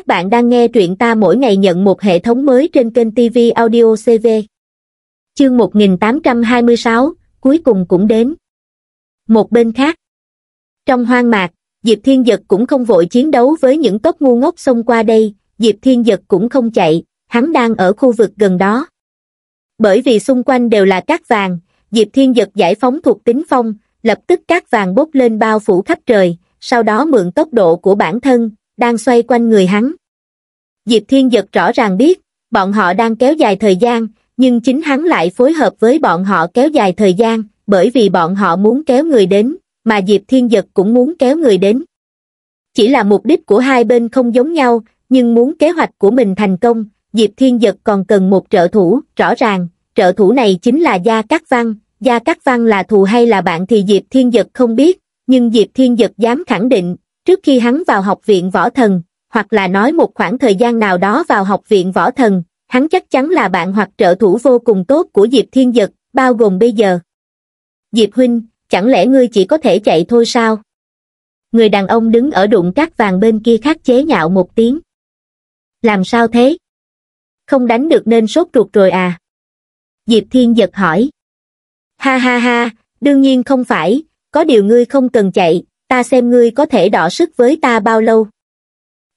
Các bạn đang nghe truyện ta mỗi ngày nhận một hệ thống mới trên kênh TV Audio CV. Chương 1826, cuối cùng cũng đến. Một bên khác. Trong hoang mạc, Diệp Thiên Dật cũng không vội chiến đấu với những tốc ngu ngốc xông qua đây, Diệp Thiên Dật cũng không chạy, hắn đang ở khu vực gần đó. Bởi vì xung quanh đều là cát vàng, Diệp Thiên Dật giải phóng thuộc tính phong, lập tức cát vàng bốc lên bao phủ khắp trời, sau đó mượn tốc độ của bản thân, đang xoay quanh người hắn. Diệp Thiên Giật rõ ràng biết, bọn họ đang kéo dài thời gian, nhưng chính hắn lại phối hợp với bọn họ kéo dài thời gian, bởi vì bọn họ muốn kéo người đến, mà Diệp Thiên Giật cũng muốn kéo người đến. Chỉ là mục đích của hai bên không giống nhau, nhưng muốn kế hoạch của mình thành công, Diệp Thiên Giật còn cần một trợ thủ, rõ ràng, trợ thủ này chính là Gia Cát Văn, Gia Cát Văn là thù hay là bạn thì Diệp Thiên Giật không biết, nhưng Diệp Thiên Giật dám khẳng định, trước khi hắn vào học viện võ thần, hoặc là nói một khoảng thời gian nào đó vào học viện võ thần, hắn chắc chắn là bạn hoặc trợ thủ vô cùng tốt của Diệp Thiên Dật, bao gồm bây giờ. Diệp Huynh, chẳng lẽ ngươi chỉ có thể chạy thôi sao? Người đàn ông đứng ở đụng cát vàng bên kia khắc chế nhạo một tiếng. Làm sao thế? Không đánh được nên sốt ruột rồi à? Diệp Thiên giật hỏi. Ha ha ha, đương nhiên không phải, có điều ngươi không cần chạy, ta xem ngươi có thể đọ sức với ta bao lâu.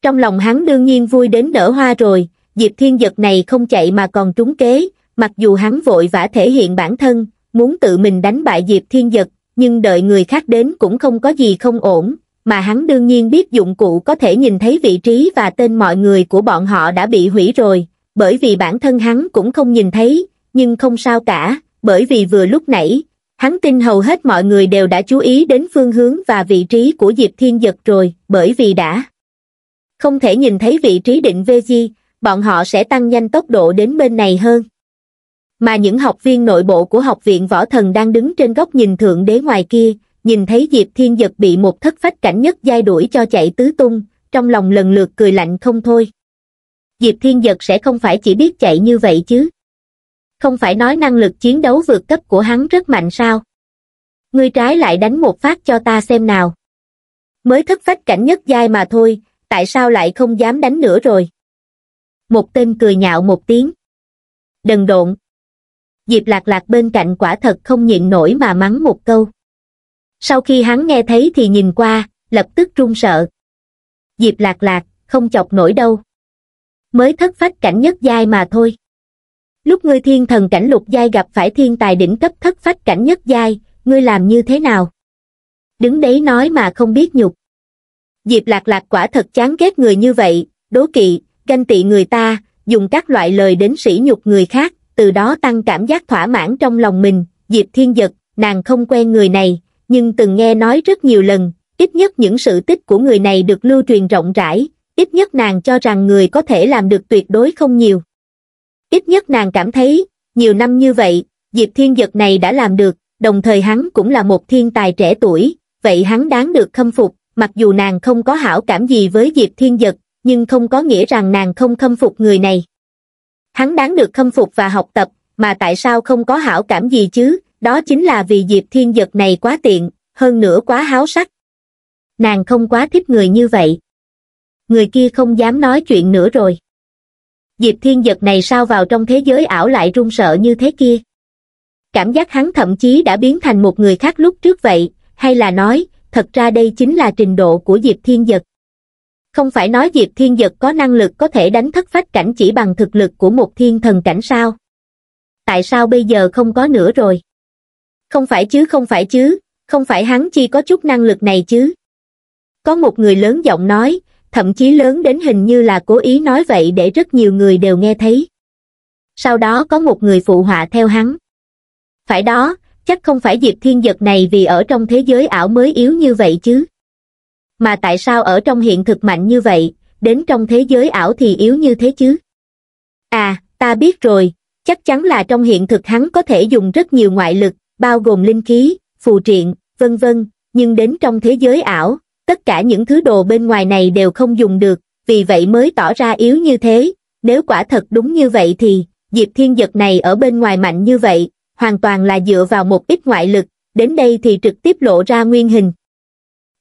Trong lòng hắn đương nhiên vui đến nở hoa rồi, Diệp Thiên Giật này không chạy mà còn trúng kế, mặc dù hắn vội vã thể hiện bản thân, muốn tự mình đánh bại Diệp Thiên Giật, nhưng đợi người khác đến cũng không có gì không ổn, mà hắn đương nhiên biết dụng cụ có thể nhìn thấy vị trí và tên mọi người của bọn họ đã bị hủy rồi, bởi vì bản thân hắn cũng không nhìn thấy, nhưng không sao cả, bởi vì vừa lúc nãy, hắn tin hầu hết mọi người đều đã chú ý đến phương hướng và vị trí của Diệp Thiên Giật rồi, bởi vì đã không thể nhìn thấy vị trí định VG, bọn họ sẽ tăng nhanh tốc độ đến bên này hơn. Mà những học viên nội bộ của học viện võ thần đang đứng trên góc nhìn thượng đế ngoài kia, nhìn thấy Diệp Thiên Giật bị một thất phách cảnh nhất giai đuổi cho chạy tứ tung, trong lòng lần lượt cười lạnh không thôi. Diệp Thiên Giật sẽ không phải chỉ biết chạy như vậy chứ. Không phải nói năng lực chiến đấu vượt cấp của hắn rất mạnh sao? Ngươi trái lại đánh một phát cho ta xem nào. Mới thất phách cảnh nhất giai mà thôi, tại sao lại không dám đánh nữa rồi? Một tên cười nhạo một tiếng. Đần độn. Diệp lạc lạc bên cạnh quả thật không nhịn nổi mà mắng một câu. Sau khi hắn nghe thấy thì nhìn qua, lập tức run sợ. Diệp lạc lạc, không chọc nổi đâu. Mới thất phách cảnh nhất giai mà thôi. Lúc ngươi thiên thần cảnh lục giai gặp phải thiên tài đỉnh cấp thất phách cảnh nhất giai, ngươi làm như thế nào? Đứng đấy nói mà không biết nhục. Diệp lạc lạc quả thật chán ghét người như vậy, đố kỵ, ganh tị người ta, dùng các loại lời đến sỉ nhục người khác, từ đó tăng cảm giác thỏa mãn trong lòng mình. Diệp thiên giật, nàng không quen người này, nhưng từng nghe nói rất nhiều lần, ít nhất những sự tích của người này được lưu truyền rộng rãi, ít nhất nàng cho rằng người có thể làm được tuyệt đối không nhiều. Ít nhất nàng cảm thấy, nhiều năm như vậy, Diệp Thiên Giật này đã làm được, đồng thời hắn cũng là một thiên tài trẻ tuổi, vậy hắn đáng được khâm phục, mặc dù nàng không có hảo cảm gì với Diệp Thiên Giật, nhưng không có nghĩa rằng nàng không khâm phục người này. Hắn đáng được khâm phục và học tập, mà tại sao không có hảo cảm gì chứ, đó chính là vì Diệp Thiên Giật này quá tiện, hơn nữa quá háo sắc. Nàng không quá thích người như vậy. Người kia không dám nói chuyện nữa rồi. Diệp Thiên Giật này sao vào trong thế giới ảo lại run sợ như thế kia? Cảm giác hắn thậm chí đã biến thành một người khác lúc trước vậy, hay là nói, thật ra đây chính là trình độ của Diệp Thiên Giật. Không phải nói Diệp Thiên Giật có năng lực có thể đánh thất phách cảnh chỉ bằng thực lực của một thiên thần cảnh sao? Tại sao bây giờ không có nữa rồi? Không phải chứ không phải chứ, không phải hắn chi có chút năng lực này chứ. Có một người lớn giọng nói, thậm chí lớn đến hình như là cố ý nói vậy để rất nhiều người đều nghe thấy. Sau đó có một người phụ họa theo hắn. Phải đó, chắc không phải Diệp Thiên Giật này vì ở trong thế giới ảo mới yếu như vậy chứ. Mà tại sao ở trong hiện thực mạnh như vậy, đến trong thế giới ảo thì yếu như thế chứ? À, ta biết rồi, chắc chắn là trong hiện thực hắn có thể dùng rất nhiều ngoại lực, bao gồm linh khí, phù triện, vân vân, nhưng đến trong thế giới ảo, tất cả những thứ đồ bên ngoài này đều không dùng được, vì vậy mới tỏ ra yếu như thế. Nếu quả thật đúng như vậy thì, Diệp Thiên Giật này ở bên ngoài mạnh như vậy, hoàn toàn là dựa vào một ít ngoại lực, đến đây thì trực tiếp lộ ra nguyên hình.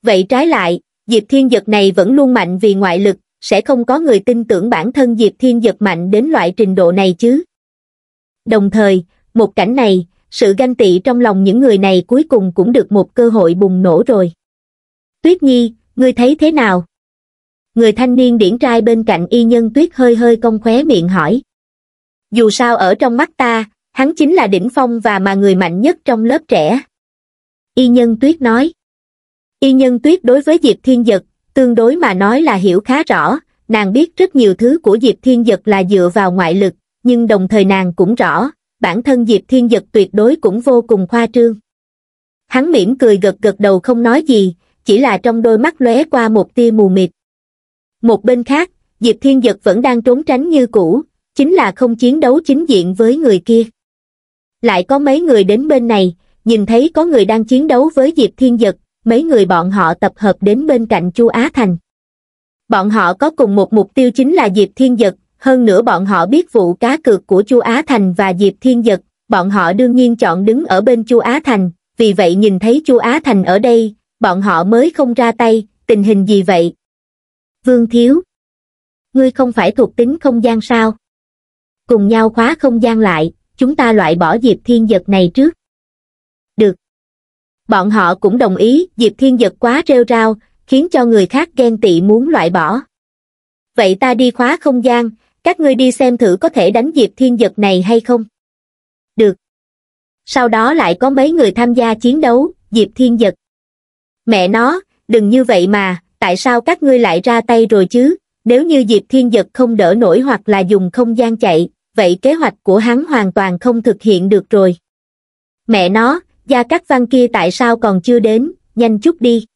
Vậy trái lại, Diệp Thiên Giật này vẫn luôn mạnh vì ngoại lực, sẽ không có người tin tưởng bản thân Diệp Thiên Giật mạnh đến loại trình độ này chứ. Đồng thời, một cảnh này, sự ganh tị trong lòng những người này cuối cùng cũng được một cơ hội bùng nổ rồi. Tuyết Nhi, ngươi thấy thế nào? Người thanh niên điển trai bên cạnh y nhân tuyết hơi hơi cong khóe miệng hỏi. Dù sao ở trong mắt ta, hắn chính là đỉnh phong và mà người mạnh nhất trong lớp trẻ. Y nhân tuyết nói. Y nhân tuyết đối với Diệp Thiên Dật, tương đối mà nói là hiểu khá rõ, nàng biết rất nhiều thứ của Diệp Thiên Dật là dựa vào ngoại lực, nhưng đồng thời nàng cũng rõ, bản thân Diệp Thiên Dật tuyệt đối cũng vô cùng khoa trương. Hắn mỉm cười gật gật đầu không nói gì, chỉ là trong đôi mắt lóe qua một tia mù mịt. Một bên khác, Diệp Thiên Dật vẫn đang trốn tránh như cũ, chính là không chiến đấu chính diện với người kia. Lại có mấy người đến bên này, nhìn thấy có người đang chiến đấu với Diệp Thiên Dật, mấy người bọn họ tập hợp đến bên cạnh Chu Á Thành. Bọn họ có cùng một mục tiêu chính là Diệp Thiên Dật, hơn nữa bọn họ biết vụ cá cược của Chu Á Thành và Diệp Thiên Dật, bọn họ đương nhiên chọn đứng ở bên Chu Á Thành, vì vậy nhìn thấy Chu Á Thành ở đây, bọn họ mới không ra tay, tình hình gì vậy? Vương Thiếu Ngươi không phải thuộc tính không gian sao? Cùng nhau khóa không gian lại, chúng ta loại bỏ Diệp Thiên Giật này trước. Được. Bọn họ cũng đồng ý, Diệp Thiên Giật quá rêu rao, khiến cho người khác ghen tị muốn loại bỏ. Vậy ta đi khóa không gian, các ngươi đi xem thử có thể đánh Diệp Thiên Giật này hay không? Được. Sau đó lại có mấy người tham gia chiến đấu, Diệp Thiên Giật. Mẹ nó, đừng như vậy mà, tại sao các ngươi lại ra tay rồi chứ? Nếu như Diệp Thiên Dật không đỡ nổi hoặc là dùng không gian chạy, vậy kế hoạch của hắn hoàn toàn không thực hiện được rồi. Mẹ nó, Gia Cát Văn kia tại sao còn chưa đến, nhanh chút đi.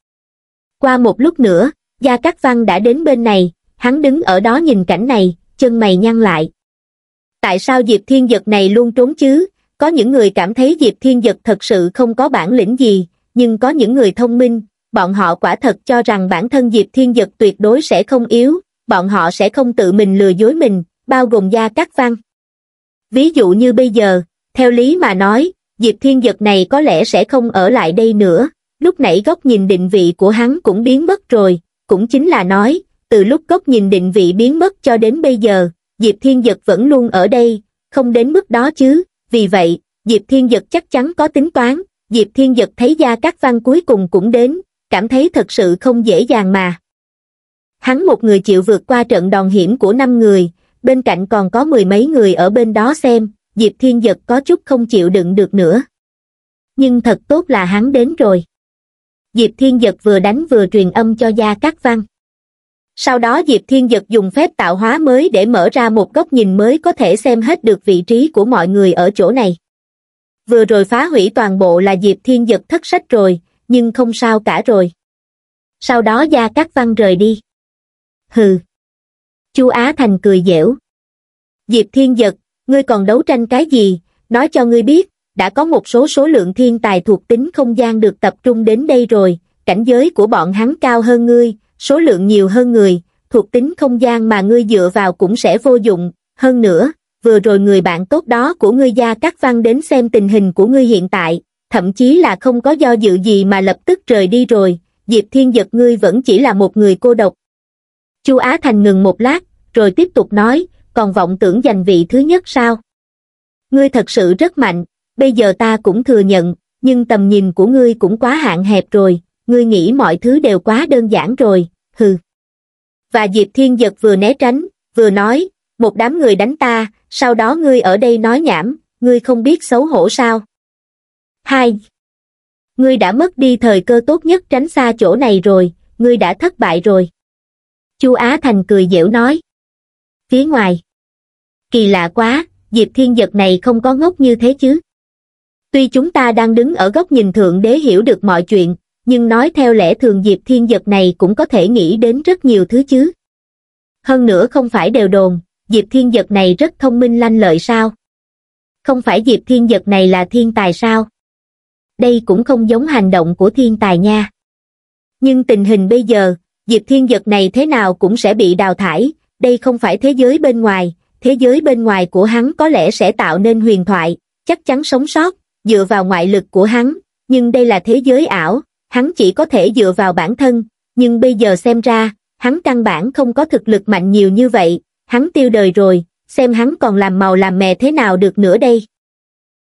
Qua một lúc nữa, Gia Cát Văn đã đến bên này, hắn đứng ở đó nhìn cảnh này, chân mày nhăn lại. Tại sao Diệp Thiên Dật này luôn trốn chứ? Có những người cảm thấy Diệp Thiên Dật thật sự không có bản lĩnh gì, nhưng có những người thông minh, bọn họ quả thật cho rằng bản thân Diệp Thiên Dật tuyệt đối sẽ không yếu, bọn họ sẽ không tự mình lừa dối mình, bao gồm Gia các Văn. Ví dụ như bây giờ, theo lý mà nói, Diệp Thiên Dật này có lẽ sẽ không ở lại đây nữa, lúc nãy góc nhìn định vị của hắn cũng biến mất rồi, cũng chính là nói, từ lúc góc nhìn định vị biến mất cho đến bây giờ, Diệp Thiên Dật vẫn luôn ở đây, không đến mức đó chứ, vì vậy, Diệp Thiên Dật chắc chắn có tính toán, Diệp Thiên Dật thấy Gia Cát Văn cuối cùng cũng đến, cảm thấy thật sự không dễ dàng mà. Hắn một người chịu vượt qua trận đòn hiểm của năm người, bên cạnh còn có mười mấy người ở bên đó xem, Diệp Thiên Dật có chút không chịu đựng được nữa. Nhưng thật tốt là hắn đến rồi. Diệp Thiên Dật vừa đánh vừa truyền âm cho Gia Cát Văn. Sau đó Diệp Thiên Dật dùng phép tạo hóa mới để mở ra một góc nhìn mới có thể xem hết được vị trí của mọi người ở chỗ này. Vừa rồi phá hủy toàn bộ là Diệp Thiên giật thất sách rồi, nhưng không sao cả rồi. Sau đó Gia Cát Văn rời đi. Hừ. Chu Á Thành cười dẻo. Diệp Thiên giật ngươi còn đấu tranh cái gì, nói cho ngươi biết, đã có một số số lượng thiên tài thuộc tính không gian được tập trung đến đây rồi, cảnh giới của bọn hắn cao hơn ngươi, số lượng nhiều hơn người, thuộc tính không gian mà ngươi dựa vào cũng sẽ vô dụng, hơn nữa, vừa rồi người bạn tốt đó của ngươi gia cắt văn đến xem tình hình của ngươi hiện tại, thậm chí là không có do dự gì mà lập tức rời đi rồi, Diệp Thiên Giật ngươi vẫn chỉ là một người cô độc. Chu Á Thành ngừng một lát, rồi tiếp tục nói, còn vọng tưởng giành vị thứ nhất sao? Ngươi thật sự rất mạnh, bây giờ ta cũng thừa nhận, nhưng tầm nhìn của ngươi cũng quá hạn hẹp rồi, ngươi nghĩ mọi thứ đều quá đơn giản rồi, hừ. Và Diệp Thiên Giật vừa né tránh, vừa nói, một đám người đánh ta, sau đó ngươi ở đây nói nhảm, ngươi không biết xấu hổ sao? Hai. Ngươi đã mất đi thời cơ tốt nhất tránh xa chỗ này rồi, ngươi đã thất bại rồi. Chu Á Thành cười dễu nói. Phía ngoài. Kỳ lạ quá, Diệp Thiên Giật này không có ngốc như thế chứ. Tuy chúng ta đang đứng ở góc nhìn thượng đế hiểu được mọi chuyện, nhưng nói theo lẽ thường Diệp Thiên Giật này cũng có thể nghĩ đến rất nhiều thứ chứ. Hơn nữa không phải đều đồn, Diệp Thiên Giật này rất thông minh lanh lợi sao? Không phải Diệp Thiên Giật này là thiên tài sao? Đây cũng không giống hành động của thiên tài nha. Nhưng tình hình bây giờ, Diệp Thiên Giật này thế nào cũng sẽ bị đào thải, đây không phải thế giới bên ngoài, thế giới bên ngoài của hắn có lẽ sẽ tạo nên huyền thoại, chắc chắn sống sót, dựa vào ngoại lực của hắn, nhưng đây là thế giới ảo, hắn chỉ có thể dựa vào bản thân, nhưng bây giờ xem ra, hắn căn bản không có thực lực mạnh nhiều như vậy, hắn tiêu đời rồi, xem hắn còn làm màu làm mè thế nào được nữa đây.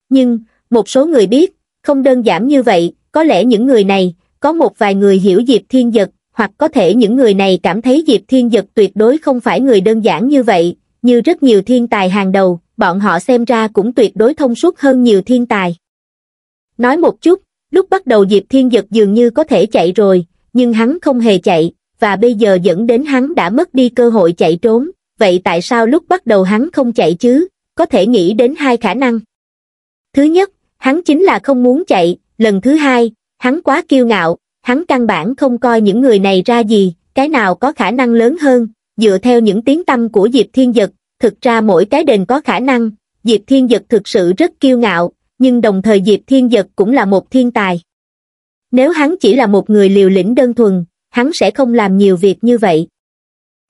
Nhưng, một số người biết, không đơn giản như vậy, có lẽ những người này, có một vài người hiểu Diệp Thiên Dật, hoặc có thể những người này cảm thấy Diệp Thiên Dật tuyệt đối không phải người đơn giản như vậy, như rất nhiều thiên tài hàng đầu, bọn họ xem ra cũng tuyệt đối thông suốt hơn nhiều thiên tài. Nói một chút, lúc bắt đầu Diệp Thiên Dật dường như có thể chạy rồi, nhưng hắn không hề chạy, và bây giờ dẫn đến hắn đã mất đi cơ hội chạy trốn, vậy tại sao lúc bắt đầu hắn không chạy chứ, có thể nghĩ đến hai khả năng. Thứ nhất, hắn chính là không muốn chạy, lần thứ hai, hắn quá kiêu ngạo, hắn căn bản không coi những người này ra gì, cái nào có khả năng lớn hơn, dựa theo những tiếng tâm của Diệp Thiên Dật, thực ra mỗi cái đền có khả năng, Diệp Thiên Dật thực sự rất kiêu ngạo, nhưng đồng thời Diệp Thiên Dật cũng là một thiên tài. Nếu hắn chỉ là một người liều lĩnh đơn thuần, hắn sẽ không làm nhiều việc như vậy.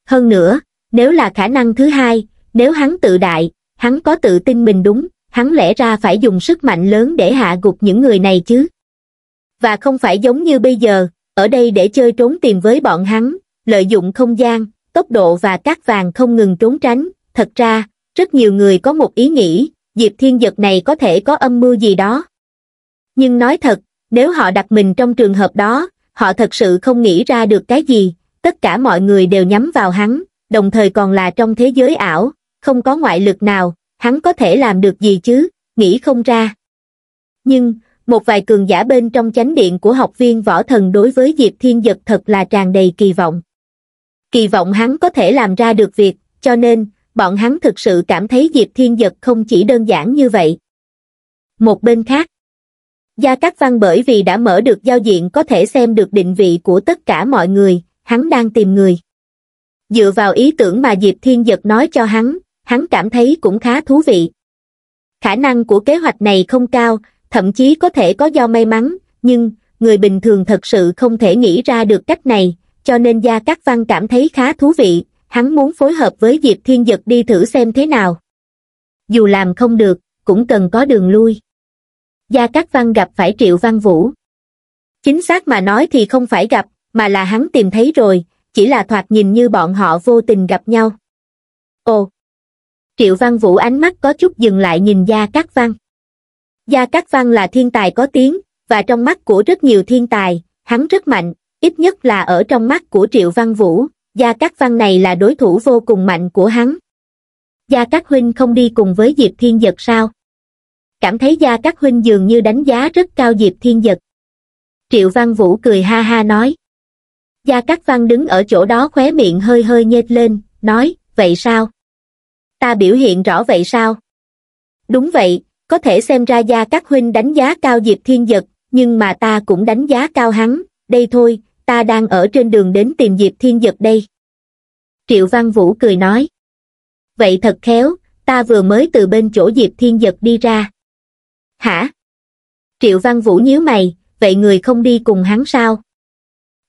Hơn nữa, nếu là khả năng thứ hai, nếu hắn tự đại, hắn có tự tin mình đúng, hắn lẽ ra phải dùng sức mạnh lớn để hạ gục những người này chứ. Và không phải giống như bây giờ, ở đây để chơi trốn tìm với bọn hắn, lợi dụng không gian, tốc độ và cát vàng không ngừng trốn tránh. Thật ra, rất nhiều người có một ý nghĩ, Diệp Thiên Giật này có thể có âm mưu gì đó. Nhưng nói thật, nếu họ đặt mình trong trường hợp đó, họ thật sự không nghĩ ra được cái gì, tất cả mọi người đều nhắm vào hắn, đồng thời còn là trong thế giới ảo, không có ngoại lực nào, hắn có thể làm được gì chứ, nghĩ không ra. Nhưng, một vài cường giả bên trong chánh điện của học viên võ thần đối với Diệp Thiên Dật thật là tràn đầy kỳ vọng. Kỳ vọng hắn có thể làm ra được việc, cho nên, bọn hắn thực sự cảm thấy Diệp Thiên Dật không chỉ đơn giản như vậy. Một bên khác, Gia Cát Văn bởi vì đã mở được giao diện có thể xem được định vị của tất cả mọi người, hắn đang tìm người. Dựa vào ý tưởng mà Diệp Thiên Giật nói cho hắn, hắn cảm thấy cũng khá thú vị. Khả năng của kế hoạch này không cao, thậm chí có thể có do may mắn, nhưng, người bình thường thật sự không thể nghĩ ra được cách này, cho nên Gia Cát Văn cảm thấy khá thú vị, hắn muốn phối hợp với Diệp Thiên Giật đi thử xem thế nào. Dù làm không được, cũng cần có đường lui. Gia Cát Văn gặp phải Triệu Văn Vũ. Chính xác mà nói thì không phải gặp, mà là hắn tìm thấy rồi, chỉ là thoạt nhìn như bọn họ vô tình gặp nhau. Ồ! Triệu Văn Vũ ánh mắt có chút dừng lại nhìn Gia Cát Văn. Gia Cát Văn là thiên tài có tiếng, và trong mắt của rất nhiều thiên tài, hắn rất mạnh, ít nhất là ở trong mắt của Triệu Văn Vũ, Gia Cát Văn này là đối thủ vô cùng mạnh của hắn. Gia Cát Huynh không đi cùng với Diệp Thiên Giật sao? Cảm thấy Gia Cát Huynh dường như đánh giá rất cao Diệp Thiên Giật. Triệu Văn Vũ cười ha ha nói. Gia Cát Văn đứng ở chỗ đó khóe miệng hơi hơi nhếch lên, nói, vậy sao? Ta biểu hiện rõ vậy sao? Đúng vậy, có thể xem ra Gia Cát Huynh đánh giá cao Diệp Thiên Giật, nhưng mà ta cũng đánh giá cao hắn, đây thôi, ta đang ở trên đường đến tìm Diệp Thiên Giật đây. Triệu Văn Vũ cười nói. Vậy thật khéo, ta vừa mới từ bên chỗ Diệp Thiên Giật đi ra. Hả? Triệu Văn Vũ nhíu mày, vậy người không đi cùng hắn sao?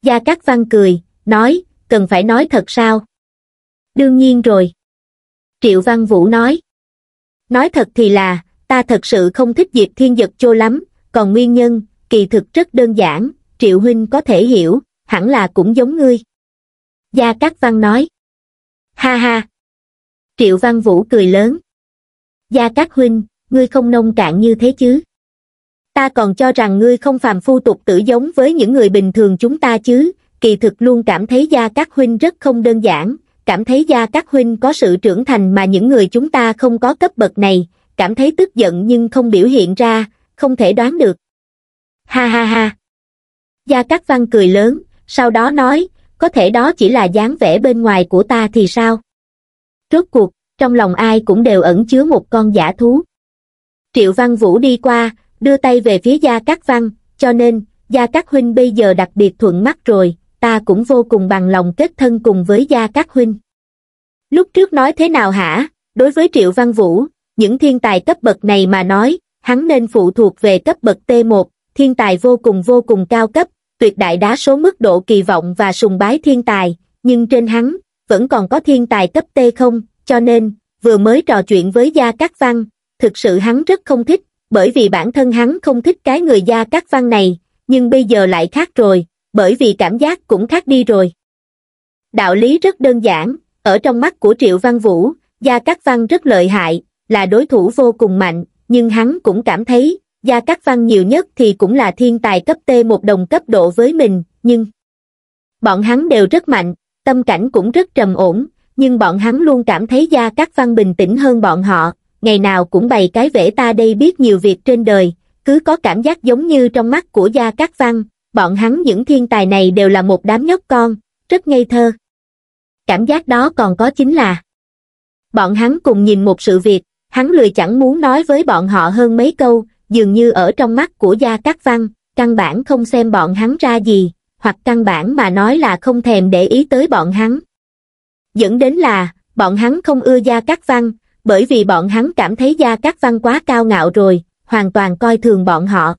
Gia Cát Văn cười, nói, cần phải nói thật sao? Đương nhiên rồi. Triệu Văn Vũ nói. Nói thật thì là, ta thật sự không thích Diệp Thiên Giật chô lắm, còn nguyên nhân, kỳ thực rất đơn giản, Triệu Huynh có thể hiểu, hẳn là cũng giống ngươi. Gia Cát Văn nói. Ha ha. Triệu Văn Vũ cười lớn. Gia Cát Huynh, ngươi không nông cạn như thế chứ. Ta còn cho rằng ngươi không phàm phu tục tử giống với những người bình thường chúng ta chứ, kỳ thực luôn cảm thấy Gia Cát Huynh rất không đơn giản, cảm thấy Gia Cát Huynh có sự trưởng thành mà những người chúng ta không có cấp bậc này, cảm thấy tức giận nhưng không biểu hiện ra, không thể đoán được. Ha ha ha. Gia Cát Văn cười lớn, sau đó nói, có thể đó chỉ là dáng vẻ bên ngoài của ta thì sao? Rốt cuộc, trong lòng ai cũng đều ẩn chứa một con giả thú. Triệu Văn Vũ đi qua, đưa tay về phía Gia Cát Văn, cho nên, Gia Cát Huynh bây giờ đặc biệt thuận mắt rồi, ta cũng vô cùng bằng lòng kết thân cùng với Gia Cát Huynh. Lúc trước nói thế nào hả? Đối với Triệu Văn Vũ, những thiên tài cấp bậc này mà nói, hắn nên phụ thuộc về cấp bậc T1, thiên tài vô cùng vô cùng cao cấp, tuyệt đại đa số mức độ kỳ vọng và sùng bái thiên tài, nhưng trên hắn, vẫn còn có thiên tài cấp T không, cho nên, vừa mới trò chuyện với Gia Cát Văn, thực sự hắn rất không thích, bởi vì bản thân hắn không thích cái người Gia Cát Văn này, nhưng bây giờ lại khác rồi, bởi vì cảm giác cũng khác đi rồi. Đạo lý rất đơn giản, ở trong mắt của Triệu Văn Vũ, Gia Cát Văn rất lợi hại, là đối thủ vô cùng mạnh, nhưng hắn cũng cảm thấy, Gia Cát Văn nhiều nhất thì cũng là thiên tài cấp T một đồng cấp độ với mình, nhưng bọn hắn đều rất mạnh, tâm cảnh cũng rất trầm ổn, nhưng bọn hắn luôn cảm thấy Gia Cát Văn bình tĩnh hơn bọn họ, ngày nào cũng bày cái vẻ ta đây biết nhiều việc trên đời, cứ có cảm giác giống như trong mắt của Gia Cát Văn, bọn hắn những thiên tài này đều là một đám nhóc con, rất ngây thơ. Cảm giác đó còn có chính là bọn hắn cùng nhìn một sự việc, hắn lười chẳng muốn nói với bọn họ hơn mấy câu, dường như ở trong mắt của Gia Cát Văn, căn bản không xem bọn hắn ra gì, hoặc căn bản mà nói là không thèm để ý tới bọn hắn. Dẫn đến là, bọn hắn không ưa Gia Cát Văn, bởi vì bọn hắn cảm thấy Gia Cát Văn quá cao ngạo rồi, hoàn toàn coi thường bọn họ.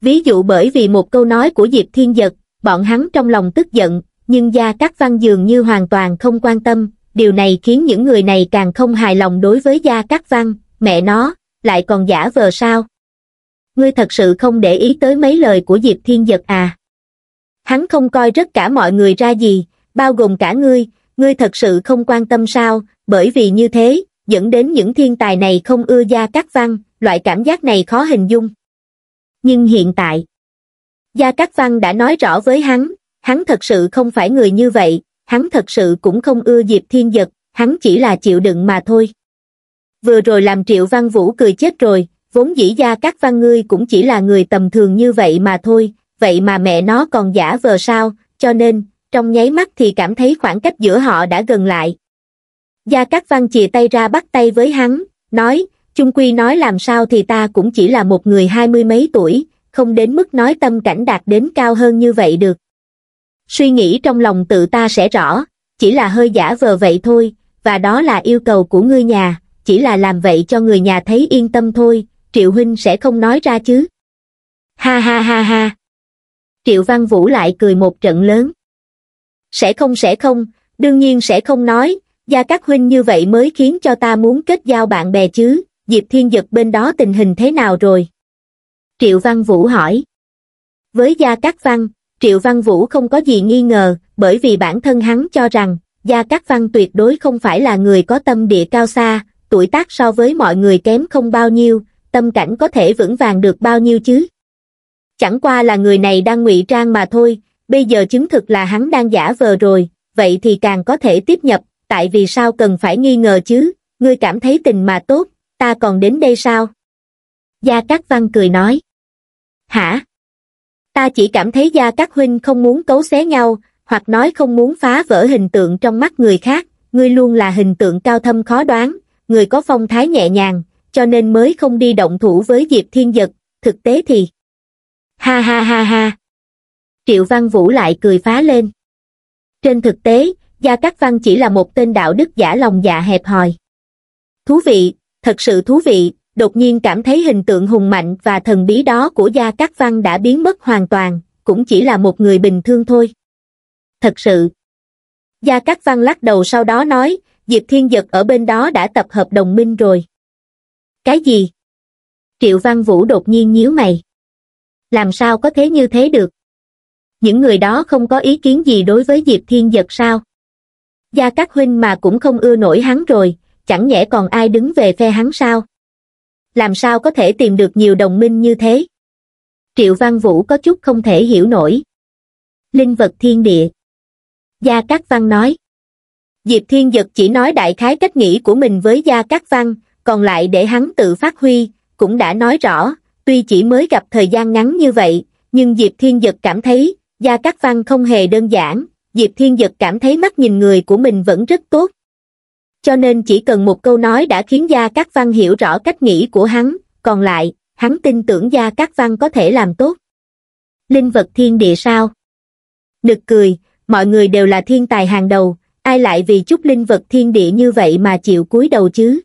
Ví dụ bởi vì một câu nói của Diệp Thiên Dật, bọn hắn trong lòng tức giận, nhưng Gia Cát Văn dường như hoàn toàn không quan tâm, điều này khiến những người này càng không hài lòng đối với Gia Cát Văn, mẹ nó, lại còn giả vờ sao? Ngươi thật sự không để ý tới mấy lời của Diệp Thiên Dật à? Hắn không coi rất cả mọi người ra gì, bao gồm cả ngươi, ngươi thật sự không quan tâm sao, bởi vì như thế, dẫn đến những thiên tài này không ưa Gia Cát Văn, loại cảm giác này khó hình dung. Nhưng hiện tại, Gia Cát Văn đã nói rõ với hắn, hắn thật sự không phải người như vậy, hắn thật sự cũng không ưa Diệp Thiên Giật, hắn chỉ là chịu đựng mà thôi. Vừa rồi làm Triệu Văn Vũ cười chết rồi, vốn dĩ Gia Cát Văn ngươi cũng chỉ là người tầm thường như vậy mà thôi, vậy mà mẹ nó còn giả vờ sao, cho nên, trong nháy mắt thì cảm thấy khoảng cách giữa họ đã gần lại. Gia Cát Văn chìa tay ra bắt tay với hắn, nói, chung quy nói làm sao thì ta cũng chỉ là một người hai mươi mấy tuổi, không đến mức nói tâm cảnh đạt đến cao hơn như vậy được. Suy nghĩ trong lòng tự ta sẽ rõ, chỉ là hơi giả vờ vậy thôi, và đó là yêu cầu của ngươi nhà, chỉ là làm vậy cho người nhà thấy yên tâm thôi, Triệu Huynh sẽ không nói ra chứ. Ha ha ha ha. Triệu Văn Vũ lại cười một trận lớn. Sẽ không sẽ không, đương nhiên sẽ không nói, Gia các huynh như vậy mới khiến cho ta muốn kết giao bạn bè chứ, Diệp Thiên Dật bên đó tình hình thế nào rồi? Triệu Văn Vũ hỏi. Với Gia Cát Văn, Triệu Văn Vũ không có gì nghi ngờ, bởi vì bản thân hắn cho rằng, Gia Cát Văn tuyệt đối không phải là người có tâm địa cao xa, tuổi tác so với mọi người kém không bao nhiêu, tâm cảnh có thể vững vàng được bao nhiêu chứ. Chẳng qua là người này đang ngụy trang mà thôi, bây giờ chứng thực là hắn đang giả vờ rồi, vậy thì càng có thể tiếp nhập, tại vì sao cần phải nghi ngờ chứ, ngươi cảm thấy tình mà tốt, ta còn đến đây sao? Gia Cát Văn cười nói. Hả? Ta chỉ cảm thấy Gia Cát Huynh không muốn cấu xé nhau, hoặc nói không muốn phá vỡ hình tượng trong mắt người khác, ngươi luôn là hình tượng cao thâm khó đoán, người có phong thái nhẹ nhàng, cho nên mới không đi động thủ với Diệp Thiên Dật, thực tế thì... Ha ha ha ha! Triệu Văn Vũ lại cười phá lên. Trên thực tế, Gia Cát Văn chỉ là một tên đạo đức giả lòng dạ hẹp hòi. Thú vị, thật sự thú vị, đột nhiên cảm thấy hình tượng hùng mạnh và thần bí đó của Gia Cát Văn đã biến mất hoàn toàn, cũng chỉ là một người bình thường thôi. Thật sự. Gia Cát Văn lắc đầu sau đó nói, Diệp Thiên Dật ở bên đó đã tập hợp đồng minh rồi. Cái gì? Triệu Văn Vũ đột nhiên nhíu mày. Làm sao có thế như thế được? Những người đó không có ý kiến gì đối với Diệp Thiên Dật sao? Gia Cát Huynh mà cũng không ưa nổi hắn rồi, chẳng nhẽ còn ai đứng về phe hắn sao? Làm sao có thể tìm được nhiều đồng minh như thế? Triệu Văn Vũ có chút không thể hiểu nổi. Linh vật thiên địa. Gia Cát Văn nói. Diệp Thiên Dật chỉ nói đại khái cách nghĩ của mình với Gia Cát Văn, còn lại để hắn tự phát huy, cũng đã nói rõ, tuy chỉ mới gặp thời gian ngắn như vậy, nhưng Diệp Thiên Dật cảm thấy, Gia Cát Văn không hề đơn giản, Diệp Thiên Giật cảm thấy mắt nhìn người của mình vẫn rất tốt. Cho nên chỉ cần một câu nói đã khiến Gia Cát Văn hiểu rõ cách nghĩ của hắn, còn lại, hắn tin tưởng Gia Cát Văn có thể làm tốt. Linh vật thiên địa sao? Nực cười, mọi người đều là thiên tài hàng đầu, ai lại vì chút linh vật thiên địa như vậy mà chịu cúi đầu chứ?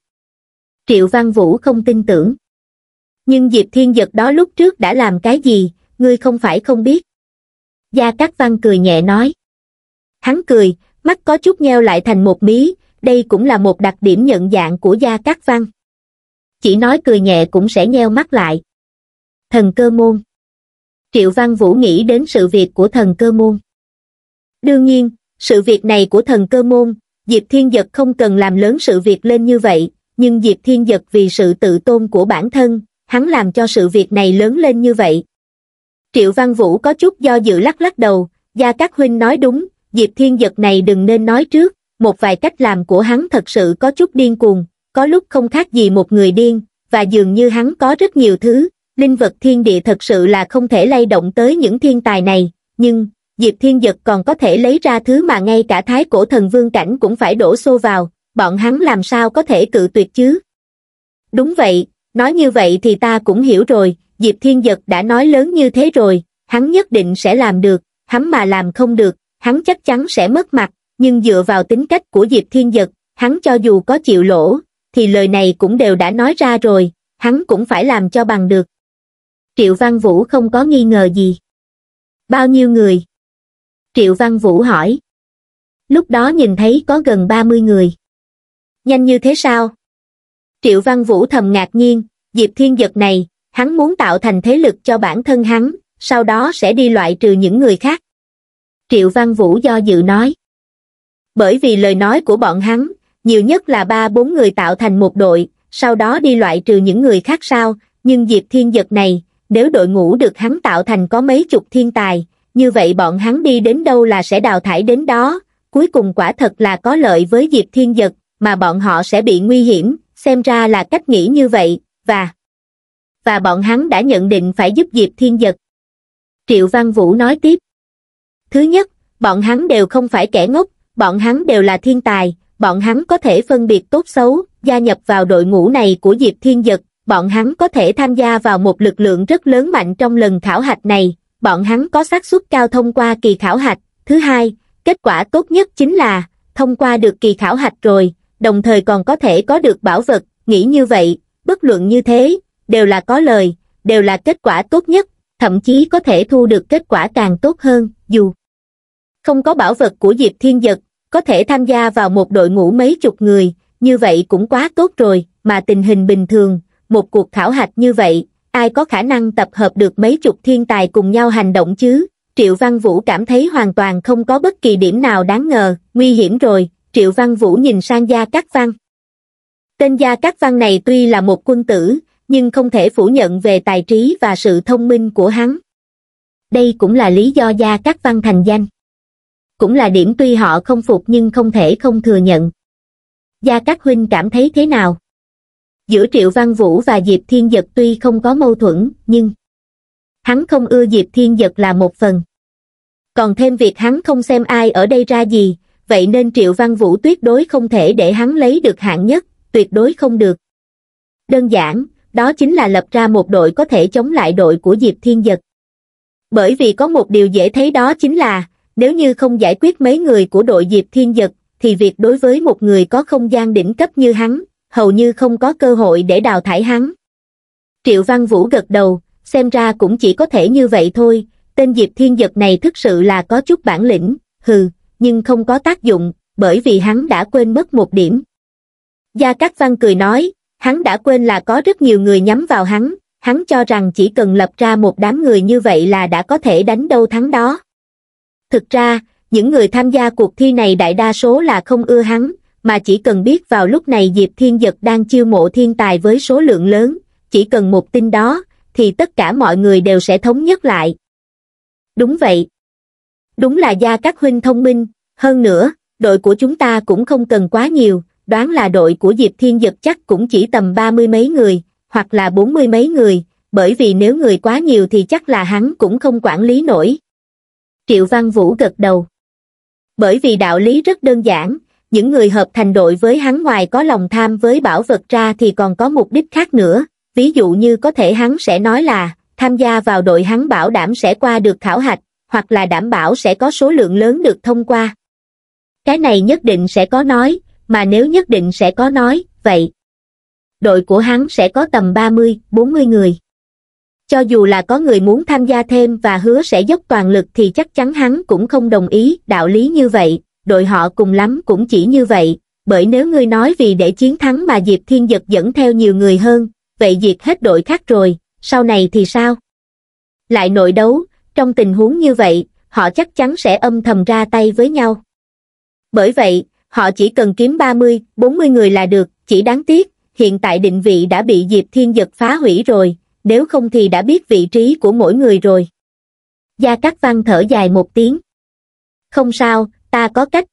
Triệu Văn Vũ không tin tưởng. Nhưng Diệp Thiên Giật đó lúc trước đã làm cái gì, ngươi không phải không biết. Gia Cát Văn cười nhẹ nói. Hắn cười, mắt có chút nheo lại thành một mí, đây cũng là một đặc điểm nhận dạng của Gia Cát Văn. Chỉ nói cười nhẹ cũng sẽ nheo mắt lại. Thần cơ môn. Triệu Văn Vũ nghĩ đến sự việc của thần cơ môn. Đương nhiên, Sự việc này của thần cơ môn, Diệp Thiên Giật không cần làm lớn sự việc lên như vậy, nhưng Diệp Thiên Giật vì sự tự tôn của bản thân, hắn làm cho sự việc này lớn lên như vậy. Triệu Văn Vũ có chút do dự lắc lắc đầu, Gia Cát Huynh nói đúng, Diệp Thiên Giật này đừng nên nói trước, một vài cách làm của hắn thật sự có chút điên cuồng, có lúc không khác gì một người điên, và dường như hắn có rất nhiều thứ, linh vật thiên địa thật sự là không thể lay động tới những thiên tài này, nhưng, Diệp Thiên Giật còn có thể lấy ra thứ mà ngay cả thái cổ thần vương cảnh cũng phải đổ xô vào, bọn hắn làm sao có thể cự tuyệt chứ? Đúng vậy, nói như vậy thì ta cũng hiểu rồi, Diệp Thiên Giật đã nói lớn như thế rồi, hắn nhất định sẽ làm được, hắn mà làm không được, hắn chắc chắn sẽ mất mặt, nhưng dựa vào tính cách của Diệp Thiên Dật, hắn cho dù có chịu lỗ, thì lời này cũng đều đã nói ra rồi, hắn cũng phải làm cho bằng được. Triệu Văn Vũ không có nghi ngờ gì. Bao nhiêu người? Triệu Văn Vũ hỏi. Lúc đó nhìn thấy có gần 30 người. Nhanh như thế sao? Triệu Văn Vũ thầm ngạc nhiên, Diệp Thiên Dật này, hắn muốn tạo thành thế lực cho bản thân hắn, sau đó sẽ đi loại trừ những người khác. Triệu Văn Vũ do dự nói. Bởi vì lời nói của bọn hắn, nhiều nhất là ba bốn người tạo thành một đội, sau đó đi loại trừ những người khác sao, nhưng Diệp Thiên Giật này, nếu đội ngũ được hắn tạo thành có mấy chục thiên tài, như vậy bọn hắn đi đến đâu là sẽ đào thải đến đó, cuối cùng quả thật là có lợi với Diệp Thiên Giật, mà bọn họ sẽ bị nguy hiểm, xem ra là cách nghĩ như vậy, và và bọn hắn đã nhận định phải giúp Diệp Thiên Giật. Triệu Văn Vũ nói tiếp. Thứ nhất, bọn hắn đều không phải kẻ ngốc, bọn hắn đều là thiên tài, bọn hắn có thể phân biệt tốt xấu, gia nhập vào đội ngũ này của Diệp Thiên dật bọn hắn có thể tham gia vào một lực lượng rất lớn mạnh trong lần khảo hạch này, bọn hắn có xác suất cao thông qua kỳ khảo hạch. Thứ hai, kết quả tốt nhất chính là, thông qua được kỳ khảo hạch rồi, đồng thời còn có thể có được bảo vật, nghĩ như vậy, bất luận như thế, đều là có lời, đều là kết quả tốt nhất, thậm chí có thể thu được kết quả càng tốt hơn, dù không có bảo vật của Diệp Thiên Giật, có thể tham gia vào một đội ngũ mấy chục người, như vậy cũng quá tốt rồi, mà tình hình bình thường, một cuộc khảo hạch như vậy, ai có khả năng tập hợp được mấy chục thiên tài cùng nhau hành động chứ? Triệu Văn Vũ cảm thấy hoàn toàn không có bất kỳ điểm nào đáng ngờ, nguy hiểm rồi, Triệu Văn Vũ nhìn sang Gia Cát Văn. Tên Gia Cát Văn này tuy là một quân tử, nhưng không thể phủ nhận về tài trí và sự thông minh của hắn. Đây cũng là lý do Gia Cát Văn thành danh. Cũng là điểm tuy họ không phục nhưng không thể không thừa nhận. Gia Cát Huynh cảm thấy thế nào? Giữa Triệu Văn Vũ và Diệp Thiên Dật tuy không có mâu thuẫn, nhưng hắn không ưa Diệp Thiên Dật là một phần. Còn thêm việc hắn không xem ai ở đây ra gì, vậy nên Triệu Văn Vũ tuyệt đối không thể để hắn lấy được hạng nhất, tuyệt đối không được. Đơn giản, đó chính là lập ra một đội có thể chống lại đội của Diệp Thiên Dật. Bởi vì có một điều dễ thấy đó chính là, nếu như không giải quyết mấy người của đội Diệp Thiên Giật, thì việc đối với một người có không gian đỉnh cấp như hắn, hầu như không có cơ hội để đào thải hắn. Triệu Văn Vũ gật đầu, xem ra cũng chỉ có thể như vậy thôi, tên Diệp Thiên Giật này thực sự là có chút bản lĩnh, hừ, nhưng không có tác dụng, bởi vì hắn đã quên mất một điểm. Gia Cát Văn cười nói, hắn đã quên là có rất nhiều người nhắm vào hắn, hắn cho rằng chỉ cần lập ra một đám người như vậy là đã có thể đánh đâu thắng đó. Thực ra, những người tham gia cuộc thi này đại đa số là không ưa hắn, mà chỉ cần biết vào lúc này Diệp Thiên Dật đang chiêu mộ thiên tài với số lượng lớn, chỉ cần một tin đó, thì tất cả mọi người đều sẽ thống nhất lại. Đúng vậy. Đúng là gia các huynh thông minh, hơn nữa, đội của chúng ta cũng không cần quá nhiều, đoán là đội của Diệp Thiên Dật chắc cũng chỉ tầm ba mươi mấy người, hoặc là bốn mươi mấy người, bởi vì nếu người quá nhiều thì chắc là hắn cũng không quản lý nổi. Triệu Văn Vũ gật đầu. Bởi vì đạo lý rất đơn giản, những người hợp thành đội với hắn ngoài có lòng tham với bảo vật ra thì còn có mục đích khác nữa, ví dụ như có thể hắn sẽ nói là, tham gia vào đội hắn bảo đảm sẽ qua được khảo hạch, hoặc là đảm bảo sẽ có số lượng lớn được thông qua. Cái này nhất định sẽ có nói, mà nếu nhất định sẽ có nói, vậy đội của hắn sẽ có tầm 30, 40 người. Cho dù là có người muốn tham gia thêm và hứa sẽ dốc toàn lực thì chắc chắn hắn cũng không đồng ý, đạo lý như vậy, đội họ cùng lắm cũng chỉ như vậy, bởi nếu ngươi nói vì để chiến thắng mà Diệp Thiên Giật dẫn theo nhiều người hơn, vậy diệt hết đội khác rồi, sau này thì sao? Lại nội đấu, trong tình huống như vậy, họ chắc chắn sẽ âm thầm ra tay với nhau. Bởi vậy, họ chỉ cần kiếm 30, 40 người là được, chỉ đáng tiếc, hiện tại định vị đã bị Diệp Thiên Giật phá hủy rồi, nếu không thì đã biết vị trí của mỗi người rồi. Gia Cát Văn thở dài một tiếng. Không sao, ta có cách.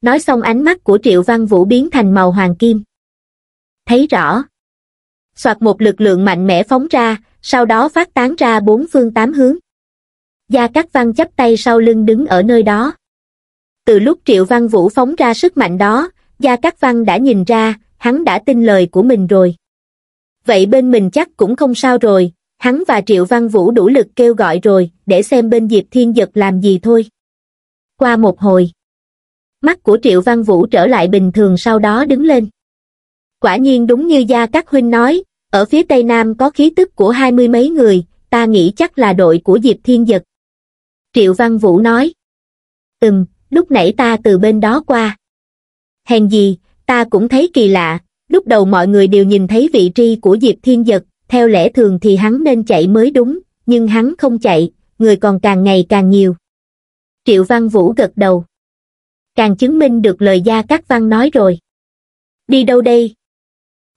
Nói xong ánh mắt của Triệu Văn Vũ biến thành màu hoàng kim. Thấy rõ. Soạt một lực lượng mạnh mẽ phóng ra, sau đó phát tán ra bốn phương tám hướng. Gia Cát Văn chắp tay sau lưng đứng ở nơi đó. Từ lúc Triệu Văn Vũ phóng ra sức mạnh đó, Gia Cát Văn đã nhìn ra, hắn đã tin lời của mình rồi. Vậy bên mình chắc cũng không sao rồi, hắn và Triệu Văn Vũ đủ lực kêu gọi rồi, để xem bên Diệp Thiên Giật làm gì thôi. Qua một hồi, mắt của Triệu Văn Vũ trở lại bình thường sau đó đứng lên. Quả nhiên đúng như Gia Cát Huynh nói, ở phía Tây Nam có khí tức của hai mươi mấy người, ta nghĩ chắc là đội của Diệp Thiên Giật. Triệu Văn Vũ nói. Ừm, lúc nãy ta từ bên đó qua. Hèn gì, ta cũng thấy kỳ lạ, lúc đầu mọi người đều nhìn thấy vị trí của Diệp Thiên Giật, theo lẽ thường thì hắn nên chạy mới đúng, nhưng hắn không chạy, người còn càng ngày càng nhiều. Triệu Văn Vũ gật đầu. Càng chứng minh được lời Gia Cát Văn nói rồi. Đi đâu đây?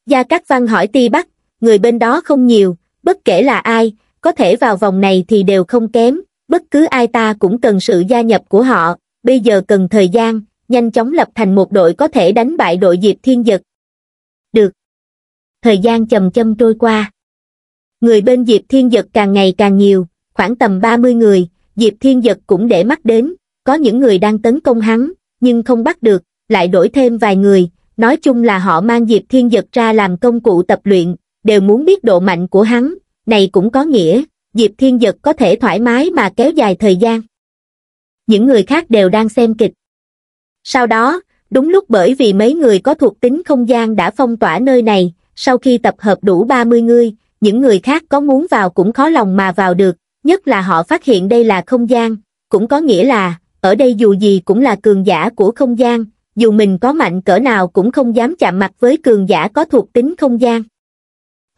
Gia Cát Văn hỏi Ti Bắc, người bên đó không nhiều, bất kể là ai, có thể vào vòng này thì đều không kém, bất cứ ai ta cũng cần sự gia nhập của họ, bây giờ cần thời gian, nhanh chóng lập thành một đội có thể đánh bại đội Diệp Thiên Dật. Thời gian chậm châm trôi qua. Người bên Diệp Thiên Giật càng ngày càng nhiều, khoảng tầm 30 người, Diệp Thiên Giật cũng để mắt đến, có những người đang tấn công hắn, nhưng không bắt được, lại đổi thêm vài người, nói chung là họ mang Diệp Thiên Giật ra làm công cụ tập luyện, đều muốn biết độ mạnh của hắn, này cũng có nghĩa, Diệp Thiên Giật có thể thoải mái mà kéo dài thời gian. Những người khác đều đang xem kịch. Sau đó, đúng lúc bởi vì mấy người có thuộc tính không gian đã phong tỏa nơi này, sau khi tập hợp đủ 30 người, những người khác có muốn vào cũng khó lòng mà vào được, nhất là họ phát hiện đây là không gian, cũng có nghĩa là, ở đây dù gì cũng là cường giả của không gian, dù mình có mạnh cỡ nào cũng không dám chạm mặt với cường giả có thuộc tính không gian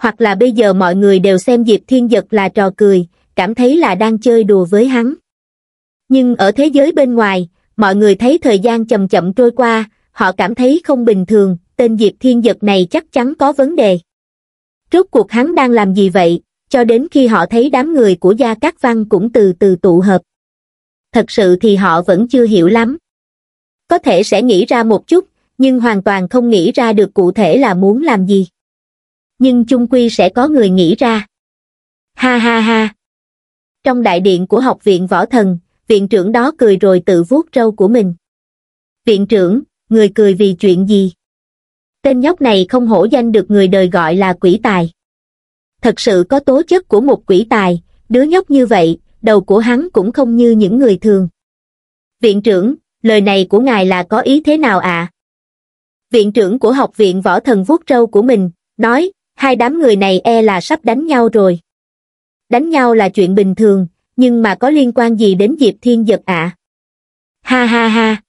hoặc là bây giờ mọi người đều xem Diệp Thiên Giật là trò cười, cảm thấy là đang chơi đùa với hắn. Nhưng ở thế giới bên ngoài, mọi người thấy thời gian chậm chậm trôi qua, họ cảm thấy không bình thường, tên Diệp Thiên Giật này chắc chắn có vấn đề. Rốt cuộc hắn đang làm gì vậy, cho đến khi họ thấy đám người của Gia Cát Văn cũng từ từ tụ hợp. Thật sự thì họ vẫn chưa hiểu lắm. Có thể sẽ nghĩ ra một chút, nhưng hoàn toàn không nghĩ ra được cụ thể là muốn làm gì nhưng chung quy sẽ có người nghĩ ra. Ha ha ha. Trong đại điện của học viện võ thần, viện trưởng đó cười rồi tự vuốt râu của mình. Viện trưởng, người cười vì chuyện gì? Tên nhóc này không hổ danh được người đời gọi là quỷ tài. Thật sự có tố chất của một quỷ tài, đứa nhóc như vậy, đầu của hắn cũng không như những người thường. Viện trưởng, lời này của ngài là có ý thế nào ạ? À? Viện trưởng của học viện võ thần vuốt râu của mình, nói, hai đám người này e là sắp đánh nhau rồi. Đánh nhau là chuyện bình thường, nhưng mà có liên quan gì đến Diệp Thiên Giật ạ? Ha ha ha.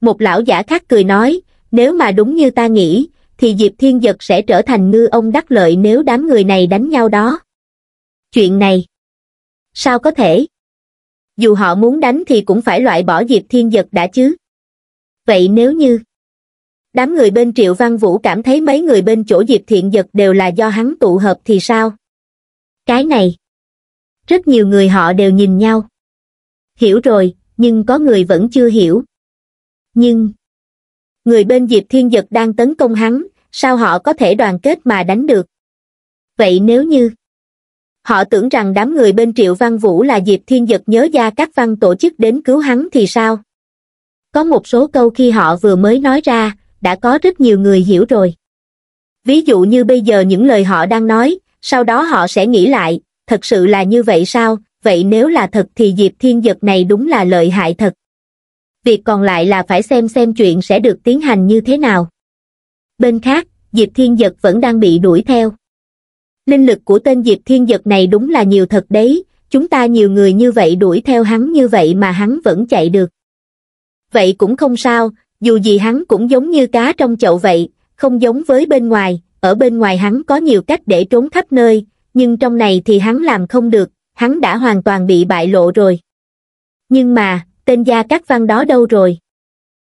Một lão giả khác cười nói, nếu mà đúng như ta nghĩ, thì Diệp Thiên Giật sẽ trở thành ngư ông đắc lợi nếu đám người này đánh nhau đó. Chuyện này, sao có thể? Dù họ muốn đánh thì cũng phải loại bỏ Diệp Thiên Giật đã chứ. Vậy nếu như Đám người bên Triệu Văn Vũ cảm thấy mấy người bên chỗ Diệp Thiện Giật đều là do hắn tụ hợp thì sao? Cái này. Rất nhiều người họ đều nhìn nhau. Hiểu rồi, nhưng có người vẫn chưa hiểu. Nhưng... Người bên Diệp Thiên Giật đang tấn công hắn, sao họ có thể đoàn kết mà đánh được? Vậy nếu như... Họ tưởng rằng đám người bên Triệu Văn Vũ là Diệp Thiên Giật nhớ ra các văn tổ chức đến cứu hắn thì sao? Có một số câu khi họ vừa mới nói ra, đã có rất nhiều người hiểu rồi. Ví dụ như bây giờ những lời họ đang nói, sau đó họ sẽ nghĩ lại, thật sự là như vậy sao, vậy nếu là thật thì Diệp Thiên Giật này đúng là lợi hại thật. Việc còn lại là phải xem xem chuyện sẽ được tiến hành như thế nào. Bên khác, Diệp Thiên Giật vẫn đang bị đuổi theo. Linh lực của tên Diệp Thiên Giật này đúng là nhiều thật đấy, chúng ta nhiều người như vậy đuổi theo hắn như vậy mà hắn vẫn chạy được. Vậy cũng không sao, dù gì hắn cũng giống như cá trong chậu vậy, không giống với bên ngoài, ở bên ngoài hắn có nhiều cách để trốn khắp nơi, nhưng trong này thì hắn làm không được, hắn đã hoàn toàn bị bại lộ rồi. Nhưng mà, tên gia các văn đó đâu rồi?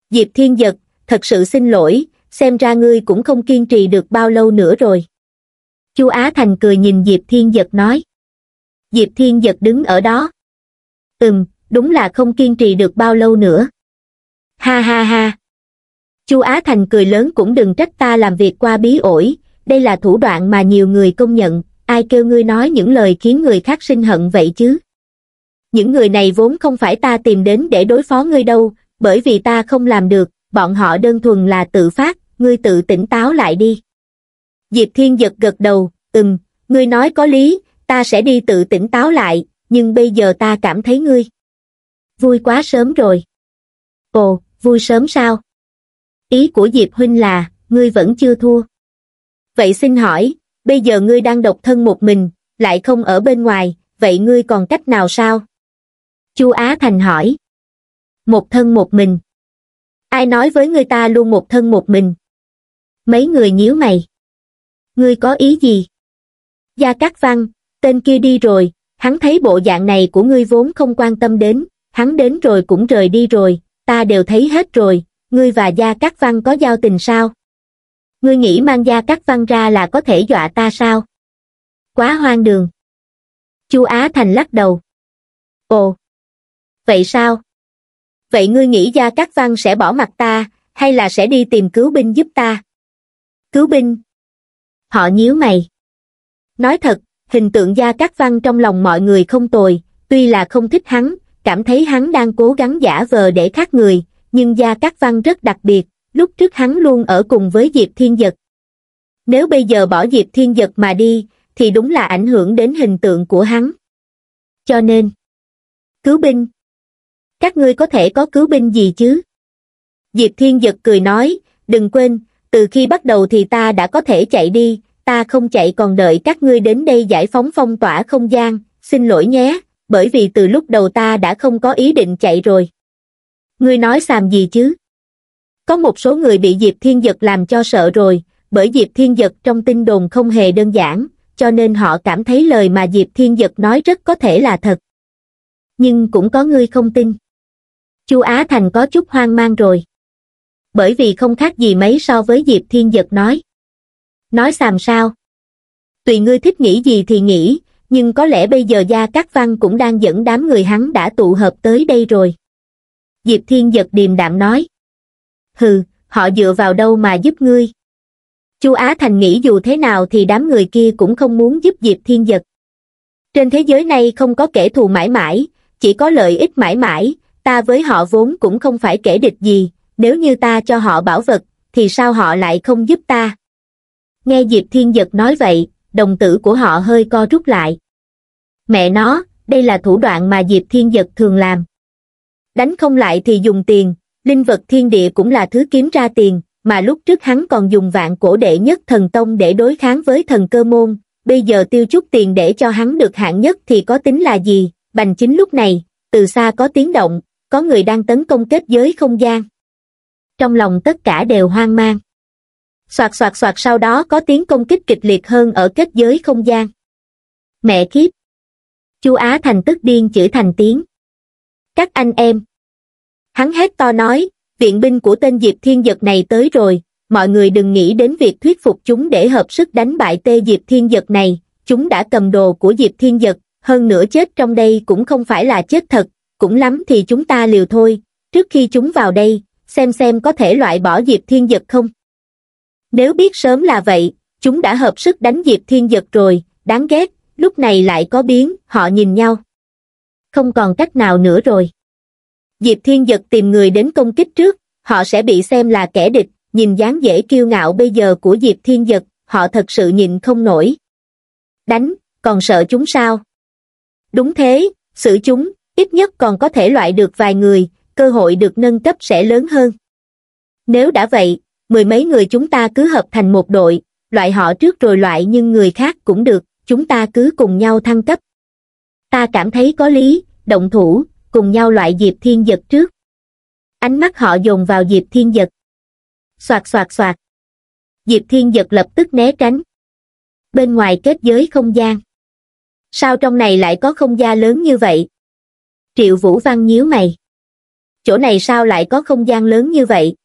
Diệp Thiên Giật, thật sự xin lỗi, xem ra ngươi cũng không kiên trì được bao lâu nữa rồi. Chu Á Thành cười nhìn Diệp Thiên Giật nói. Diệp Thiên Giật đứng ở đó. Ừm, đúng là không kiên trì được bao lâu nữa. Ha ha ha. Chu Á Thành cười lớn cũng đừng trách ta làm việc qua bí ổi, đây là thủ đoạn mà nhiều người công nhận, ai kêu ngươi nói những lời khiến người khác sinh hận vậy chứ. Những người này vốn không phải ta tìm đến để đối phó ngươi đâu, bởi vì ta không làm được, bọn họ đơn thuần là tự phát, ngươi tự tỉnh táo lại đi. Diệp Thiên giật gật đầu, ừm, ngươi nói có lý, ta sẽ đi tự tỉnh táo lại, nhưng bây giờ ta cảm thấy ngươi. Vui quá sớm rồi. Ồ, vui sớm sao? Ý của Diệp Huynh là, ngươi vẫn chưa thua. Vậy xin hỏi, bây giờ ngươi đang độc thân một mình, lại không ở bên ngoài, vậy ngươi còn cách nào sao? Chu Á Thành hỏi. Một thân một mình. Ai nói với người ta luôn một thân một mình? Mấy người nhíu mày. Ngươi có ý gì? Gia Cát Văn, tên kia đi rồi, hắn thấy bộ dạng này của ngươi vốn không quan tâm đến, hắn đến rồi cũng rời đi rồi, ta đều thấy hết rồi, ngươi và Gia Cát Văn có giao tình sao? Ngươi nghĩ mang Gia Cát Văn ra là có thể dọa ta sao? Quá hoang đường. Chu Á Thành lắc đầu. Ồ. Vậy sao? Vậy ngươi nghĩ Gia Cát Văn sẽ bỏ mặt ta, hay là sẽ đi tìm cứu binh giúp ta? Cứu binh? Họ nhíu mày. Nói thật, hình tượng Gia Cát Văn trong lòng mọi người không tồi, tuy là không thích hắn, cảm thấy hắn đang cố gắng giả vờ để khác người, nhưng Gia Cát Văn rất đặc biệt, lúc trước hắn luôn ở cùng với Diệp Thiên Dật. Nếu bây giờ bỏ Diệp Thiên Dật mà đi, thì đúng là ảnh hưởng đến hình tượng của hắn. Cho nên, cứu binh. Các ngươi có thể có cứu binh gì chứ? Diệp Thiên Giật cười nói, đừng quên, từ khi bắt đầu thì ta đã có thể chạy đi, ta không chạy còn đợi các ngươi đến đây giải phóng phong tỏa không gian, xin lỗi nhé, bởi vì từ lúc đầu ta đã không có ý định chạy rồi. Ngươi nói xàm gì chứ? Có một số người bị Diệp Thiên Giật làm cho sợ rồi, bởi Diệp Thiên Giật trong tin đồn không hề đơn giản, cho nên họ cảm thấy lời mà Diệp Thiên Giật nói rất có thể là thật. Nhưng cũng có người không tin. Chu Á Thành có chút hoang mang rồi. Bởi vì không khác gì mấy so với Diệp Thiên giật nói. Nói xàm sao? Tùy ngươi thích nghĩ gì thì nghĩ, nhưng có lẽ bây giờ Gia Cát Văn cũng đang dẫn đám người hắn đã tụ hợp tới đây rồi. Diệp Thiên giật điềm đạm nói. Hừ, họ dựa vào đâu mà giúp ngươi? Chu Á Thành nghĩ dù thế nào thì đám người kia cũng không muốn giúp Diệp Thiên giật. Trên thế giới này không có kẻ thù mãi mãi, chỉ có lợi ích mãi mãi, ta với họ vốn cũng không phải kẻ địch gì, nếu như ta cho họ bảo vật, thì sao họ lại không giúp ta? Nghe Diệp Thiên Giật nói vậy, đồng tử của họ hơi co rút lại. Mẹ nó, đây là thủ đoạn mà Diệp Thiên Giật thường làm. Đánh không lại thì dùng tiền, linh vật thiên địa cũng là thứ kiếm ra tiền, mà lúc trước hắn còn dùng vạn cổ đệ nhất thần tông để đối kháng với thần cơ môn, bây giờ tiêu chút tiền để cho hắn được hạng nhất thì có tính là gì, bành chính lúc này, từ xa có tiếng động, có người đang tấn công kết giới không gian. Trong lòng tất cả đều hoang mang. xoạt xoạt xoạt sau đó có tiếng công kích kịch liệt hơn ở kết giới không gian. Mẹ kiếp! Chu Á Thành tức điên chửi thành tiếng. Các anh em! Hắn hét to nói, viện binh của tên Diệp Thiên giật này tới rồi, mọi người đừng nghĩ đến việc thuyết phục chúng để hợp sức đánh bại tê Diệp Thiên giật này, chúng đã cầm đồ của Diệp Thiên giật hơn nữa chết trong đây cũng không phải là chết thật, cũng lắm thì chúng ta liều thôi, trước khi chúng vào đây, xem xem có thể loại bỏ Diệp Thiên Dật không. Nếu biết sớm là vậy, chúng đã hợp sức đánh Diệp Thiên Dật rồi, đáng ghét, lúc này lại có biến, họ nhìn nhau. Không còn cách nào nữa rồi. Diệp Thiên Dật tìm người đến công kích trước, họ sẽ bị xem là kẻ địch, nhìn dáng dễ kiêu ngạo bây giờ của Diệp Thiên Dật, họ thật sự nhìn không nổi. Đánh, còn sợ chúng sao? Đúng thế, xử chúng, ít nhất còn có thể loại được vài người, cơ hội được nâng cấp sẽ lớn hơn. Nếu đã vậy, mười mấy người chúng ta cứ hợp thành một đội, loại họ trước rồi loại nhưng người khác cũng được, chúng ta cứ cùng nhau thăng cấp. Ta cảm thấy có lý, động thủ, cùng nhau loại Diệp Thiên Giật trước. Ánh mắt họ dồn vào Diệp Thiên Giật. Xoạt xoạt xoạt. Diệp Thiên Giật lập tức né tránh. Bên ngoài kết giới không gian. Sao trong này lại có không gian lớn như vậy? Triệu Vũ Văn nhíu mày. chỗ này sao lại có không gian lớn như vậy?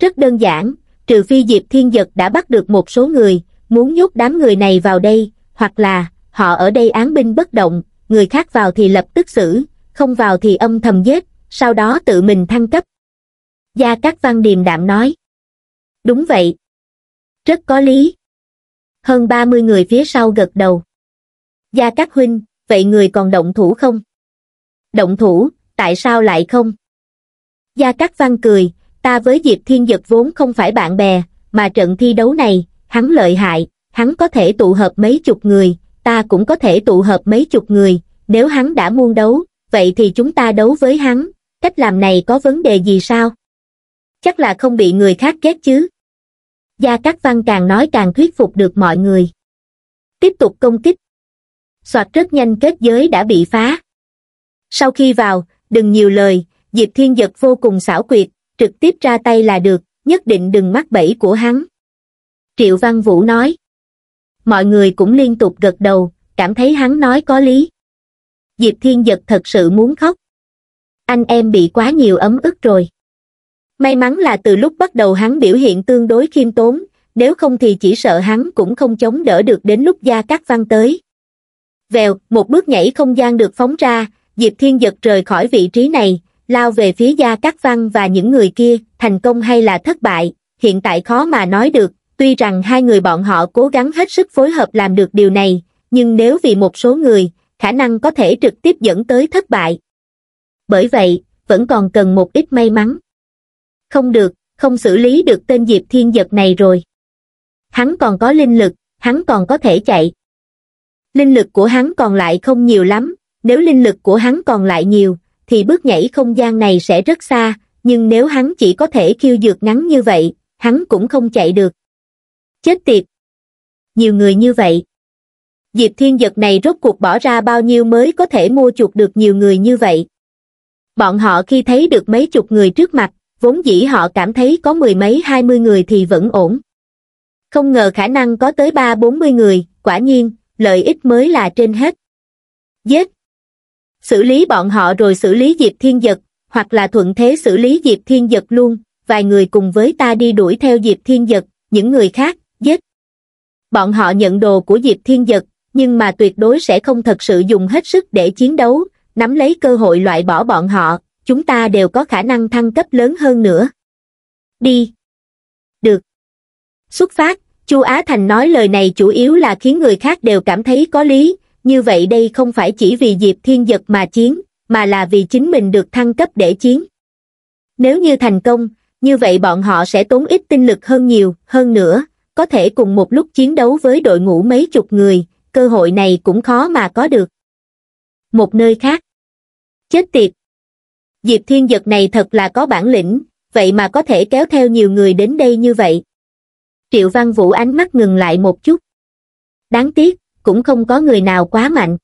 Rất đơn giản, trừ phi Diệp Thiên Giật đã bắt được một số người, muốn nhốt đám người này vào đây, hoặc là, họ ở đây án binh bất động, người khác vào thì lập tức xử, không vào thì âm thầm giết, sau đó tự mình thăng cấp. Gia Cát Văn điềm đạm nói. Đúng vậy. Rất có lý. Hơn 30 người phía sau gật đầu. Gia Cát Huynh, vậy người còn động thủ không? Động thủ, tại sao lại không? Gia Cát Văn cười, ta với Diệp Thiên Dật vốn không phải bạn bè, mà trận thi đấu này, hắn lợi hại, hắn có thể tụ hợp mấy chục người, ta cũng có thể tụ hợp mấy chục người, nếu hắn đã muôn đấu, vậy thì chúng ta đấu với hắn, cách làm này có vấn đề gì sao? Chắc là không bị người khác ghét chứ. Gia Cát Văn càng nói càng thuyết phục được mọi người. Tiếp tục công kích. Soạt rất nhanh kết giới đã bị phá. Sau khi vào, đừng nhiều lời, Diệp Thiên Giật vô cùng xảo quyệt, trực tiếp ra tay là được, nhất định đừng mắc bẫy của hắn. Triệu Văn Vũ nói. Mọi người cũng liên tục gật đầu, cảm thấy hắn nói có lý. Diệp Thiên Giật thật sự muốn khóc. Anh em bị quá nhiều ấm ức rồi. May mắn là từ lúc bắt đầu hắn biểu hiện tương đối khiêm tốn, nếu không thì chỉ sợ hắn cũng không chống đỡ được đến lúc Gia Cát Văn tới. Vèo, một bước nhảy không gian được phóng ra, Diệp Thiên giật rời khỏi vị trí này, lao về phía Gia Cát Văn và những người kia, thành công hay là thất bại, hiện tại khó mà nói được, tuy rằng hai người bọn họ cố gắng hết sức phối hợp làm được điều này, nhưng nếu vì một số người, khả năng có thể trực tiếp dẫn tới thất bại. Bởi vậy, vẫn còn cần một ít may mắn. Không được, không xử lý được tên Diệp Thiên Giật này rồi. Hắn còn có linh lực, hắn còn có thể chạy. Linh lực của hắn còn lại không nhiều lắm, nếu linh lực của hắn còn lại nhiều, thì bước nhảy không gian này sẽ rất xa, nhưng nếu hắn chỉ có thể khiêu dược ngắn như vậy, hắn cũng không chạy được. Chết tiệt! Nhiều người như vậy. Diệp Thiên Giật này rốt cuộc bỏ ra bao nhiêu mới có thể mua chuộc được nhiều người như vậy. Bọn họ khi thấy được mấy chục người trước mặt, vốn dĩ họ cảm thấy có mười mấy hai mươi người thì vẫn ổn. Không ngờ khả năng có tới ba bốn mươi người, quả nhiên, lợi ích mới là trên hết. Giết! Xử lý bọn họ rồi xử lý Diệp Thiên Giật, hoặc là thuận thế xử lý Diệp Thiên Giật luôn, vài người cùng với ta đi đuổi theo Diệp Thiên Giật, những người khác, giết. Bọn họ nhận đồ của Diệp Thiên Giật, nhưng mà tuyệt đối sẽ không thật sự dùng hết sức để chiến đấu, nắm lấy cơ hội loại bỏ bọn họ, chúng ta đều có khả năng thăng cấp lớn hơn nữa. Đi. Được. Xuất phát, Chu Á Thành nói lời này chủ yếu là khiến người khác đều cảm thấy có lý, như vậy đây không phải chỉ vì Diệp Thiên Giật mà chiến, mà là vì chính mình được thăng cấp để chiến. Nếu như thành công, như vậy bọn họ sẽ tốn ít tinh lực hơn nhiều, hơn nữa, có thể cùng một lúc chiến đấu với đội ngũ mấy chục người, cơ hội này cũng khó mà có được. Một nơi khác. Chết tiệt. Diệp Thiên Giật này thật là có bản lĩnh, vậy mà có thể kéo theo nhiều người đến đây như vậy. Triệu Văn Vũ ánh mắt ngừng lại một chút. Đáng tiếc, cũng không có người nào quá mạnh.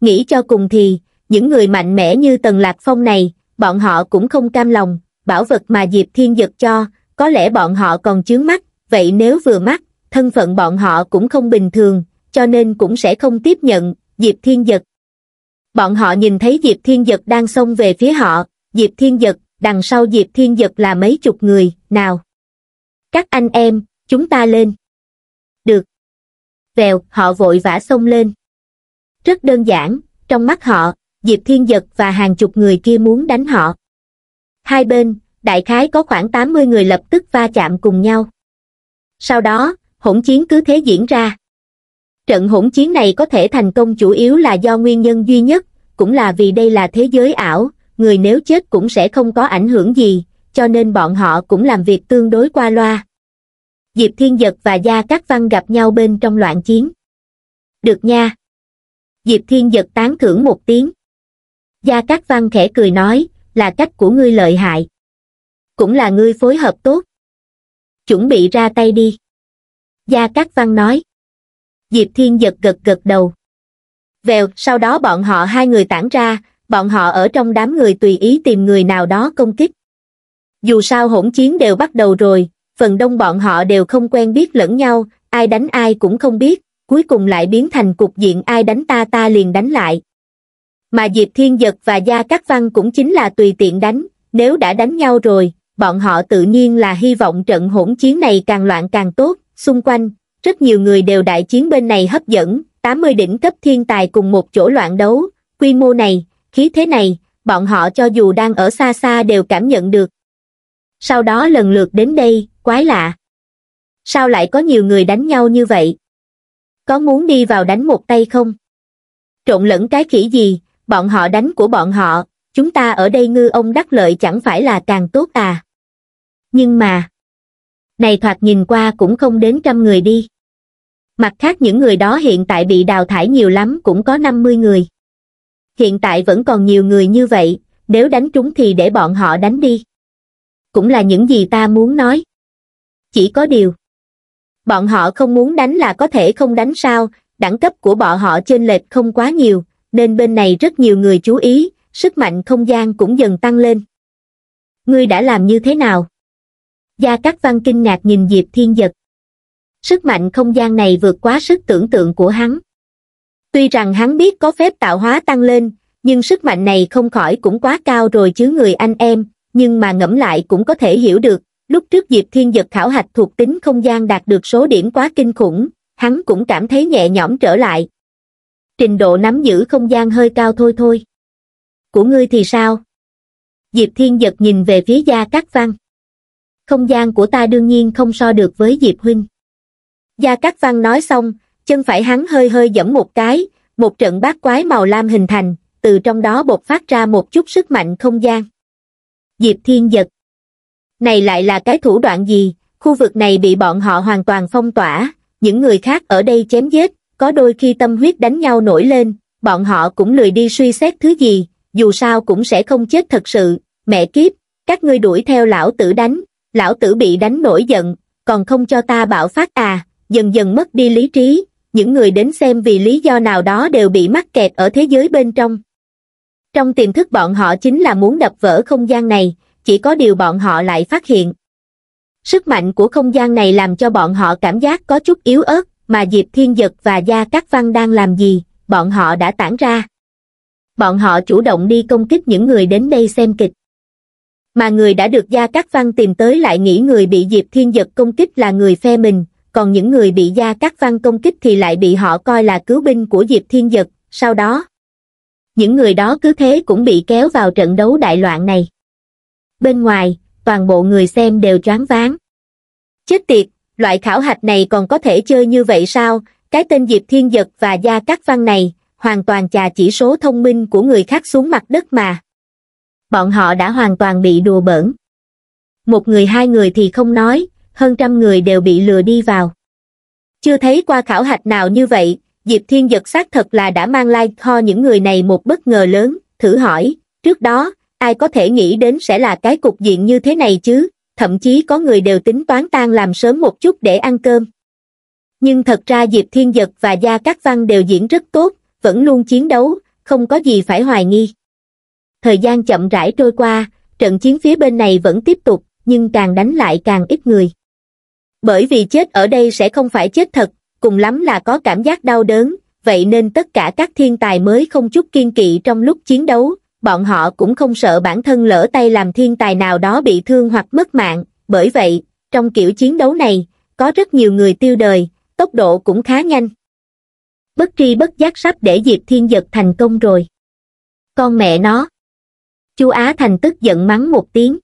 Nghĩ cho cùng thì, những người mạnh mẽ như Tần Lạc Phong này, bọn họ cũng không cam lòng, bảo vật mà Diệp Thiên giật cho, có lẽ bọn họ còn chướng mắt, vậy nếu vừa mắt, thân phận bọn họ cũng không bình thường, cho nên cũng sẽ không tiếp nhận, Diệp Thiên giật. Bọn họ nhìn thấy Diệp Thiên giật đang xông về phía họ, Diệp Thiên giật, đằng sau Diệp Thiên giật là mấy chục người, nào. Các anh em, chúng ta lên. Vèo, họ vội vã xông lên. Rất đơn giản, trong mắt họ, Diệp Thiên Giật và hàng chục người kia muốn đánh họ. Hai bên, đại khái có khoảng 80 người lập tức va chạm cùng nhau. Sau đó, hỗn chiến cứ thế diễn ra. Trận hỗn chiến này có thể thành công chủ yếu là do nguyên nhân duy nhất, cũng là vì đây là thế giới ảo, người nếu chết cũng sẽ không có ảnh hưởng gì, cho nên bọn họ cũng làm việc tương đối qua loa. Diệp Thiên Giật và Gia Cát Văn gặp nhau bên trong loạn chiến. Được nha. Diệp Thiên Giật tán thưởng một tiếng. Gia Cát Văn khẽ cười nói, là cách của ngươi lợi hại. Cũng là ngươi phối hợp tốt. Chuẩn bị ra tay đi. Gia Cát Văn nói. Diệp Thiên Giật gật gật đầu. Vèo, sau đó bọn họ hai người tản ra, bọn họ ở trong đám người tùy ý tìm người nào đó công kích. Dù sao hỗn chiến đều bắt đầu rồi, phần đông bọn họ đều không quen biết lẫn nhau, ai đánh ai cũng không biết, cuối cùng lại biến thành cục diện ai đánh ta ta liền đánh lại. Mà Diệp Thiên Giật và Gia Cát Văn cũng chính là tùy tiện đánh, nếu đã đánh nhau rồi, bọn họ tự nhiên là hy vọng trận hỗn chiến này càng loạn càng tốt, xung quanh, rất nhiều người đều đại chiến bên này hấp dẫn, 80 đỉnh cấp thiên tài cùng một chỗ loạn đấu, quy mô này, khí thế này, bọn họ cho dù đang ở xa xa đều cảm nhận được. Sau đó lần lượt đến đây, quái lạ. Sao lại có nhiều người đánh nhau như vậy? Có muốn đi vào đánh một tay không? Trộn lẫn cái khỉ gì, bọn họ đánh của bọn họ, chúng ta ở đây ngư ông đắc lợi chẳng phải là càng tốt à? Nhưng mà, này thoạt nhìn qua cũng không đến trăm người đi. Mặt khác những người đó hiện tại bị đào thải nhiều lắm cũng có 50 người. Hiện tại vẫn còn nhiều người như vậy, nếu đánh trúng thì để bọn họ đánh đi. Cũng là những gì ta muốn nói. Chỉ có điều. Bọn họ không muốn đánh là có thể không đánh sao, đẳng cấp của bọn họ trên lệch không quá nhiều, nên bên này rất nhiều người chú ý, sức mạnh không gian cũng dần tăng lên. Ngươi đã làm như thế nào? Gia Cát Văn kinh ngạc nhìn Diệp Thiên Giật. Sức mạnh không gian này vượt quá sức tưởng tượng của hắn. Tuy rằng hắn biết có phép tạo hóa tăng lên, nhưng sức mạnh này không khỏi cũng quá cao rồi chứ người anh em, nhưng mà ngẫm lại cũng có thể hiểu được, lúc trước Diệp Thiên Giật khảo hạch thuộc tính không gian đạt được số điểm quá kinh khủng, hắn cũng cảm thấy nhẹ nhõm trở lại. Trình độ nắm giữ không gian hơi cao thôi thôi. Của ngươi thì sao? Diệp Thiên Giật nhìn về phía Gia Cát Văn. Không gian của ta đương nhiên không so được với Diệp Huynh. Gia Cát Văn nói xong, chân phải hắn hơi hơi dẫm một cái, một trận bát quái màu lam hình thành, từ trong đó bộc phát ra một chút sức mạnh không gian. Diệp Thiên Giật này lại là cái thủ đoạn gì, khu vực này bị bọn họ hoàn toàn phong tỏa, những người khác ở đây chém giết, có đôi khi tâm huyết đánh nhau nổi lên, bọn họ cũng lười đi suy xét thứ gì, dù sao cũng sẽ không chết thật sự, mẹ kiếp, các ngươi đuổi theo lão tử đánh, lão tử bị đánh nổi giận, còn không cho ta bạo phát à, dần dần mất đi lý trí, những người đến xem vì lý do nào đó đều bị mắc kẹt ở thế giới bên trong. Trong tiềm thức bọn họ chính là muốn đập vỡ không gian này, chỉ có điều bọn họ lại phát hiện. Sức mạnh của không gian này làm cho bọn họ cảm giác có chút yếu ớt, mà Diệp Thiên Dật và Gia Cát Văn đang làm gì, bọn họ đã tản ra. Bọn họ chủ động đi công kích những người đến đây xem kịch. Mà người đã được Gia Cát Văn tìm tới lại nghĩ người bị Diệp Thiên Dật công kích là người phe mình, còn những người bị Gia Cát Văn công kích thì lại bị họ coi là cứu binh của Diệp Thiên Dật, sau đó. Những người đó cứ thế cũng bị kéo vào trận đấu đại loạn này. Bên ngoài, toàn bộ người xem đều choáng váng. Chết tiệt, loại khảo hạch này còn có thể chơi như vậy sao, cái tên Diệp Thiên Dật và Gia Cát Văn này, hoàn toàn chà chỉ số thông minh của người khác xuống mặt đất mà. Bọn họ đã hoàn toàn bị đùa bỡn. Một người hai người thì không nói, hơn trăm người đều bị lừa đi vào. Chưa thấy qua khảo hạch nào như vậy, Diệp Thiên Dật xác thật là đã mang lai like kho những người này một bất ngờ lớn, thử hỏi, trước đó, ai có thể nghĩ đến sẽ là cái cục diện như thế này chứ, thậm chí có người đều tính toán tan làm sớm một chút để ăn cơm. Nhưng thật ra Diệp Thiên Dật và Gia Cát Văn đều diễn rất tốt, vẫn luôn chiến đấu, không có gì phải hoài nghi. Thời gian chậm rãi trôi qua, trận chiến phía bên này vẫn tiếp tục, nhưng càng đánh lại càng ít người. Bởi vì chết ở đây sẽ không phải chết thật, cùng lắm là có cảm giác đau đớn, vậy nên tất cả các thiên tài mới không chút kiên kỵ trong lúc chiến đấu, bọn họ cũng không sợ bản thân lỡ tay làm thiên tài nào đó bị thương hoặc mất mạng, bởi vậy, trong kiểu chiến đấu này, có rất nhiều người tiêu đời, tốc độ cũng khá nhanh. Bất tri bất giác sắp để Diệp Thiên Giật thành công rồi. Con mẹ nó. Chu Á Thành tức giận mắng một tiếng.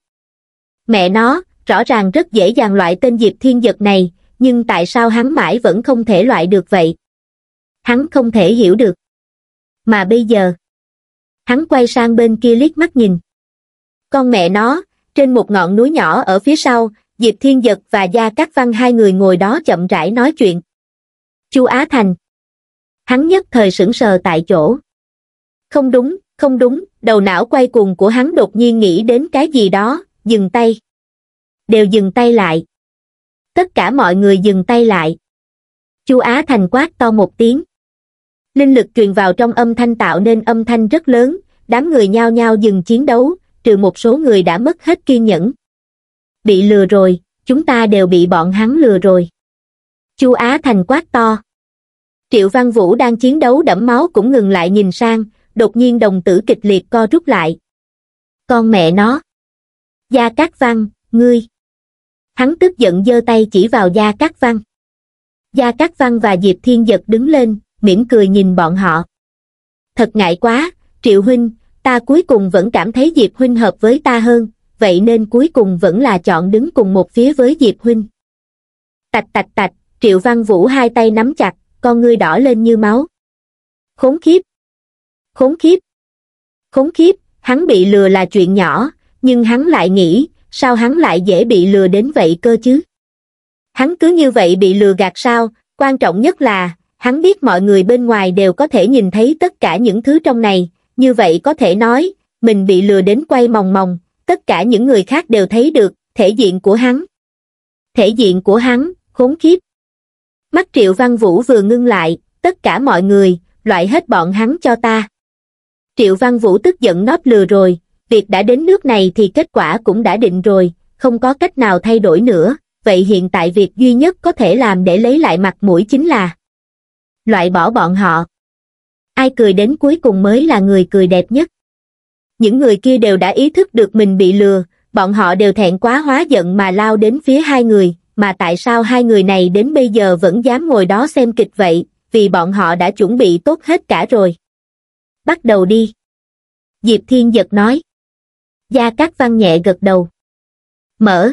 Mẹ nó, rõ ràng rất dễ dàng loại tên Diệp Thiên Giật này, nhưng tại sao hắn mãi vẫn không thể loại được vậy? Hắn không thể hiểu được. Mà bây giờ, hắn quay sang bên kia liếc mắt nhìn. Con mẹ nó, trên một ngọn núi nhỏ ở phía sau, Diệp Thiên Giật và Gia Cát Văn hai người ngồi đó chậm rãi nói chuyện. Chu Á Thành. Hắn nhất thời sững sờ tại chỗ. Không đúng, không đúng, đầu não quay cuồng của hắn đột nhiên nghĩ đến cái gì đó, dừng tay. Đều dừng tay lại. Tất cả mọi người dừng tay lại. Chu Á Thành quát to một tiếng. Linh lực truyền vào trong âm thanh tạo nên âm thanh rất lớn, đám người nhao nhao dừng chiến đấu, trừ một số người đã mất hết kiên nhẫn. Bị lừa rồi, chúng ta đều bị bọn hắn lừa rồi. Chu Á Thành quát to. Triệu Văn Vũ đang chiến đấu đẫm máu cũng ngừng lại nhìn sang, đột nhiên đồng tử kịch liệt co rút lại. Con mẹ nó! Gia Cát Văn, ngươi! Hắn tức giận giơ tay chỉ vào Gia Cát Văn. Gia Cát Văn và Diệp Thiên Giật đứng lên, mỉm cười nhìn bọn họ. Thật ngại quá, Triệu Huynh, ta cuối cùng vẫn cảm thấy Diệp Huynh hợp với ta hơn, vậy nên cuối cùng vẫn là chọn đứng cùng một phía với Diệp Huynh. Tạch tạch tạch, Triệu Văn Vũ hai tay nắm chặt, con ngươi đỏ lên như máu. Khốn khiếp! Khốn khiếp! Khốn khiếp, hắn bị lừa là chuyện nhỏ, nhưng hắn lại nghĩ, sao hắn lại dễ bị lừa đến vậy cơ chứ? Hắn cứ như vậy bị lừa gạt sao, quan trọng nhất là, hắn biết mọi người bên ngoài đều có thể nhìn thấy tất cả những thứ trong này, như vậy có thể nói, mình bị lừa đến quay mòng mòng, tất cả những người khác đều thấy được, thể diện của hắn. Thể diện của hắn, khốn khiếp. Mắt Triệu Văn Vũ vừa ngưng lại, tất cả mọi người, loại hết bọn hắn cho ta. Triệu Văn Vũ tức giận nóp lừa rồi, việc đã đến nước này thì kết quả cũng đã định rồi, không có cách nào thay đổi nữa, vậy hiện tại việc duy nhất có thể làm để lấy lại mặt mũi chính là loại bỏ bọn họ. Ai cười đến cuối cùng mới là người cười đẹp nhất. Những người kia đều đã ý thức được mình bị lừa, bọn họ đều thẹn quá hóa giận mà lao đến phía hai người, mà tại sao hai người này đến bây giờ vẫn dám ngồi đó xem kịch vậy, vì bọn họ đã chuẩn bị tốt hết cả rồi. Bắt đầu đi. Diệp Thiên Giật nói. Gia Cát Văn nhẹ gật đầu. Mở.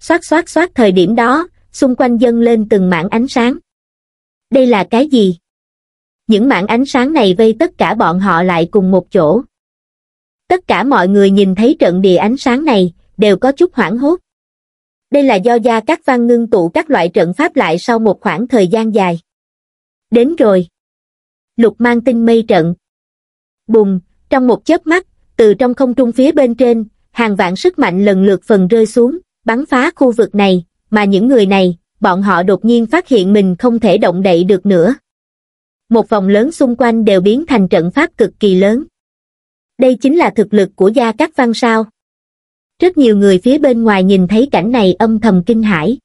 Xoát xoát xoát thời điểm đó, xung quanh dâng lên từng mảng ánh sáng. Đây là cái gì? Những mảng ánh sáng này vây tất cả bọn họ lại cùng một chỗ. Tất cả mọi người nhìn thấy trận địa ánh sáng này, đều có chút hoảng hốt. Đây là do gia các văn ngưng tụ các loại trận pháp lại sau một khoảng thời gian dài. Đến rồi. Lục mang tinh mây trận. Bùng, trong một chớp mắt, từ trong không trung phía bên trên, hàng vạn sức mạnh lần lượt phần rơi xuống, bắn phá khu vực này, mà những người này, bọn họ đột nhiên phát hiện mình không thể động đậy được nữa. Một vòng lớn xung quanh đều biến thành trận pháp cực kỳ lớn. Đây chính là thực lực của Gia Cát Văn sao. Rất nhiều người phía bên ngoài nhìn thấy cảnh này âm thầm kinh hãi.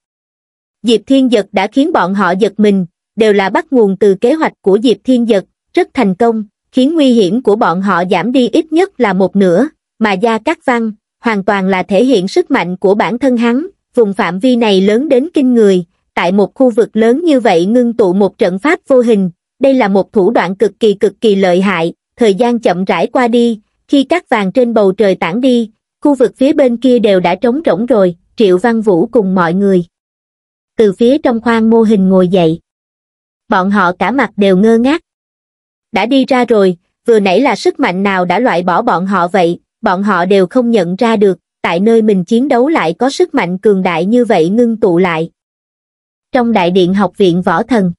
Diệp Thiên Giật đã khiến bọn họ giật mình, đều là bắt nguồn từ kế hoạch của Diệp Thiên Giật, rất thành công, khiến nguy hiểm của bọn họ giảm đi ít nhất là một nửa, mà Gia Cát Văn, hoàn toàn là thể hiện sức mạnh của bản thân hắn, vùng phạm vi này lớn đến kinh người, tại một khu vực lớn như vậy ngưng tụ một trận pháp vô hình, đây là một thủ đoạn cực kỳ cực kỳ lợi hại, thời gian chậm rãi qua đi, khi các vàng trên bầu trời tản đi, khu vực phía bên kia đều đã trống rỗng rồi, Triệu Văn Vũ cùng mọi người. Từ phía trong khoang mô hình ngồi dậy. Bọn họ cả mặt đều ngơ ngác. Đã đi ra rồi, vừa nãy là sức mạnh nào đã loại bỏ bọn họ vậy, bọn họ đều không nhận ra được, tại nơi mình chiến đấu lại có sức mạnh cường đại như vậy ngưng tụ lại. Trong đại điện học viện võ thần,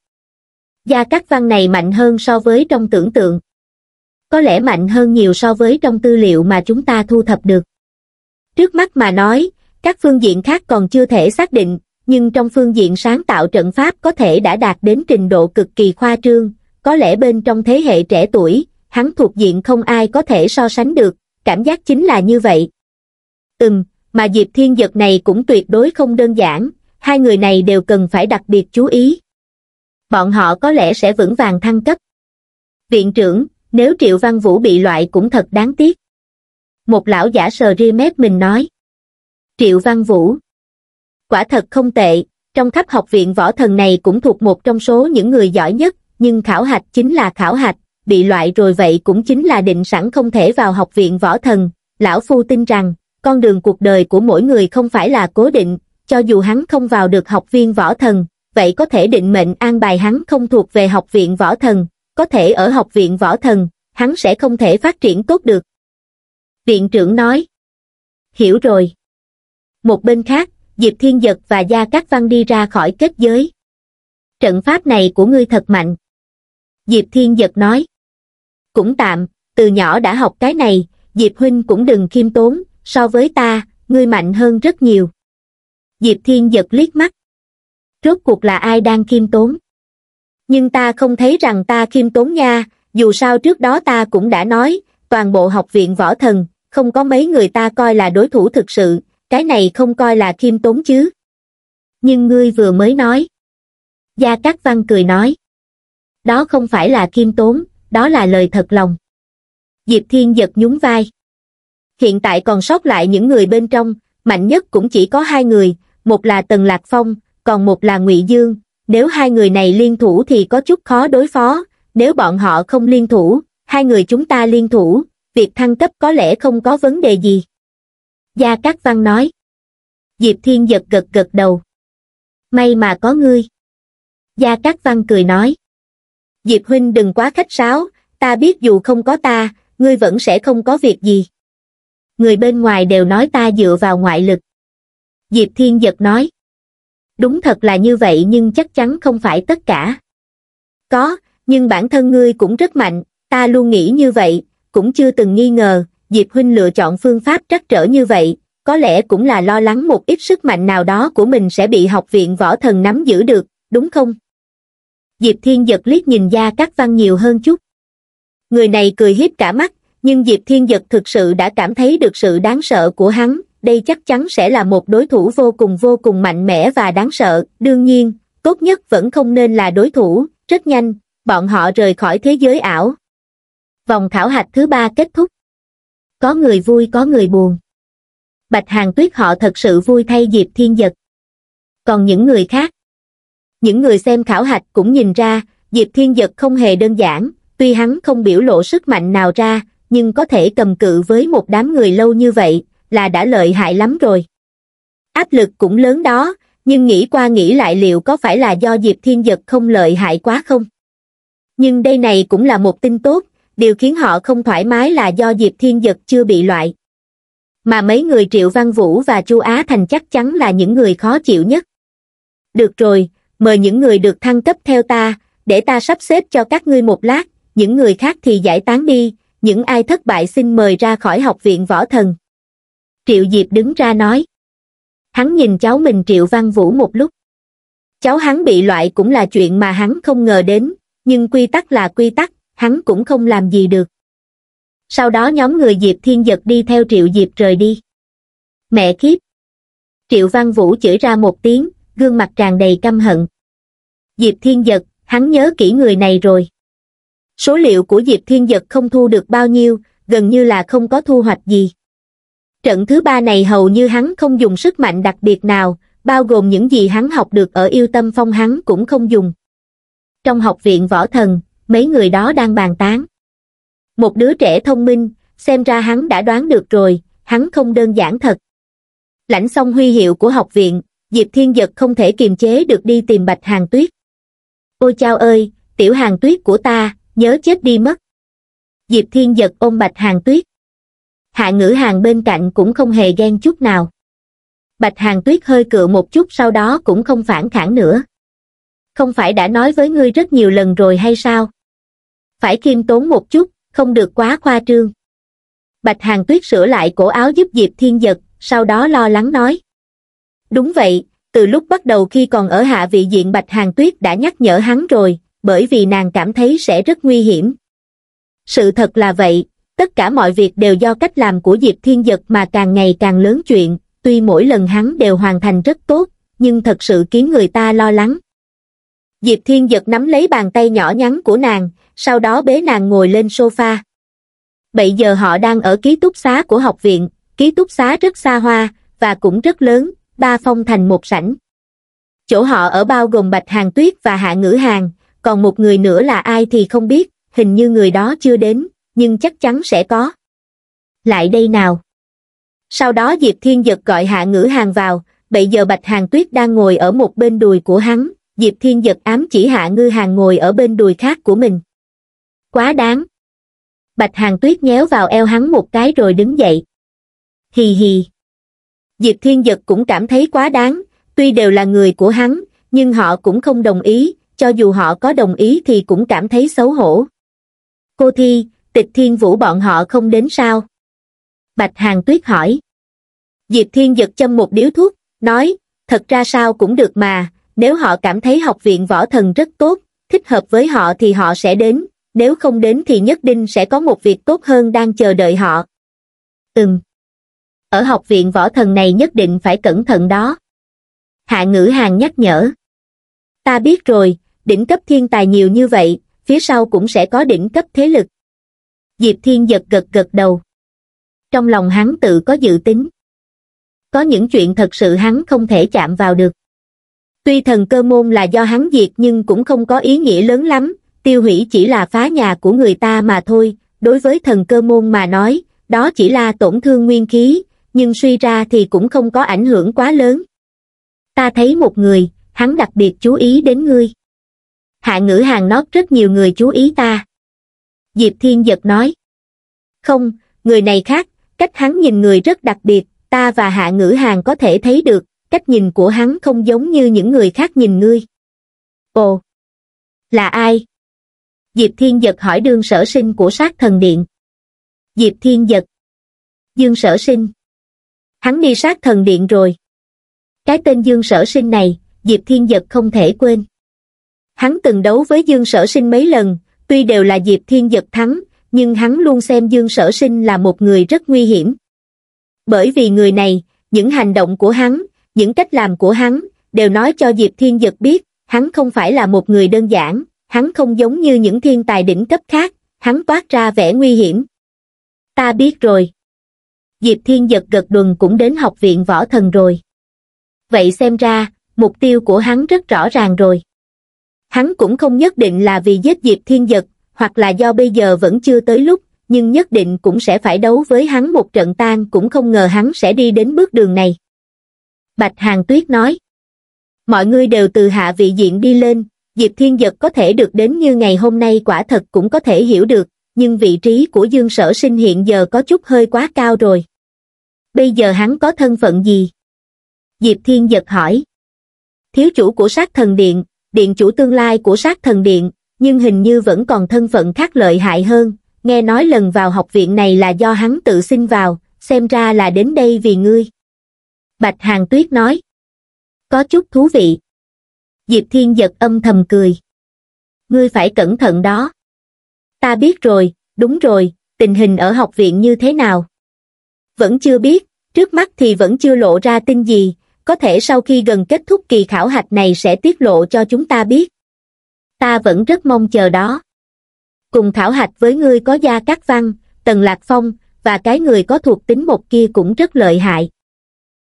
gia các văn này mạnh hơn so với trong tưởng tượng. Có lẽ mạnh hơn nhiều so với trong tư liệu mà chúng ta thu thập được. Trước mắt mà nói, các phương diện khác còn chưa thể xác định, nhưng trong phương diện sáng tạo trận pháp có thể đã đạt đến trình độ cực kỳ khoa trương, có lẽ bên trong thế hệ trẻ tuổi, hắn thuộc diện không ai có thể so sánh được, cảm giác chính là như vậy. Ừm, mà Diệp Thiên Giật này cũng tuyệt đối không đơn giản, hai người này đều cần phải đặc biệt chú ý. Bọn họ có lẽ sẽ vững vàng thăng cấp. Viện trưởng, nếu Triệu Văn Vũ bị loại cũng thật đáng tiếc. Một lão giả sờ ri mép mình nói. Triệu Văn Vũ. Quả thật không tệ, trong khắp học viện võ thần này cũng thuộc một trong số những người giỏi nhất, nhưng khảo hạch chính là khảo hạch, bị loại rồi vậy cũng chính là định sẵn không thể vào học viện võ thần. Lão Phu tin rằng, con đường cuộc đời của mỗi người không phải là cố định, cho dù hắn không vào được học viên võ thần, vậy có thể định mệnh an bài hắn không thuộc về học viện võ thần, có thể ở học viện võ thần, hắn sẽ không thể phát triển tốt được. Viện trưởng nói. Hiểu rồi. Một bên khác, Diệp Thiên Giật và Gia Cát Văn đi ra khỏi kết giới. Trận pháp này của ngươi thật mạnh. Diệp Thiên Giật nói. Cũng tạm, từ nhỏ đã học cái này, Diệp Huynh cũng đừng khiêm tốn, so với ta, ngươi mạnh hơn rất nhiều. Diệp Thiên giật liếc mắt. Rốt cuộc là ai đang khiêm tốn? Nhưng ta không thấy rằng ta khiêm tốn nha, dù sao trước đó ta cũng đã nói, toàn bộ học viện võ thần, không có mấy người ta coi là đối thủ thực sự, cái này không coi là khiêm tốn chứ. Nhưng ngươi vừa mới nói. Gia Cát Văn cười nói. Đó không phải là khiêm tốn, đó là lời thật lòng. Diệp Thiên giật nhún vai. Hiện tại còn sót lại những người bên trong, mạnh nhất cũng chỉ có hai người, một là Tần Lạc Phong, còn một là Ngụy Dương, nếu hai người này liên thủ thì có chút khó đối phó, nếu bọn họ không liên thủ, hai người chúng ta liên thủ, việc thăng cấp có lẽ không có vấn đề gì. Gia Cát Văn nói. Diệp Thiên giật gật gật đầu. May mà có ngươi. Gia Cát Văn cười nói. Diệp Huynh đừng quá khách sáo, ta biết dù không có ta, ngươi vẫn sẽ không có việc gì. Người bên ngoài đều nói ta dựa vào ngoại lực. Diệp Thiên Giật nói. Đúng thật là như vậy nhưng chắc chắn không phải tất cả. Có, nhưng bản thân ngươi cũng rất mạnh, ta luôn nghĩ như vậy, cũng chưa từng nghi ngờ, Diệp Huynh lựa chọn phương pháp trắc trở như vậy, có lẽ cũng là lo lắng một ít sức mạnh nào đó của mình sẽ bị học viện võ thần nắm giữ được, đúng không? Diệp Thiên giật liếc nhìn ra Cát Văn nhiều hơn chút. Người này cười hiếp cả mắt, nhưng Diệp Thiên giật thực sự đã cảm thấy được sự đáng sợ của hắn, đây chắc chắn sẽ là một đối thủ vô cùng vô cùng mạnh mẽ và đáng sợ, đương nhiên, tốt nhất vẫn không nên là đối thủ, rất nhanh, bọn họ rời khỏi thế giới ảo. Vòng khảo hạch thứ ba kết thúc. Có người vui có người buồn. Bạch Hàng Tuyết họ thật sự vui thay Diệp Thiên Giật. Còn những người khác, những người xem khảo hạch cũng nhìn ra, Diệp Thiên Giật không hề đơn giản, tuy hắn không biểu lộ sức mạnh nào ra, nhưng có thể cầm cự với một đám người lâu như vậy, là đã lợi hại lắm rồi. Áp lực cũng lớn đó, nhưng nghĩ qua nghĩ lại liệu có phải là do Diệp Thiên Giật không lợi hại quá không? Nhưng đây này cũng là một tin tốt, điều khiến họ không thoải mái là do Diệp Thiên Giật chưa bị loại. Mà mấy người Triệu Văn Vũ và Chu Á Thành chắc chắn là những người khó chịu nhất. Được rồi, mời những người được thăng cấp theo ta, để ta sắp xếp cho các ngươi một lát, những người khác thì giải tán đi, những ai thất bại xin mời ra khỏi học viện võ thần. Triệu Diệp đứng ra nói. Hắn nhìn cháu mình Triệu Văn Vũ một lúc. Cháu hắn bị loại cũng là chuyện mà hắn không ngờ đến, nhưng quy tắc là quy tắc, hắn cũng không làm gì được. Sau đó nhóm người Diệp Thiên Giật đi theo Triệu Diệp rời đi. Mẹ kiếp! Triệu Văn Vũ chửi ra một tiếng, gương mặt tràn đầy căm hận. Diệp Thiên Giật, hắn nhớ kỹ người này rồi. Số liệu của Diệp Thiên Giật không thu được bao nhiêu, gần như là không có thu hoạch gì. Trận thứ ba này hầu như hắn không dùng sức mạnh đặc biệt nào, bao gồm những gì hắn học được ở yêu tâm phong hắn cũng không dùng. Trong học viện võ thần, mấy người đó đang bàn tán. Một đứa trẻ thông minh, xem ra hắn đã đoán được rồi, hắn không đơn giản thật. Lãnh xong huy hiệu của học viện, Diệp Thiên Giật không thể kiềm chế được đi tìm Bạch Hàng Tuyết. Ôi chao ơi, tiểu hàng tuyết của ta, nhớ chết đi mất. Diệp Thiên Giật ôm Bạch Hàng Tuyết. Hạ ngữ hàng bên cạnh cũng không hề ghen chút nào. Bạch Hàng Tuyết hơi cựa một chút sau đó cũng không phản kháng nữa. Không phải đã nói với ngươi rất nhiều lần rồi hay sao? Phải khiêm tốn một chút, không được quá khoa trương. Bạch Hàng Tuyết sửa lại cổ áo giúp Diệp Thiên Giật, sau đó lo lắng nói. Đúng vậy, từ lúc bắt đầu khi còn ở hạ vị diện Bạch Hàng Tuyết đã nhắc nhở hắn rồi, bởi vì nàng cảm thấy sẽ rất nguy hiểm. Sự thật là vậy, tất cả mọi việc đều do cách làm của Diệp Thiên Giật mà càng ngày càng lớn chuyện, tuy mỗi lần hắn đều hoàn thành rất tốt, nhưng thật sự khiến người ta lo lắng. Diệp Thiên Giật nắm lấy bàn tay nhỏ nhắn của nàng, sau đó bế nàng ngồi lên sofa. Bây giờ họ đang ở ký túc xá của học viện, ký túc xá rất xa hoa, và cũng rất lớn, ba phong thành một sảnh. Chỗ họ ở bao gồm Bạch Hàng Tuyết và Hạ Ngữ Hàng, còn một người nữa là ai thì không biết, hình như người đó chưa đến, nhưng chắc chắn sẽ có. Lại đây nào. Sau đó Diệp Thiên Giật gọi Hạ Ngữ Hàng vào, bây giờ Bạch Hàng Tuyết đang ngồi ở một bên đùi của hắn, Diệp Thiên Giật ám chỉ Hạ Ngư Hàng ngồi ở bên đùi khác của mình. Quá đáng. Bạch Hàng Tuyết nhéo vào eo hắn một cái rồi đứng dậy. Hì hì. Diệp Thiên Giật cũng cảm thấy quá đáng, tuy đều là người của hắn, nhưng họ cũng không đồng ý, cho dù họ có đồng ý thì cũng cảm thấy xấu hổ. Cô Thi, tịch thiên vũ bọn họ không đến sao? Bạch Hàng Tuyết hỏi. Diệp Thiên giật châm một điếu thuốc, nói, thật ra sao cũng được mà, nếu họ cảm thấy học viện võ thần rất tốt, thích hợp với họ thì họ sẽ đến, nếu không đến thì nhất định sẽ có một việc tốt hơn đang chờ đợi họ. Ừm. Ở học viện võ thần này nhất định phải cẩn thận đó. Hạ ngữ hàng nhắc nhở. Ta biết rồi, đỉnh cấp thiên tài nhiều như vậy, phía sau cũng sẽ có đỉnh cấp thế lực. Diệp Thiên giật gật gật đầu. Trong lòng hắn tự có dự tính. Có những chuyện thật sự hắn không thể chạm vào được. Tuy thần cơ môn là do hắn diệt nhưng cũng không có ý nghĩa lớn lắm, tiêu hủy chỉ là phá nhà của người ta mà thôi, đối với thần cơ môn mà nói, đó chỉ là tổn thương nguyên khí, nhưng suy ra thì cũng không có ảnh hưởng quá lớn. Ta thấy một người, hắn đặc biệt chú ý đến ngươi. Hạ ngữ hàng nót rất nhiều người chú ý ta. Diệp Thiên Giật nói. Không, người này khác, cách hắn nhìn người rất đặc biệt, ta và hạ ngữ hàng có thể thấy được, cách nhìn của hắn không giống như những người khác nhìn ngươi. Ồ, là ai? Diệp Thiên Giật hỏi đương sở sinh của sát thần điện. Diệp Thiên Giật. Dương sở sinh. Hắn đi sát thần điện rồi. Cái tên Dương sở sinh này, Diệp Thiên Giật không thể quên. Hắn từng đấu với Dương sở sinh mấy lần, tuy đều là Diệp Thiên Giật thắng, nhưng hắn luôn xem Dương sở sinh là một người rất nguy hiểm. Bởi vì người này, những hành động của hắn, những cách làm của hắn, đều nói cho Diệp Thiên Giật biết, hắn không phải là một người đơn giản, hắn không giống như những thiên tài đỉnh cấp khác, hắn toát ra vẻ nguy hiểm. Ta biết rồi. Diệp Thiên Giật gật đùn cũng đến học viện võ thần rồi. Vậy xem ra, mục tiêu của hắn rất rõ ràng rồi. Hắn cũng không nhất định là vì giết Diệp Thiên Giật, hoặc là do bây giờ vẫn chưa tới lúc, nhưng nhất định cũng sẽ phải đấu với hắn một trận tan cũng không ngờ hắn sẽ đi đến bước đường này. Bạch Hàng Tuyết nói. Mọi người đều từ hạ vị diện đi lên, Diệp Thiên Giật có thể được đến như ngày hôm nay quả thật cũng có thể hiểu được, nhưng vị trí của Dương Sở Sinh hiện giờ có chút hơi quá cao rồi. Bây giờ hắn có thân phận gì? Diệp Thiên Giật hỏi. Thiếu chủ của sát thần điện, điện chủ tương lai của sát thần điện, nhưng hình như vẫn còn thân phận khác lợi hại hơn, nghe nói lần vào học viện này là do hắn tự xin vào, xem ra là đến đây vì ngươi. Bạch Hàng Tuyết nói. Có chút thú vị. Diệp Thiên giật âm thầm cười. Ngươi phải cẩn thận đó. Ta biết rồi, đúng rồi, tình hình ở học viện như thế nào? Vẫn chưa biết, trước mắt thì vẫn chưa lộ ra tin gì, có thể sau khi gần kết thúc kỳ khảo hạch này sẽ tiết lộ cho chúng ta biết. Ta vẫn rất mong chờ đó. Cùng khảo hạch với ngươi có Gia Cát Văn, Tần Lạc Phong, và cái người có thuộc tính một kia cũng rất lợi hại.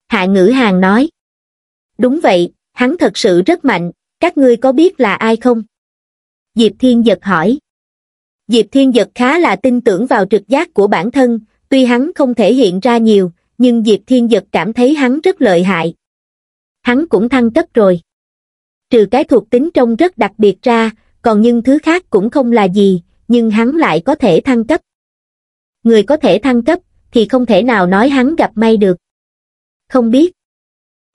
Hạ ngữ hàng nói. Đúng vậy, hắn thật sự rất mạnh, các ngươi có biết là ai không? Diệp Thiên Giật hỏi. Diệp Thiên Giật khá là tin tưởng vào trực giác của bản thân, tuy hắn không thể hiện ra nhiều, nhưng Diệp Thiên Giật cảm thấy hắn rất lợi hại. Hắn cũng thăng cấp rồi. Trừ cái thuộc tính trông rất đặc biệt ra, còn những thứ khác cũng không là gì, nhưng hắn lại có thể thăng cấp. Người có thể thăng cấp, thì không thể nào nói hắn gặp may được. Không biết.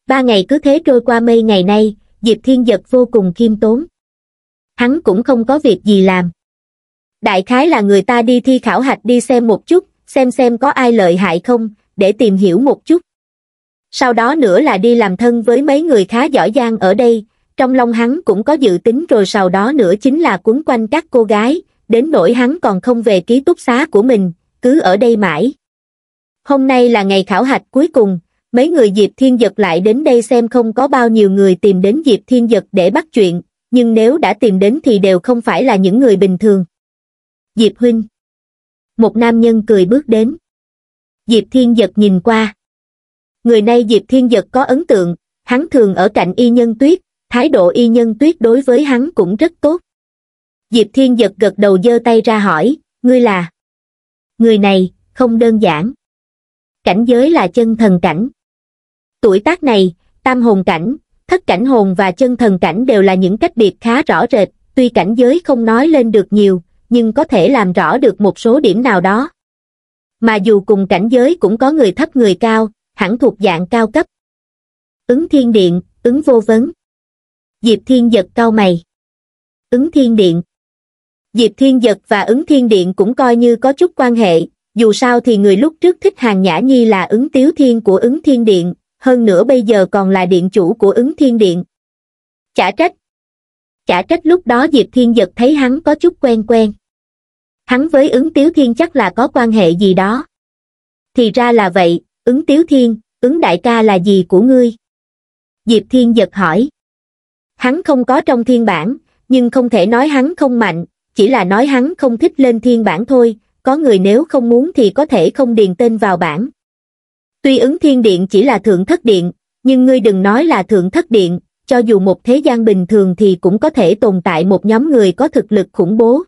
Ba ngày cứ thế trôi qua mây ngày nay, Diệp Thiên Giật vô cùng khiêm tốn. Hắn cũng không có việc gì làm. Đại khái là người ta đi thi khảo hạch đi xem một chút, xem xem có ai lợi hại không, để tìm hiểu một chút. Sau đó nữa là đi làm thân với mấy người khá giỏi giang ở đây, trong lòng hắn cũng có dự tính rồi sau đó nữa chính là quấn quanh các cô gái, đến nỗi hắn còn không về ký túc xá của mình, cứ ở đây mãi. Hôm nay là ngày khảo hạch cuối cùng, mấy người Diệp Thiên Dật lại đến đây xem không có bao nhiêu người tìm đến Diệp Thiên Dật để bắt chuyện, nhưng nếu đã tìm đến thì đều không phải là những người bình thường. Diệp Huynh Một nam nhân cười bước đến. Diệp Thiên Dật nhìn qua. Người nay Diệp Thiên Giật có ấn tượng, hắn thường ở cạnh y nhân tuyết, thái độ y nhân tuyết đối với hắn cũng rất tốt. Diệp Thiên giật gật đầu giơ tay ra hỏi, ngươi là? Người này, không đơn giản. Cảnh giới là chân thần cảnh. Tuổi tác này, tam hồn cảnh, thất cảnh hồn và chân thần cảnh đều là những cách biệt khá rõ rệt, tuy cảnh giới không nói lên được nhiều, nhưng có thể làm rõ được một số điểm nào đó. Mà dù cùng cảnh giới cũng có người thấp người cao, hẳn thuộc dạng cao cấp. Ứng thiên điện, ứng vô vấn. Diệp Thiên giật cao mày. Ứng thiên điện. Diệp Thiên giật và ứng thiên điện cũng coi như có chút quan hệ, dù sao thì người lúc trước thích hàng nhã nhi là ứng tiếu thiên của ứng thiên điện, hơn nữa bây giờ còn là điện chủ của ứng thiên điện. Chả trách. Chả trách lúc đó Diệp Thiên giật thấy hắn có chút quen quen. Hắn với ứng tiếu thiên chắc là có quan hệ gì đó. Thì ra là vậy, ứng tiếu thiên, ứng đại ca là gì của ngươi? Diệp Thiên giật hỏi. Hắn không có trong thiên bản, nhưng không thể nói hắn không mạnh, chỉ là nói hắn không thích lên thiên bản thôi, có người nếu không muốn thì có thể không điền tên vào bản. Tuy ứng thiên điện chỉ là thượng thất điện, nhưng ngươi đừng nói là thượng thất điện, cho dù một thế gian bình thường thì cũng có thể tồn tại một nhóm người có thực lực khủng bố.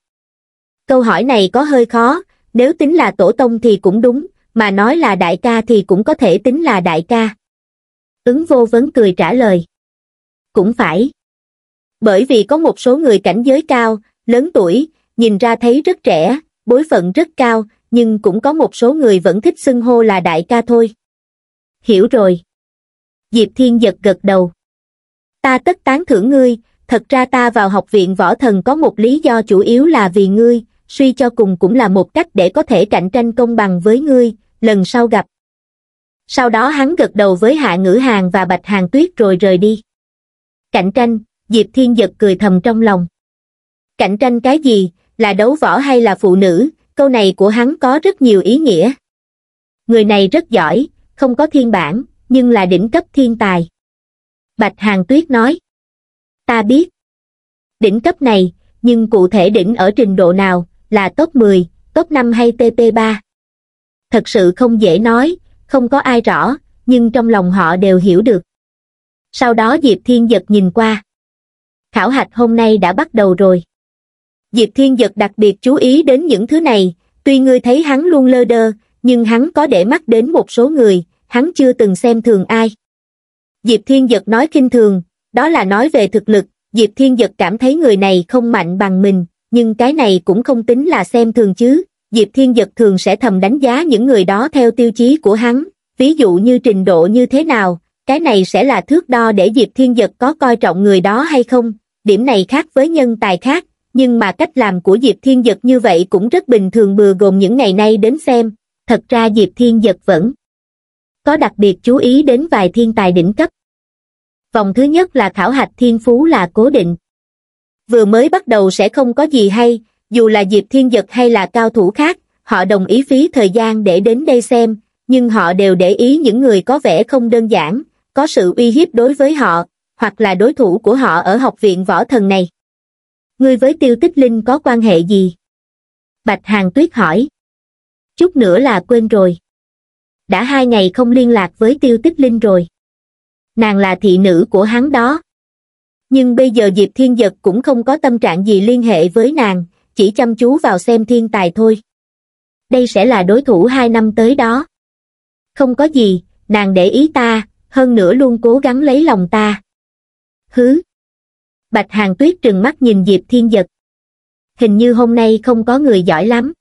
Câu hỏi này có hơi khó, nếu tính là tổ tông thì cũng đúng, mà nói là đại ca thì cũng có thể tính là đại ca. Ứng vô vấn cười trả lời. Cũng phải. Bởi vì có một số người cảnh giới cao, lớn tuổi, nhìn ra thấy rất trẻ, bối phận rất cao, nhưng cũng có một số người vẫn thích xưng hô là đại ca thôi. Hiểu rồi. Diệp Thiên giật gật đầu. Ta tất tán thưởng ngươi, thật ra ta vào học viện võ thần có một lý do chủ yếu là vì ngươi, suy cho cùng cũng là một cách để có thể cạnh tranh công bằng với ngươi, lần sau gặp. Sau đó hắn gật đầu với Hạ Ngữ Hàng và Bạch Hàng Tuyết rồi rời đi. Cạnh tranh, Diệp Thiên giật cười thầm trong lòng. Cạnh tranh cái gì, là đấu võ hay là phụ nữ, câu này của hắn có rất nhiều ý nghĩa. Người này rất giỏi, không có thiên bản, nhưng là đỉnh cấp thiên tài. Bạch Hàng Tuyết nói. Ta biết. Đỉnh cấp này, nhưng cụ thể đỉnh ở trình độ nào, là top 10, top 5 hay TP3? Thật sự không dễ nói, không có ai rõ, nhưng trong lòng họ đều hiểu được. Sau đó Diệp Thiên Giật nhìn qua. Khảo hạch hôm nay đã bắt đầu rồi. Diệp Thiên Giật đặc biệt chú ý đến những thứ này, tuy ngươi thấy hắn luôn lơ đơ, nhưng hắn có để mắt đến một số người, hắn chưa từng xem thường ai. Diệp Thiên Giật nói kinh thường, đó là nói về thực lực, Diệp Thiên Giật cảm thấy người này không mạnh bằng mình, nhưng cái này cũng không tính là xem thường chứ, Diệp Thiên Giật thường sẽ thầm đánh giá những người đó theo tiêu chí của hắn, ví dụ như trình độ như thế nào, cái này sẽ là thước đo để Diệp Thiên Giật có coi trọng người đó hay không, điểm này khác với nhân tài khác, nhưng mà cách làm của Diệp Thiên Giật như vậy cũng rất bình thường bừa gồm những ngày nay đến xem, thật ra Diệp Thiên Giật vẫn có đặc biệt chú ý đến vài thiên tài đỉnh cấp. Vòng thứ nhất là khảo hạch thiên phú là cố định. Vừa mới bắt đầu sẽ không có gì hay, dù là Diệp Thiên Giật hay là cao thủ khác, họ đồng ý phí thời gian để đến đây xem, nhưng họ đều để ý những người có vẻ không đơn giản, có sự uy hiếp đối với họ, hoặc là đối thủ của họ ở học viện võ thần này. Ngươi với tiêu tích linh có quan hệ gì? Bạch Hàng Tuyết hỏi. Chút nữa là quên rồi. Đã hai ngày không liên lạc với tiêu tích linh rồi. Nàng là thị nữ của hắn đó. Nhưng bây giờ Diệp Thiên Giật cũng không có tâm trạng gì liên hệ với nàng, chỉ chăm chú vào xem thiên tài thôi. Đây sẽ là đối thủ hai năm tới đó. Không có gì, nàng để ý ta, hơn nữa luôn cố gắng lấy lòng ta. Hứ. Bạch Hàng Tuyết trừng mắt nhìn Diệp Thiên Giật. Hình như hôm nay không có người giỏi lắm.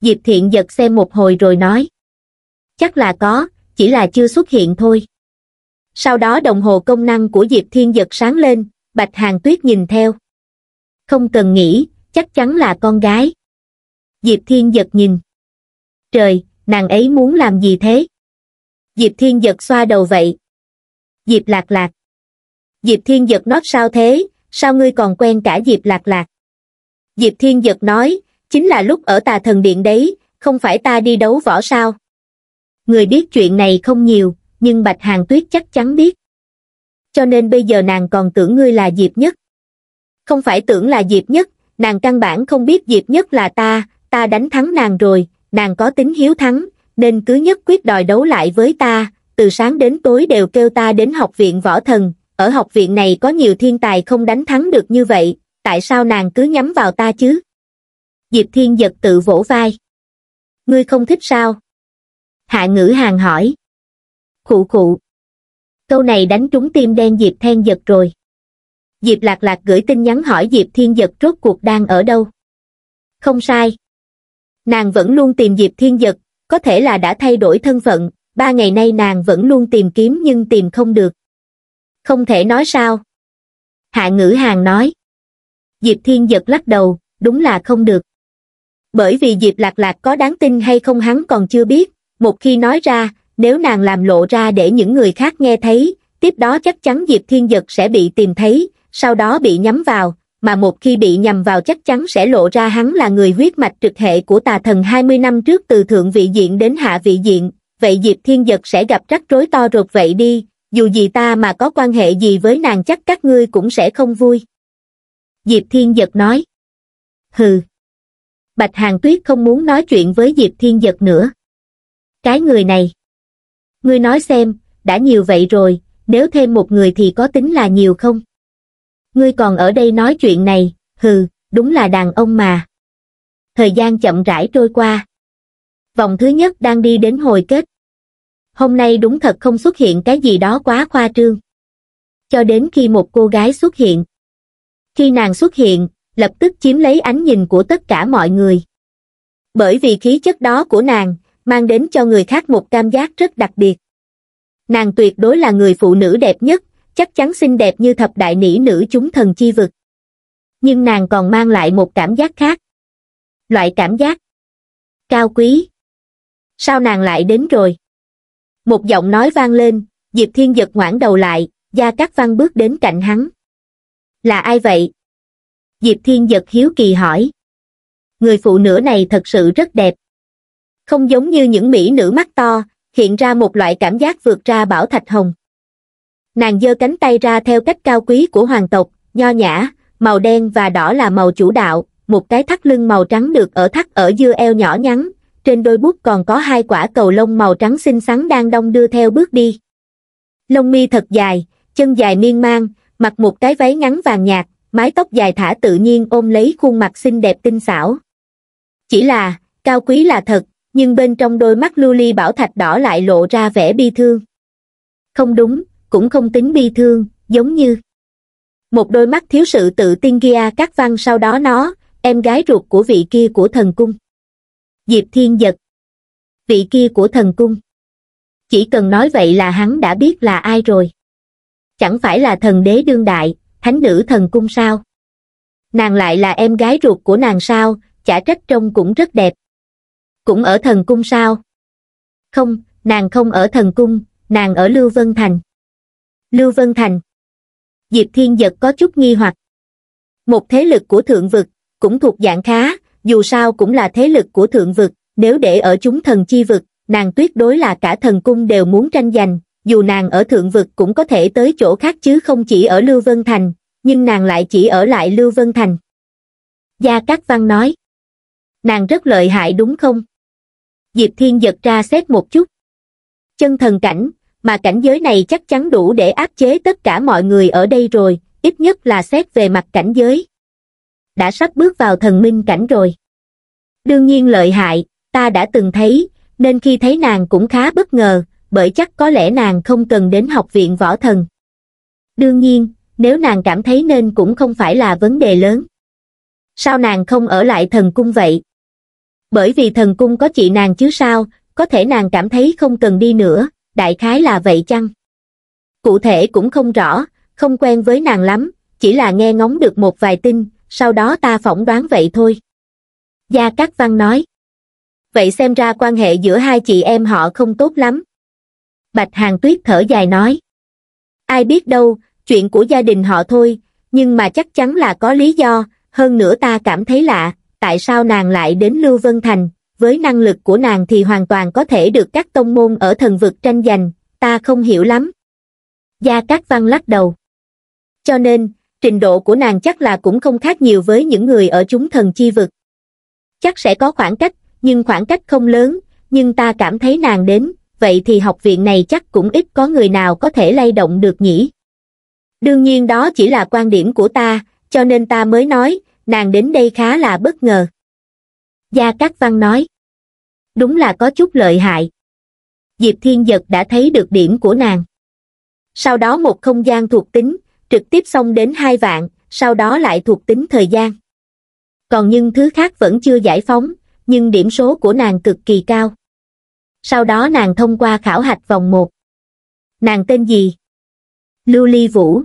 Diệp Thiện Giật xem một hồi rồi nói. Chắc là có, chỉ là chưa xuất hiện thôi. Sau đó đồng hồ công năng của Diệp Thiên Giật sáng lên, Bạch Hàng Tuyết nhìn theo. Không cần nghĩ, chắc chắn là con gái. Diệp Thiên Giật nhìn. Trời, nàng ấy muốn làm gì thế? Diệp Thiên Giật xoa đầu vậy. Diệp Lạc Lạc. Diệp Thiên Giật nót sao thế, sao ngươi còn quen cả Diệp Lạc Lạc? Diệp Thiên Giật nói, chính là lúc ở tà thần điện đấy, không phải ta đi đấu võ sao? Người biết chuyện này không nhiều, nhưng Bạch Hàng Tuyết chắc chắn biết. Cho nên bây giờ nàng còn tưởng ngươi là Diệp Nhất. Không phải tưởng là Diệp Nhất, nàng căn bản không biết Diệp Nhất là ta, ta đánh thắng nàng rồi, nàng có tính hiếu thắng, nên cứ nhất quyết đòi đấu lại với ta, từ sáng đến tối đều kêu ta đến học viện võ thần, ở học viện này có nhiều thiên tài không đánh thắng được như vậy, tại sao nàng cứ nhắm vào ta chứ? Diệp Thiên giật tự vỗ vai. Ngươi không thích sao? Hạ ngữ hàng hỏi. Khụ khụ. Câu này đánh trúng tim đen Diệp Thiên giật rồi. Diệp Lạc Lạc gửi tin nhắn hỏi Diệp Thiên Giật rốt cuộc đang ở đâu. Không sai. Nàng vẫn luôn tìm Diệp Thiên Giật, có thể là đã thay đổi thân phận, ba ngày nay nàng vẫn luôn tìm kiếm nhưng tìm không được. Không thể nói sao. Hạ ngữ hàng nói. Diệp Thiên Giật lắc đầu, đúng là không được. Bởi vì Diệp Lạc Lạc có đáng tin hay không hắn còn chưa biết, một khi nói ra, nếu nàng làm lộ ra để những người khác nghe thấy, tiếp đó chắc chắn Diệp Thiên Giật sẽ bị tìm thấy, sau đó bị nhắm vào, mà một khi bị nhầm vào chắc chắn sẽ lộ ra hắn là người huyết mạch trực hệ của tà thần 20 năm trước từ thượng vị diện đến hạ vị diện, vậy Diệp Thiên Giật sẽ gặp rắc rối to rột vậy đi, dù gì ta mà có quan hệ gì với nàng chắc các ngươi cũng sẽ không vui. Diệp Thiên Giật nói. Hừ. Bạch Hàng Tuyết không muốn nói chuyện với Diệp Thiên Giật nữa. Cái người này. Ngươi nói xem, đã nhiều vậy rồi, nếu thêm một người thì có tính là nhiều không? Ngươi còn ở đây nói chuyện này, hừ, đúng là đàn ông mà. Thời gian chậm rãi trôi qua. Vòng thứ nhất đang đi đến hồi kết. Hôm nay đúng thật không xuất hiện cái gì đó quá khoa trương. Cho đến khi một cô gái xuất hiện. Khi nàng xuất hiện, lập tức chiếm lấy ánh nhìn của tất cả mọi người. Bởi vì khí chất đó của nàng, mang đến cho người khác một cảm giác rất đặc biệt. Nàng tuyệt đối là người phụ nữ đẹp nhất, chắc chắn xinh đẹp như thập đại nỉ nữ chúng thần chi vực. Nhưng nàng còn mang lại một cảm giác khác. Loại cảm giác cao quý. Sao nàng lại đến rồi? Một giọng nói vang lên, Diệp Thiên giật ngoãn đầu lại, Gia Cát Văn bước đến cạnh hắn. Là ai vậy? Diệp Thiên giật hiếu kỳ hỏi. Người phụ nữ này thật sự rất đẹp. Không giống như những mỹ nữ mắt to, hiện ra một loại cảm giác vượt ra bảo thạch hồng. Nàng giơ cánh tay ra theo cách cao quý của hoàng tộc, nho nhã, màu đen và đỏ là màu chủ đạo, một cái thắt lưng màu trắng được ở thắt ở dưa eo nhỏ nhắn, trên đôi bút còn có hai quả cầu lông màu trắng xinh xắn đang đong đưa theo bước đi. Lông mi thật dài, chân dài miên man, mặc một cái váy ngắn vàng nhạt, mái tóc dài thả tự nhiên ôm lấy khuôn mặt xinh đẹp tinh xảo. Chỉ là, cao quý là thật, nhưng bên trong đôi mắt lưu ly bảo thạch đỏ lại lộ ra vẻ bi thương. Không đúng, cũng không tính bi thương, giống như một đôi mắt thiếu sự tự tin kia các văn sau đó nó, em gái ruột của vị kia của thần cung. Diệp Thiên Giật Vị kia của thần cung. Chỉ cần nói vậy là hắn đã biết là ai rồi. Chẳng phải là thần đế đương đại, thánh nữ thần cung sao? Nàng lại là em gái ruột của nàng sao, chả trách trông cũng rất đẹp. Cũng ở thần cung sao? Không, nàng không ở thần cung, nàng ở Lưu Vân Thành. Lưu Vân Thành. Diệp Thiên Giật có chút nghi hoặc. Một thế lực của thượng vực, cũng thuộc dạng khá, dù sao cũng là thế lực của thượng vực, nếu để ở chúng thần chi vực, nàng tuyệt đối là cả thần cung đều muốn tranh giành, dù nàng ở thượng vực cũng có thể tới chỗ khác chứ không chỉ ở Lưu Vân Thành, nhưng nàng lại chỉ ở lại Lưu Vân Thành. Gia Cát Văn nói, nàng rất lợi hại đúng không? Diệp Thiên giật ra xét một chút. Chân thần cảnh, mà cảnh giới này chắc chắn đủ để áp chế tất cả mọi người ở đây rồi, ít nhất là xét về mặt cảnh giới. Đã sắp bước vào thần minh cảnh rồi. Đương nhiên lợi hại, ta đã từng thấy, nên khi thấy nàng cũng khá bất ngờ, bởi chắc có lẽ nàng không cần đến học viện võ thần. Đương nhiên, nếu nàng cảm thấy nên cũng không phải là vấn đề lớn. Sao nàng không ở lại thần cung vậy? Bởi vì thần cung có chị nàng chứ sao, có thể nàng cảm thấy không cần đi nữa, đại khái là vậy chăng? Cụ thể cũng không rõ, không quen với nàng lắm, chỉ là nghe ngóng được một vài tin, sau đó ta phỏng đoán vậy thôi. Gia Cát Văn nói. Vậy xem ra quan hệ giữa hai chị em họ không tốt lắm. Bạch Hàng Tuyết thở dài nói. Ai biết đâu, chuyện của gia đình họ thôi, nhưng mà chắc chắn là có lý do, hơn nữa ta cảm thấy lạ, tại sao nàng lại đến Lưu Vân Thành, với năng lực của nàng thì hoàn toàn có thể được các tông môn ở thần vực tranh giành, ta không hiểu lắm. Gia Cát Văn lắc đầu. Cho nên, trình độ của nàng chắc là cũng không khác nhiều với những người ở chúng thần chi vực. Chắc sẽ có khoảng cách, nhưng khoảng cách không lớn, nhưng ta cảm thấy nàng đến, vậy thì học viện này chắc cũng ít có người nào có thể lay động được nhỉ. Đương nhiên đó chỉ là quan điểm của ta, cho nên ta mới nói, nàng đến đây khá là bất ngờ. Gia Cát Văn nói. Đúng là có chút lợi hại. Diệp Thiên Giật đã thấy được điểm của nàng. Sau đó một không gian thuộc tính, trực tiếp xong đến hai vạn, sau đó lại thuộc tính thời gian. Còn những thứ khác vẫn chưa giải phóng, nhưng điểm số của nàng cực kỳ cao. Sau đó nàng thông qua khảo hạch vòng 1. Nàng tên gì? Lưu Ly Vũ.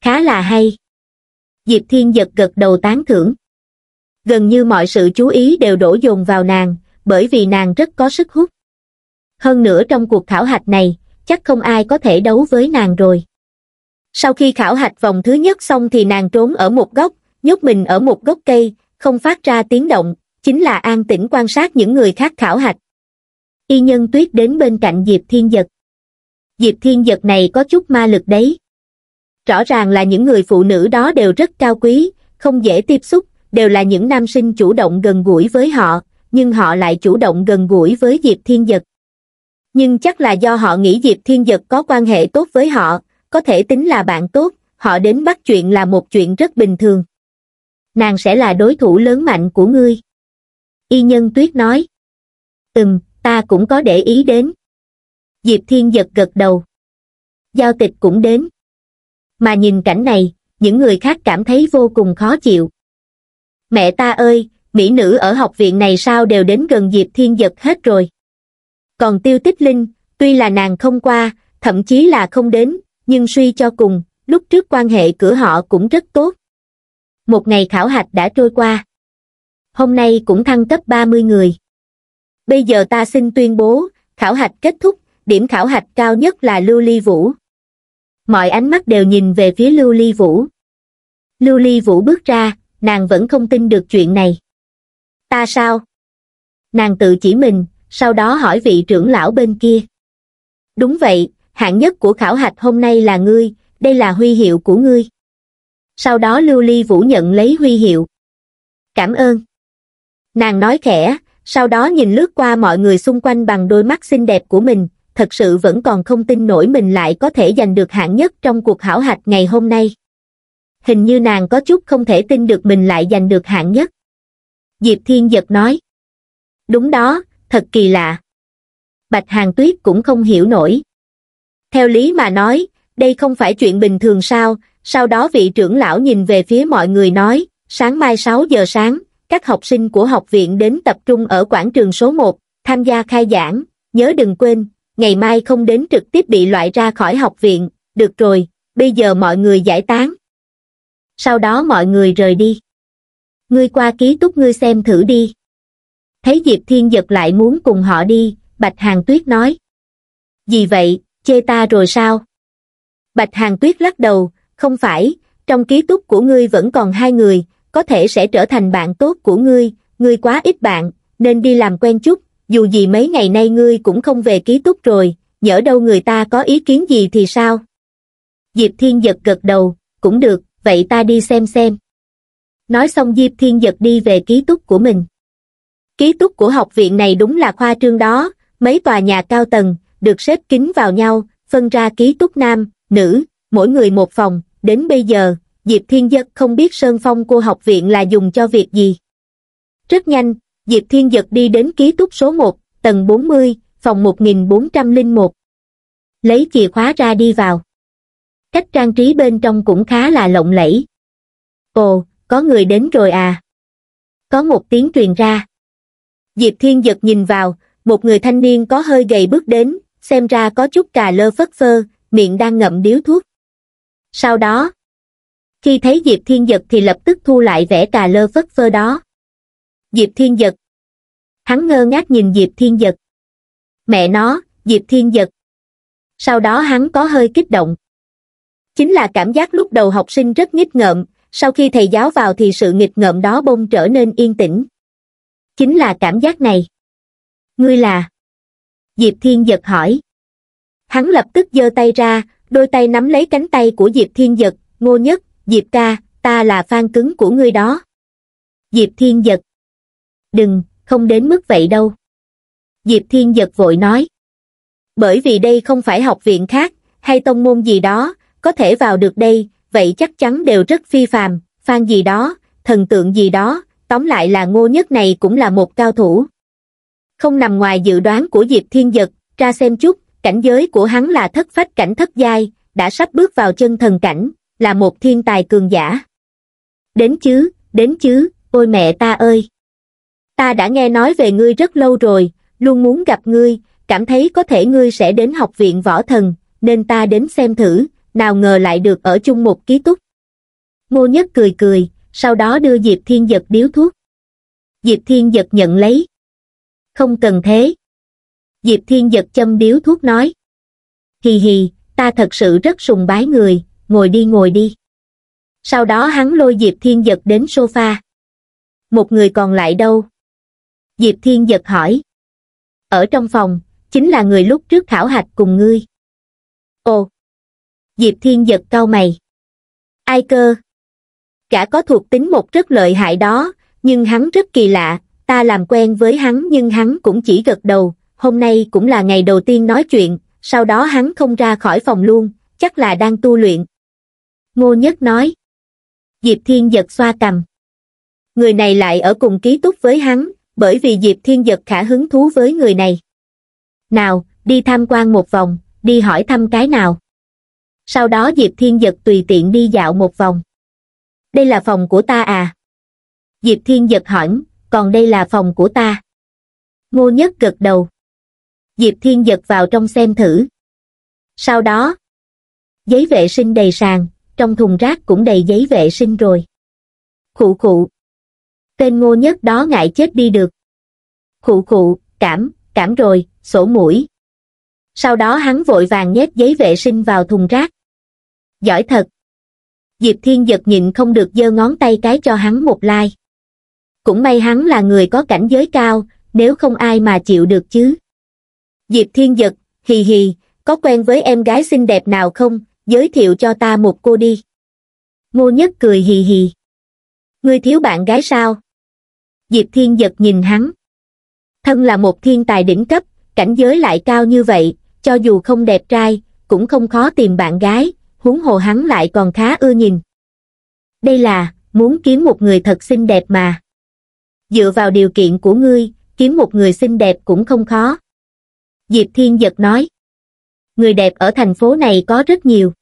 Khá là hay. Diệp Thiên giật gật đầu tán thưởng. Gần như mọi sự chú ý đều đổ dồn vào nàng, bởi vì nàng rất có sức hút. Hơn nữa trong cuộc khảo hạch này, chắc không ai có thể đấu với nàng rồi. Sau khi khảo hạch vòng thứ nhất xong thì nàng trốn ở một góc, nhốt mình ở một gốc cây, không phát ra tiếng động, chính là an tĩnh quan sát những người khác khảo hạch. Y nhân tuyết đến bên cạnh Diệp Thiên Giật. Diệp Thiên Giật này có chút ma lực đấy. Rõ ràng là những người phụ nữ đó đều rất cao quý, không dễ tiếp xúc, đều là những nam sinh chủ động gần gũi với họ, nhưng họ lại chủ động gần gũi với Diệp Thiên Dật. Nhưng chắc là do họ nghĩ Diệp Thiên Dật có quan hệ tốt với họ, có thể tính là bạn tốt, họ đến bắt chuyện là một chuyện rất bình thường. Nàng sẽ là đối thủ lớn mạnh của ngươi. Y nhân tuyết nói. Ừm, ta cũng có để ý đến. Diệp Thiên Dật gật đầu. Giao tịch cũng đến. Mà nhìn cảnh này, những người khác cảm thấy vô cùng khó chịu. Mẹ ta ơi, mỹ nữ ở học viện này sao đều đến gần Diệp Thiên giật hết rồi. Còn Tiêu Tích Linh, tuy là nàng không qua, thậm chí là không đến, nhưng suy cho cùng, lúc trước quan hệ cửa họ cũng rất tốt. Một ngày khảo hạch đã trôi qua. Hôm nay cũng thăng cấp 30 người. Bây giờ ta xin tuyên bố, khảo hạch kết thúc, điểm khảo hạch cao nhất là Lưu Ly Vũ. Mọi ánh mắt đều nhìn về phía Lưu Ly Vũ. Lưu Ly Vũ bước ra, nàng vẫn không tin được chuyện này. Ta sao? Nàng tự chỉ mình, sau đó hỏi vị trưởng lão bên kia. Đúng vậy, hạng nhất của khảo hạch hôm nay là ngươi, đây là huy hiệu của ngươi. Sau đó Lưu Ly Vũ nhận lấy huy hiệu. Cảm ơn. Nàng nói khẽ, sau đó nhìn lướt qua mọi người xung quanh bằng đôi mắt xinh đẹp của mình, thật sự vẫn còn không tin nổi mình lại có thể giành được hạng nhất trong cuộc khảo hạch ngày hôm nay. Hình như nàng có chút không thể tin được mình lại giành được hạng nhất. Diệp Thiên Giật nói. Đúng đó, thật kỳ lạ. Bạch Hàng Tuyết cũng không hiểu nổi. Theo lý mà nói, đây không phải chuyện bình thường sao, sau đó vị trưởng lão nhìn về phía mọi người nói, sáng mai 6 giờ sáng, các học sinh của học viện đến tập trung ở quảng trường số 1, tham gia khai giảng, nhớ đừng quên, ngày mai không đến trực tiếp bị loại ra khỏi học viện, được rồi, bây giờ mọi người giải tán. Sau đó mọi người rời đi. Ngươi qua ký túc ngươi xem thử đi. Thấy Diệp Thiên giật lại muốn cùng họ đi, Bạch Hàng Tuyết nói. Gì vậy, chê ta rồi sao? Bạch Hàng Tuyết lắc đầu, không phải, trong ký túc của ngươi vẫn còn hai người, có thể sẽ trở thành bạn tốt của ngươi, ngươi quá ít bạn, nên đi làm quen chút, dù gì mấy ngày nay ngươi cũng không về ký túc rồi, nhỡ đâu người ta có ý kiến gì thì sao? Diệp Thiên Giật gật đầu, cũng được, vậy ta đi xem xem. Nói xong Diệp Thiên Giật đi về ký túc của mình. Ký túc của học viện này đúng là khoa trương đó, mấy tòa nhà cao tầng, được xếp kín vào nhau, phân ra ký túc nam, nữ, mỗi người một phòng, đến bây giờ, Diệp Thiên Giật không biết sơn phong của học viện là dùng cho việc gì. Rất nhanh, Diệp Thiên Giật đi đến ký túc số 1, tầng 40, phòng 1401. Lấy chìa khóa ra đi vào. Cách trang trí bên trong cũng khá là lộng lẫy. Ồ, có người đến rồi à? Có một tiếng truyền ra. Diệp Thiên Giật nhìn vào, một người thanh niên có hơi gầy bước đến, xem ra có chút cà lơ phất phơ, miệng đang ngậm điếu thuốc. Sau đó, khi thấy Diệp Thiên Giật thì lập tức thu lại vẻ cà lơ phất phơ đó. Diệp Thiên Giật. Hắn ngơ ngác nhìn Diệp Thiên Giật. Mẹ nó, Diệp Thiên Giật. Sau đó hắn có hơi kích động. Chính là cảm giác lúc đầu học sinh rất nghịch ngợm, sau khi thầy giáo vào thì sự nghịch ngợm đó bông trở nên yên tĩnh. Chính là cảm giác này. Ngươi là? Diệp Thiên Giật hỏi. Hắn lập tức giơ tay ra, đôi tay nắm lấy cánh tay của Diệp Thiên Giật, ngô nhất, Diệp ca, ta là fan cứng của ngươi đó. Diệp Thiên Giật. Đừng, không đến mức vậy đâu. Diệp Thiên Giật vội nói. Bởi vì đây không phải học viện khác, hay tông môn gì đó, có thể vào được đây, vậy chắc chắn đều rất phi phàm, phan gì đó, thần tượng gì đó, tóm lại là ngô nhất này cũng là một cao thủ. Không nằm ngoài dự đoán của Diệp Thiên Giật, ra xem chút, cảnh giới của hắn là thất phách cảnh thất giai, đã sắp bước vào chân thần cảnh, là một thiên tài cường giả. Đến chứ, đến chứ, ôi mẹ ta ơi! Ta đã nghe nói về ngươi rất lâu rồi, luôn muốn gặp ngươi, cảm thấy có thể ngươi sẽ đến học viện võ thần, nên ta đến xem thử, nào ngờ lại được ở chung một ký túc. Ngô Nhất cười cười, sau đó đưa Diệp Thiên Giật điếu thuốc. Diệp Thiên Giật nhận lấy. Không cần thế. Diệp Thiên Giật châm điếu thuốc nói. Hì hì, ta thật sự rất sùng bái người, ngồi đi ngồi đi. Sau đó hắn lôi Diệp Thiên Giật đến sofa. Một người còn lại đâu? Diệp Thiên Giật hỏi. Ở trong phòng, chính là người lúc trước khảo hạch cùng ngươi. Ồ! Diệp Thiên Giật cau mày. Ai cơ? Gã có thuộc tính một rất lợi hại đó, nhưng hắn rất kỳ lạ, ta làm quen với hắn nhưng hắn cũng chỉ gật đầu, hôm nay cũng là ngày đầu tiên nói chuyện, sau đó hắn không ra khỏi phòng luôn, chắc là đang tu luyện. Ngô Nhất nói. Diệp Thiên giật xoa cầm. Người này lại ở cùng ký túc với hắn, bởi vì Diệp Thiên giật khả hứng thú với người này. Nào, đi tham quan một vòng, đi hỏi thăm cái nào. Sau đó Diệp Thiên giật tùy tiện đi dạo một vòng. Đây là phòng của ta à? Diệp Thiên giật hỏi, còn đây là phòng của ta. Ngô Nhất gật đầu. Diệp Thiên giật vào trong xem thử. Sau đó, giấy vệ sinh đầy sàn, trong thùng rác cũng đầy giấy vệ sinh rồi. Khụ khụ. Tên ngô nhất đó ngại chết đi được. Khụ khụ, cảm, cảm rồi, sổ mũi. Sau đó hắn vội vàng nhét giấy vệ sinh vào thùng rác. Giỏi thật. Diệp Thiên giật nhịn không được giơ ngón tay cái cho hắn một like. Cũng may hắn là người có cảnh giới cao, nếu không ai mà chịu được chứ. Diệp Thiên giật, hì hì, có quen với em gái xinh đẹp nào không, giới thiệu cho ta một cô đi. Ngô Nhất cười hì hì. Ngươi thiếu bạn gái sao? Diệp Thiên giật nhìn hắn. Thân là một thiên tài đỉnh cấp, cảnh giới lại cao như vậy, cho dù không đẹp trai, cũng không khó tìm bạn gái, huống hồ hắn lại còn khá ưa nhìn. Đây là, muốn kiếm một người thật xinh đẹp mà. Dựa vào điều kiện của ngươi, kiếm một người xinh đẹp cũng không khó. Diệp Thiên Giật nói. Người đẹp ở thành phố này có rất nhiều.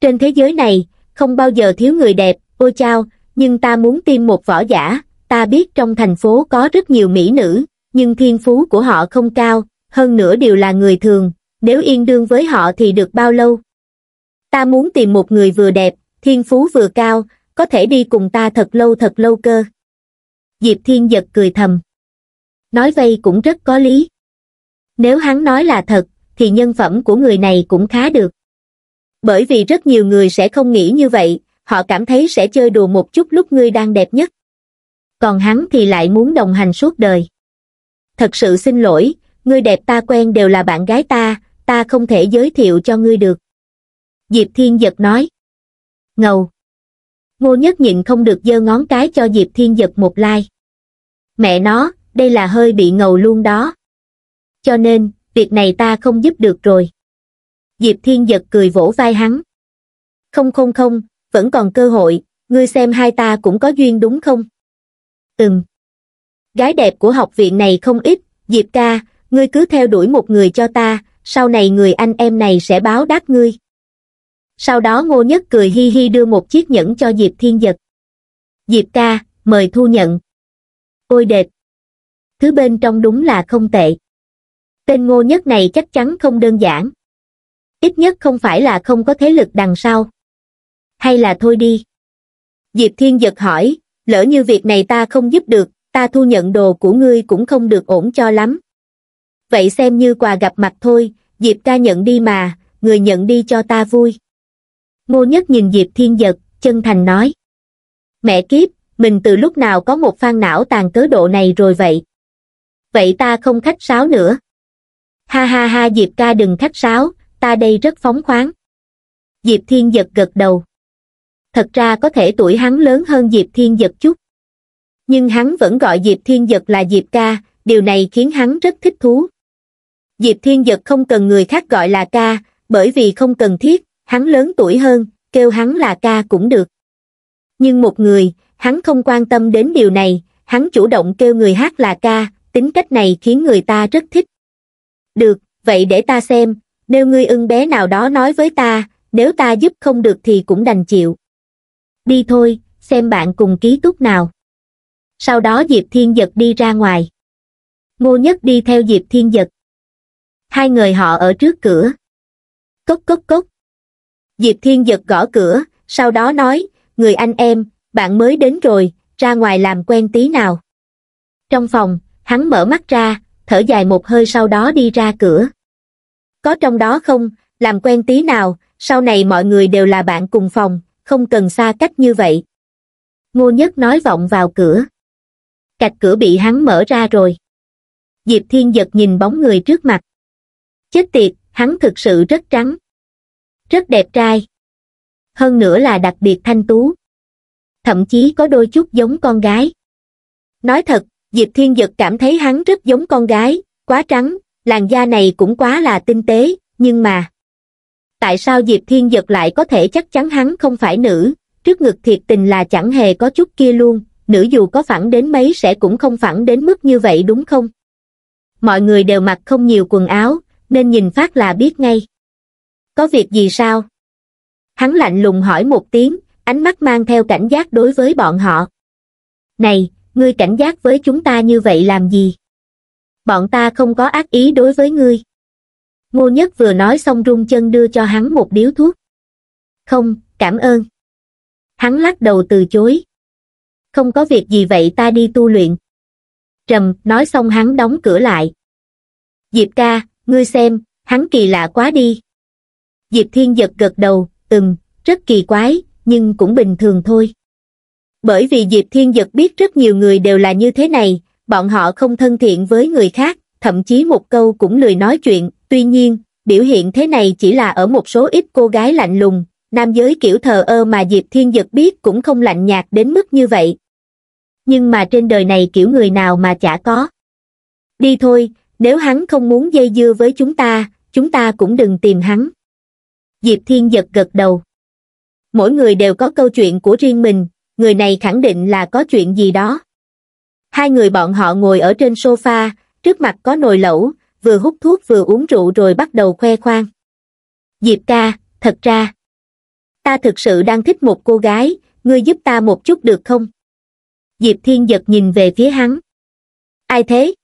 Trên thế giới này, không bao giờ thiếu người đẹp, ôi chao, nhưng ta muốn tìm một võ giả, ta biết trong thành phố có rất nhiều mỹ nữ, nhưng thiên phú của họ không cao, hơn nữa đều là người thường, nếu yên đương với họ thì được bao lâu? Ta muốn tìm một người vừa đẹp, thiên phú vừa cao, có thể đi cùng ta thật lâu thật lâu cơ. Diệp Thiên giật cười thầm. Nói vây cũng rất có lý. Nếu hắn nói là thật, thì nhân phẩm của người này cũng khá được. Bởi vì rất nhiều người sẽ không nghĩ như vậy, họ cảm thấy sẽ chơi đùa một chút lúc ngươi đang đẹp nhất. Còn hắn thì lại muốn đồng hành suốt đời. Thật sự xin lỗi, ngươi đẹp ta quen đều là bạn gái ta, ta không thể giới thiệu cho ngươi được. Diệp Thiên Giật nói. Ngầu. Ngô Nhất nhịn không được giơ ngón cái cho Diệp Thiên Giật một like. Mẹ nó, đây là hơi bị ngầu luôn đó. Cho nên, việc này ta không giúp được rồi. Diệp Thiên Giật cười vỗ vai hắn. Không không không, vẫn còn cơ hội, ngươi xem hai ta cũng có duyên đúng không? Ừm. Gái đẹp của học viện này không ít, Diệp ca, ngươi cứ theo đuổi một người cho ta, sau này người anh em này sẽ báo đáp ngươi. Sau đó Ngô Nhất cười hi hi đưa một chiếc nhẫn cho Diệp Thiên Giật. Diệp ca, mời thu nhận. Ôi đệt, Thứ bên trong đúng là không tệ. Tên Ngô Nhất này chắc chắn không đơn giản. Ít nhất không phải là không có thế lực đằng sau. Hay là thôi đi. Diệp Thiên Giật hỏi, lỡ như việc này ta không giúp được, ta thu nhận đồ của ngươi cũng không được ổn cho lắm. Vậy xem như quà gặp mặt thôi, Diệp ca nhận đi mà, người nhận đi cho ta vui. Ngô Nhất nhìn Diệp Thiên Giật, chân thành nói. Mẹ kiếp, mình từ lúc nào có một phan não tàn cớ độ này rồi vậy? Vậy ta không khách sáo nữa. Ha ha ha Diệp ca đừng khách sáo, ta đây rất phóng khoáng. Diệp Thiên Giật gật đầu. Thật ra có thể tuổi hắn lớn hơn Diệp Thiên Giật chút. Nhưng hắn vẫn gọi Diệp Thiên Giật là Diệp ca, điều này khiến hắn rất thích thú. Diệp Thiên Giật không cần người khác gọi là ca, bởi vì không cần thiết, hắn lớn tuổi hơn, kêu hắn là ca cũng được. Nhưng một người, hắn không quan tâm đến điều này, hắn chủ động kêu người hát là ca, tính cách này khiến người ta rất thích. Được, vậy để ta xem, nếu ngươi ưng bé nào đó nói với ta, nếu ta giúp không được thì cũng đành chịu. Đi thôi, xem bạn cùng ký túc nào. Sau đó Diệp Thiên Giật đi ra ngoài. Ngô Nhất đi theo Diệp Thiên Giật. Hai người họ ở trước cửa. Cốc cốc cốc. Diệp Thiên Giật gõ cửa, sau đó nói, người anh em, bạn mới đến rồi, ra ngoài làm quen tí nào. Trong phòng, hắn mở mắt ra, thở dài một hơi sau đó đi ra cửa. Có trong đó không, làm quen tí nào, sau này mọi người đều là bạn cùng phòng, không cần xa cách như vậy. Ngô Nhất nói vọng vào cửa. Cạch cửa bị hắn mở ra rồi. Diệp Thiên giật nhìn bóng người trước mặt. Chết tiệt, hắn thực sự rất trắng. Rất đẹp trai. Hơn nữa là đặc biệt thanh tú. thậm chí có đôi chút giống con gái. Nói thật, Diệp Thiên Dật cảm thấy hắn rất giống con gái, quá trắng, làn da này cũng quá là tinh tế, nhưng mà... Tại sao Diệp Thiên Dật lại có thể chắc chắn hắn không phải nữ, trước ngực thiệt tình là chẳng hề có chút kia luôn, nữ dù có phẳng đến mấy sẽ cũng không phẳng đến mức như vậy đúng không? Mọi người đều mặc không nhiều quần áo, nên nhìn phát là biết ngay. Có việc gì sao? Hắn lạnh lùng hỏi một tiếng, ánh mắt mang theo cảnh giác đối với bọn họ. Này, ngươi cảnh giác với chúng ta như vậy làm gì? Bọn ta không có ác ý đối với ngươi. Ngô Nhất vừa nói xong rung chân đưa cho hắn một điếu thuốc. Không, cảm ơn. Hắn lắc đầu từ chối. Không có việc gì vậy ta đi tu luyện. Trầm, nói xong hắn đóng cửa lại. Diệp ca, ngươi xem, hắn kỳ lạ quá đi. Diệp Thiên giật gật đầu, ừm, rất kỳ quái, nhưng cũng bình thường thôi. Bởi vì Diệp Thiên giật biết rất nhiều người đều là như thế này, bọn họ không thân thiện với người khác, thậm chí một câu cũng lười nói chuyện, tuy nhiên, biểu hiện thế này chỉ là ở một số ít cô gái lạnh lùng, nam giới kiểu thờ ơ mà Diệp Thiên giật biết cũng không lạnh nhạt đến mức như vậy. Nhưng mà trên đời này kiểu người nào mà chả có. Đi thôi, nếu hắn không muốn dây dưa với chúng ta, chúng ta cũng đừng tìm hắn. Diệp Thiên giật gật đầu. Mỗi người đều có câu chuyện của riêng mình, người này khẳng định là có chuyện gì đó. Hai người bọn họ ngồi ở trên sofa, trước mặt có nồi lẩu, vừa hút thuốc vừa uống rượu rồi bắt đầu khoe khoang. Diệp ca, thật ra, ta thực sự đang thích một cô gái, ngươi giúp ta một chút được không? Diệp Thiên giật nhìn về phía hắn. Ai thế?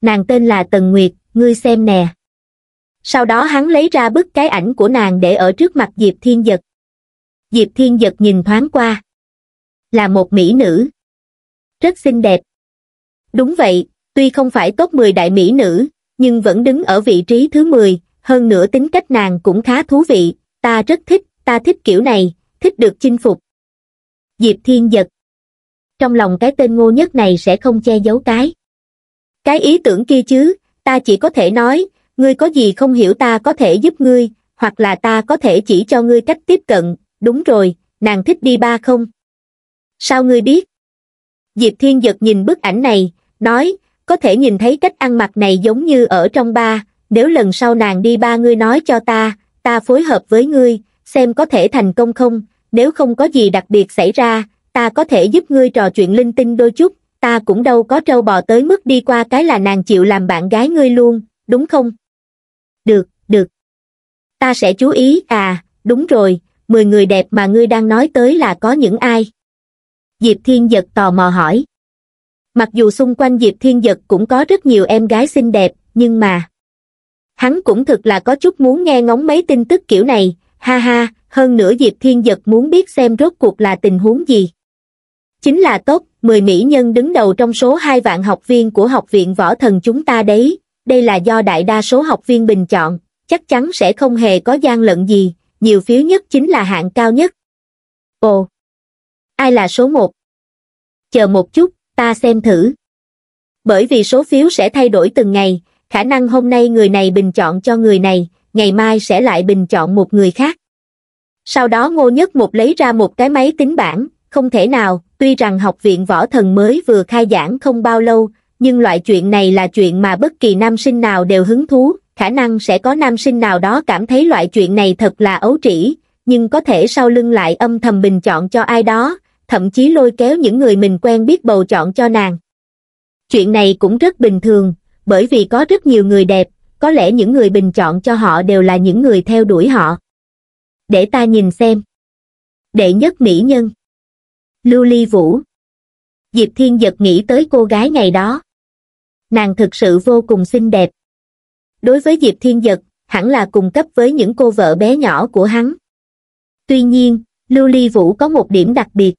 Nàng tên là Tần Nguyệt, ngươi xem nè. Sau đó hắn lấy ra bức cái ảnh của nàng để ở trước mặt Diệp Thiên Giật. Diệp Thiên Giật nhìn thoáng qua. Là một mỹ nữ. Rất xinh đẹp. Đúng vậy, tuy không phải top 10 đại mỹ nữ, nhưng vẫn đứng ở vị trí thứ 10, hơn nữa tính cách nàng cũng khá thú vị, ta rất thích, ta thích kiểu này, thích được chinh phục. Diệp Thiên Giật. Trong lòng cái tên ngô nhất này sẽ không che giấu cái. Cái ý tưởng kia chứ, ta chỉ có thể nói, ngươi có gì không hiểu ta có thể giúp ngươi, hoặc là ta có thể chỉ cho ngươi cách tiếp cận, đúng rồi, nàng thích đi ba không? Sao ngươi biết? Diệp Thiên giật nhìn bức ảnh này, nói, có thể nhìn thấy cách ăn mặc này giống như ở trong ba, nếu lần sau nàng đi ba ngươi nói cho ta, ta phối hợp với ngươi, xem có thể thành công không, nếu không có gì đặc biệt xảy ra, ta có thể giúp ngươi trò chuyện linh tinh đôi chút, ta cũng đâu có trâu bò tới mức đi qua cái là nàng chịu làm bạn gái ngươi luôn, đúng không? Được, được. Ta sẽ chú ý, à, đúng rồi, 10 người đẹp mà ngươi đang nói tới là có những ai? Diệp Thiên Giật tò mò hỏi. Mặc dù xung quanh Diệp Thiên Giật cũng có rất nhiều em gái xinh đẹp, nhưng mà... Hắn cũng thực là có chút muốn nghe ngóng mấy tin tức kiểu này, ha ha, hơn nữa Diệp Thiên Giật muốn biết xem rốt cuộc là tình huống gì. Chính là tốt, 10 mỹ nhân đứng đầu trong số 2 vạn học viên của học viện võ thần chúng ta đấy, đây là do đại đa số học viên bình chọn, chắc chắn sẽ không hề có gian lận gì, nhiều phiếu nhất chính là hạng cao nhất. Ồ! Ai là số 1? Chờ một chút, ta xem thử. Bởi vì số phiếu sẽ thay đổi từng ngày, khả năng hôm nay người này bình chọn cho người này, ngày mai sẽ lại bình chọn một người khác. Sau đó ngô nhất một lấy ra một cái máy tính bảng, không thể nào, tuy rằng học viện võ thần mới vừa khai giảng không bao lâu, nhưng loại chuyện này là chuyện mà bất kỳ nam sinh nào đều hứng thú, khả năng sẽ có nam sinh nào đó cảm thấy loại chuyện này thật là ấu trĩ, nhưng có thể sau lưng lại âm thầm bình chọn cho ai đó, thậm chí lôi kéo những người mình quen biết bầu chọn cho nàng. Chuyện này cũng rất bình thường, bởi vì có rất nhiều người đẹp, có lẽ những người bình chọn cho họ đều là những người theo đuổi họ. Để ta nhìn xem. Đệ nhất mỹ nhân. Lưu Ly Vũ. Diệp Thiên giật nghĩ tới cô gái ngày đó. Nàng thực sự vô cùng xinh đẹp. Đối với Diệp Thiên giật, hẳn là cùng cấp với những cô vợ bé nhỏ của hắn. Tuy nhiên, Lưu Ly Vũ có một điểm đặc biệt.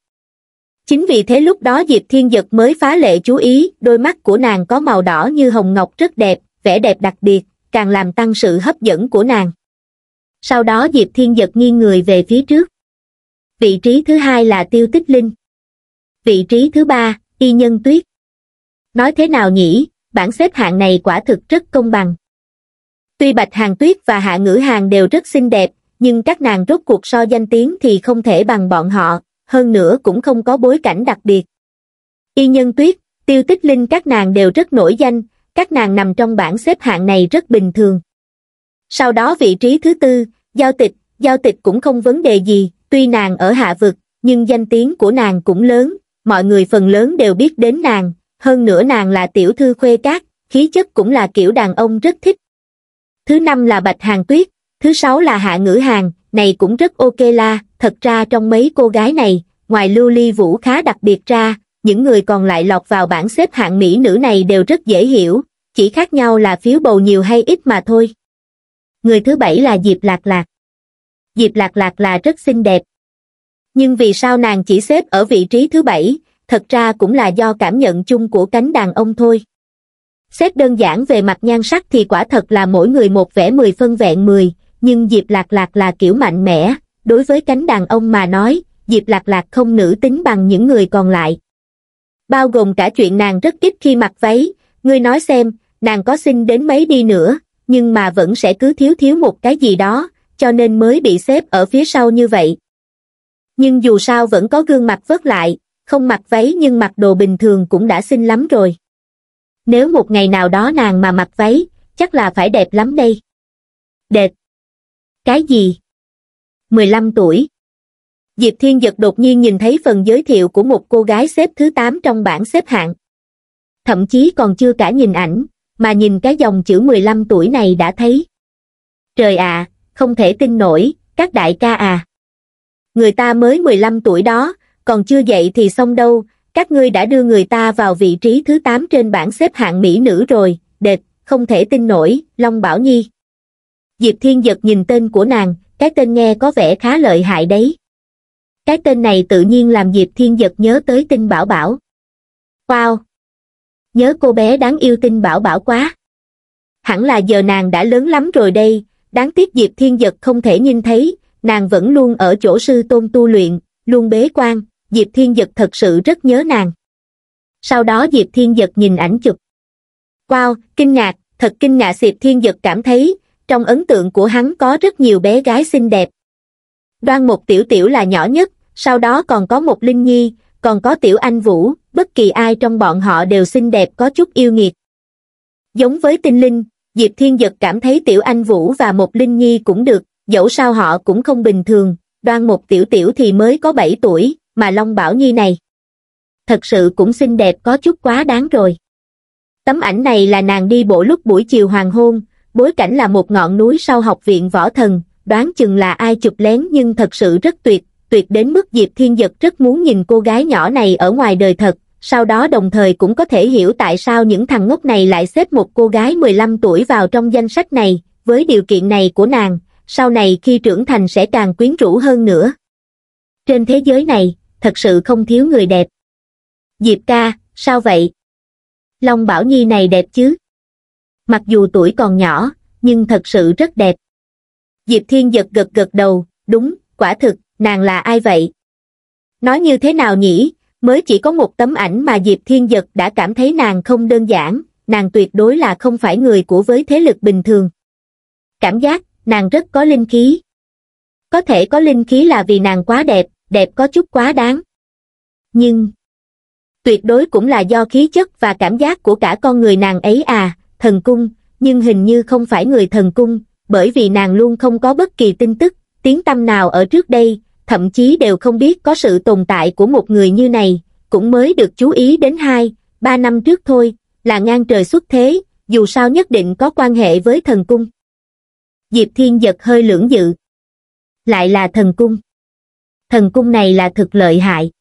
Chính vì thế lúc đó Diệp Thiên Giật mới phá lệ chú ý, đôi mắt của nàng có màu đỏ như hồng ngọc rất đẹp, vẻ đẹp đặc biệt, càng làm tăng sự hấp dẫn của nàng. Sau đó Diệp Thiên Giật nghiêng người về phía trước. Vị trí thứ hai là Tiêu Tích Linh. Vị trí thứ ba, Y Nhân Tuyết. Nói thế nào nhỉ, bảng xếp hạng này quả thực rất công bằng. Tuy Bạch Hàng Tuyết và Hạ Ngữ Hàng đều rất xinh đẹp, nhưng các nàng rốt cuộc so danh tiếng thì không thể bằng bọn họ, hơn nữa cũng không có bối cảnh đặc biệt. Y nhân tuyết, tiêu tích linh các nàng đều rất nổi danh, các nàng nằm trong bảng xếp hạng này rất bình thường. Sau đó vị trí thứ tư, giao tịch, giao tịch cũng không vấn đề gì, tuy nàng ở hạ vực, nhưng danh tiếng của nàng cũng lớn, mọi người phần lớn đều biết đến nàng, hơn nữa nàng là tiểu thư khuê cát, khí chất cũng là kiểu đàn ông rất thích. Thứ năm là Bạch Hàng Tuyết, thứ sáu là Hạ Ngữ Hàng, này cũng rất ok la, thật ra trong mấy cô gái này, ngoài Lưu Ly Vũ khá đặc biệt ra, những người còn lại lọt vào bảng xếp hạng mỹ nữ này đều rất dễ hiểu, chỉ khác nhau là phiếu bầu nhiều hay ít mà thôi. Người thứ bảy là Diệp Lạc Lạc. Diệp Lạc Lạc là rất xinh đẹp. Nhưng vì sao nàng chỉ xếp ở vị trí thứ bảy, thật ra cũng là do cảm nhận chung của cánh đàn ông thôi. Xét đơn giản về mặt nhan sắc thì quả thật là mỗi người một vẻ mười phân vẹn mười, nhưng Diệp Lạc Lạc là kiểu mạnh mẽ, đối với cánh đàn ông mà nói, Diệp Lạc Lạc không nữ tính bằng những người còn lại. Bao gồm cả chuyện nàng rất ít khi mặc váy, ngươi nói xem, nàng có xinh đến mấy đi nữa, nhưng mà vẫn sẽ cứ thiếu thiếu một cái gì đó, cho nên mới bị xếp ở phía sau như vậy. Nhưng dù sao vẫn có gương mặt vớt lại, không mặc váy nhưng mặc đồ bình thường cũng đã xinh lắm rồi. Nếu một ngày nào đó nàng mà mặc váy, chắc là phải đẹp lắm đây. Đẹp. Cái gì? 15 tuổi. Diệp Thiên Giật đột nhiên nhìn thấy phần giới thiệu của một cô gái xếp thứ 8 trong bảng xếp hạng. Thậm chí còn chưa cả nhìn ảnh, mà nhìn cái dòng chữ 15 tuổi này đã thấy. Trời ạ, không thể tin nổi, các đại ca à. Người ta mới 15 tuổi đó, còn chưa dậy thì xong đâu, các ngươi đã đưa người ta vào vị trí thứ 8 trên bảng xếp hạng mỹ nữ rồi, đệt, không thể tin nổi, Long Bảo Nhi. Diệp Thiên Giật nhìn tên của nàng, cái tên nghe có vẻ khá lợi hại đấy. Cái tên này tự nhiên làm Diệp Thiên Giật nhớ tới tinh bảo bảo. Wow! Nhớ cô bé đáng yêu tinh bảo bảo quá. Hẳn là giờ nàng đã lớn lắm rồi đây, đáng tiếc Diệp Thiên Giật không thể nhìn thấy, nàng vẫn luôn ở chỗ sư tôn tu luyện, luôn bế quan, Diệp Thiên Giật thật sự rất nhớ nàng. Sau đó Diệp Thiên Giật nhìn ảnh chụp. Wow, kinh ngạc, thật kinh ngạc Diệp Thiên Giật cảm thấy, trong ấn tượng của hắn có rất nhiều bé gái xinh đẹp. Đoan một tiểu tiểu là nhỏ nhất, sau đó còn có một Linh Nhi, còn có tiểu anh Vũ, bất kỳ ai trong bọn họ đều xinh đẹp có chút yêu nghiệt. Giống với tinh linh, Diệp Thiên Giật cảm thấy tiểu anh Vũ và một Linh Nhi cũng được, dẫu sao họ cũng không bình thường, đoan một tiểu tiểu thì mới có 7 tuổi, mà Long Bảo Nhi này. Thật sự cũng xinh đẹp có chút quá đáng rồi. Tấm ảnh này là nàng đi bộ lúc buổi chiều hoàng hôn, bối cảnh là một ngọn núi sau học viện võ thần, đoán chừng là ai chụp lén nhưng thật sự rất tuyệt, tuyệt đến mức Diệp Thiên Dật rất muốn nhìn cô gái nhỏ này ở ngoài đời thật, sau đó đồng thời cũng có thể hiểu tại sao những thằng ngốc này lại xếp một cô gái 15 tuổi vào trong danh sách này, với điều kiện này của nàng, sau này khi trưởng thành sẽ càng quyến rũ hơn nữa. Trên thế giới này, thật sự không thiếu người đẹp. Diệp ca, sao vậy? Long Bảo Nhi này đẹp chứ? Mặc dù tuổi còn nhỏ, nhưng thật sự rất đẹp. Diệp Thiên giật gật gật đầu, đúng, quả thực, nàng là ai vậy? Nói như thế nào nhỉ, mới chỉ có một tấm ảnh mà Diệp Thiên giật đã cảm thấy nàng không đơn giản, nàng tuyệt đối là không phải người của với thế lực bình thường. Cảm giác, nàng rất có linh khí. Có thể có linh khí là vì nàng quá đẹp, đẹp có chút quá đáng. Nhưng, tuyệt đối cũng là do khí chất và cảm giác của cả con người nàng ấy à, thần cung, nhưng hình như không phải người thần cung, bởi vì nàng luôn không có bất kỳ tin tức, tiếng tâm nào ở trước đây, thậm chí đều không biết có sự tồn tại của một người như này, cũng mới được chú ý đến hai, ba năm trước thôi, là ngang trời xuất thế, dù sao nhất định có quan hệ với thần cung. Diệp Thiên giật hơi lưỡng dự. Lại là thần cung. Thần cung này là thực lợi hại.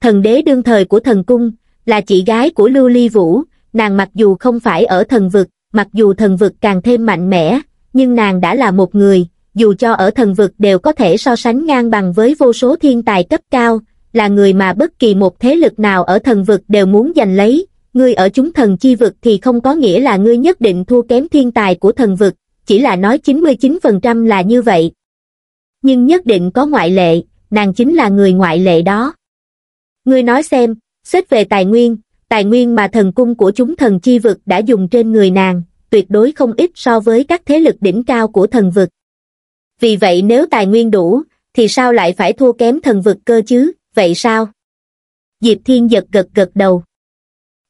Thần đế đương thời của thần cung, là chị gái của Lưu Ly Vũ, nàng mặc dù không phải ở thần vực, mặc dù thần vực càng thêm mạnh mẽ, nhưng nàng đã là một người, dù cho ở thần vực đều có thể so sánh ngang bằng với vô số thiên tài cấp cao, là người mà bất kỳ một thế lực nào ở thần vực đều muốn giành lấy, ngươi ở chúng thần chi vực thì không có nghĩa là ngươi nhất định thua kém thiên tài của thần vực, chỉ là nói 99% là như vậy. Nhưng nhất định có ngoại lệ, nàng chính là người ngoại lệ đó. Ngươi nói xem, xét về tài nguyên, tài nguyên mà thần cung của chúng thần chi vực đã dùng trên người nàng, tuyệt đối không ít so với các thế lực đỉnh cao của thần vực. Vì vậy nếu tài nguyên đủ, thì sao lại phải thua kém thần vực cơ chứ, vậy sao? Diệp Thiên giật gật gật đầu.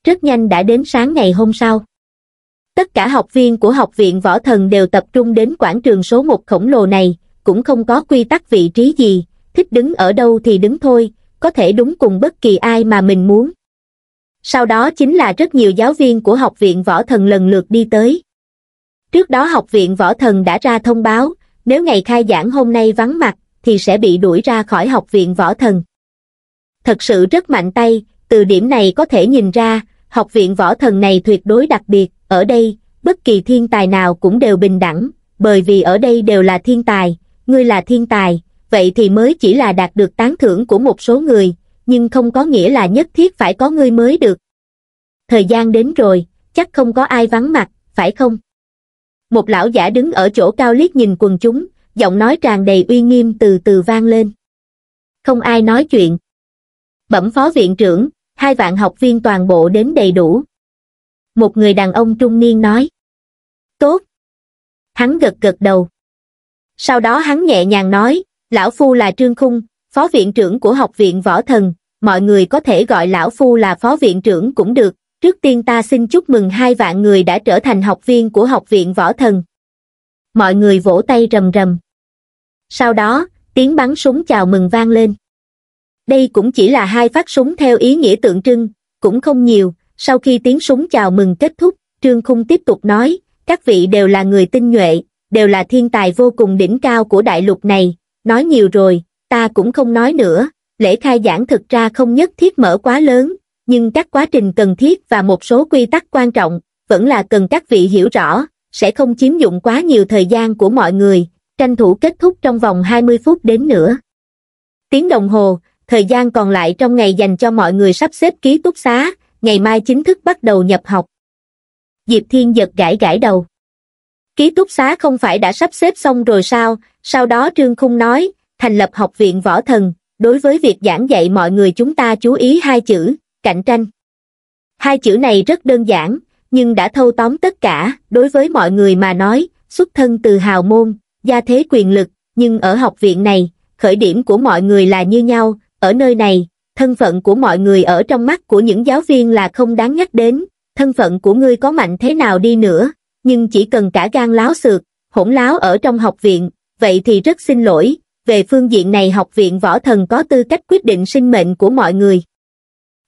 Rất nhanh đã đến sáng ngày hôm sau. Tất cả học viên của học viện võ thần đều tập trung đến quảng trường số một khổng lồ này, cũng không có quy tắc vị trí gì, thích đứng ở đâu thì đứng thôi, có thể đúng cùng bất kỳ ai mà mình muốn. Sau đó chính là rất nhiều giáo viên của học viện võ thần lần lượt đi tới. Trước đó học viện võ thần đã ra thông báo, nếu ngày khai giảng hôm nay vắng mặt, thì sẽ bị đuổi ra khỏi học viện võ thần. Thật sự rất mạnh tay, từ điểm này có thể nhìn ra, học viện võ thần này tuyệt đối đặc biệt, ở đây, bất kỳ thiên tài nào cũng đều bình đẳng, bởi vì ở đây đều là thiên tài, ngươi là thiên tài, vậy thì mới chỉ là đạt được tán thưởng của một số người, nhưng không có nghĩa là nhất thiết phải có ngươi mới được. Thời gian đến rồi, chắc không có ai vắng mặt, phải không? Một lão giả đứng ở chỗ cao liếc nhìn quần chúng, giọng nói tràn đầy uy nghiêm từ từ vang lên. Không ai nói chuyện. Bẩm phó viện trưởng, hai vạn học viên toàn bộ đến đầy đủ. Một người đàn ông trung niên nói. Tốt. Hắn gật gật đầu. Sau đó hắn nhẹ nhàng nói, Lão Phu là Trương Khung, phó viện trưởng của học viện võ thần, mọi người có thể gọi Lão Phu là phó viện trưởng cũng được, trước tiên ta xin chúc mừng hai vạn người đã trở thành học viên của học viện võ thần. Mọi người vỗ tay rầm rầm. Sau đó, tiếng bắn súng chào mừng vang lên. Đây cũng chỉ là hai phát súng theo ý nghĩa tượng trưng, cũng không nhiều, sau khi tiếng súng chào mừng kết thúc, Trương Khung tiếp tục nói, các vị đều là người tinh nhuệ, đều là thiên tài vô cùng đỉnh cao của đại lục này, nói nhiều rồi, ta cũng không nói nữa, lễ khai giảng thực ra không nhất thiết mở quá lớn, nhưng các quá trình cần thiết và một số quy tắc quan trọng, vẫn là cần các vị hiểu rõ, sẽ không chiếm dụng quá nhiều thời gian của mọi người, tranh thủ kết thúc trong vòng 20 phút đến nữa. Tiếng đồng hồ, thời gian còn lại trong ngày dành cho mọi người sắp xếp ký túc xá, ngày mai chính thức bắt đầu nhập học. Diệp Thiên giật gãi gãi đầu. Ký túc xá không phải đã sắp xếp xong rồi sao, sau đó Trương Khung nói, thành lập học viện võ thần, đối với việc giảng dạy mọi người chúng ta chú ý hai chữ, cạnh tranh. Hai chữ này rất đơn giản, nhưng đã thâu tóm tất cả, đối với mọi người mà nói, xuất thân từ hào môn, gia thế quyền lực, nhưng ở học viện này, khởi điểm của mọi người là như nhau, ở nơi này, thân phận của mọi người ở trong mắt của những giáo viên là không đáng nhắc đến, thân phận của ngươi có mạnh thế nào đi nữa, nhưng chỉ cần cả gan láo xược, hỗn láo ở trong học viện, vậy thì rất xin lỗi, về phương diện này học viện võ thần có tư cách quyết định sinh mệnh của mọi người.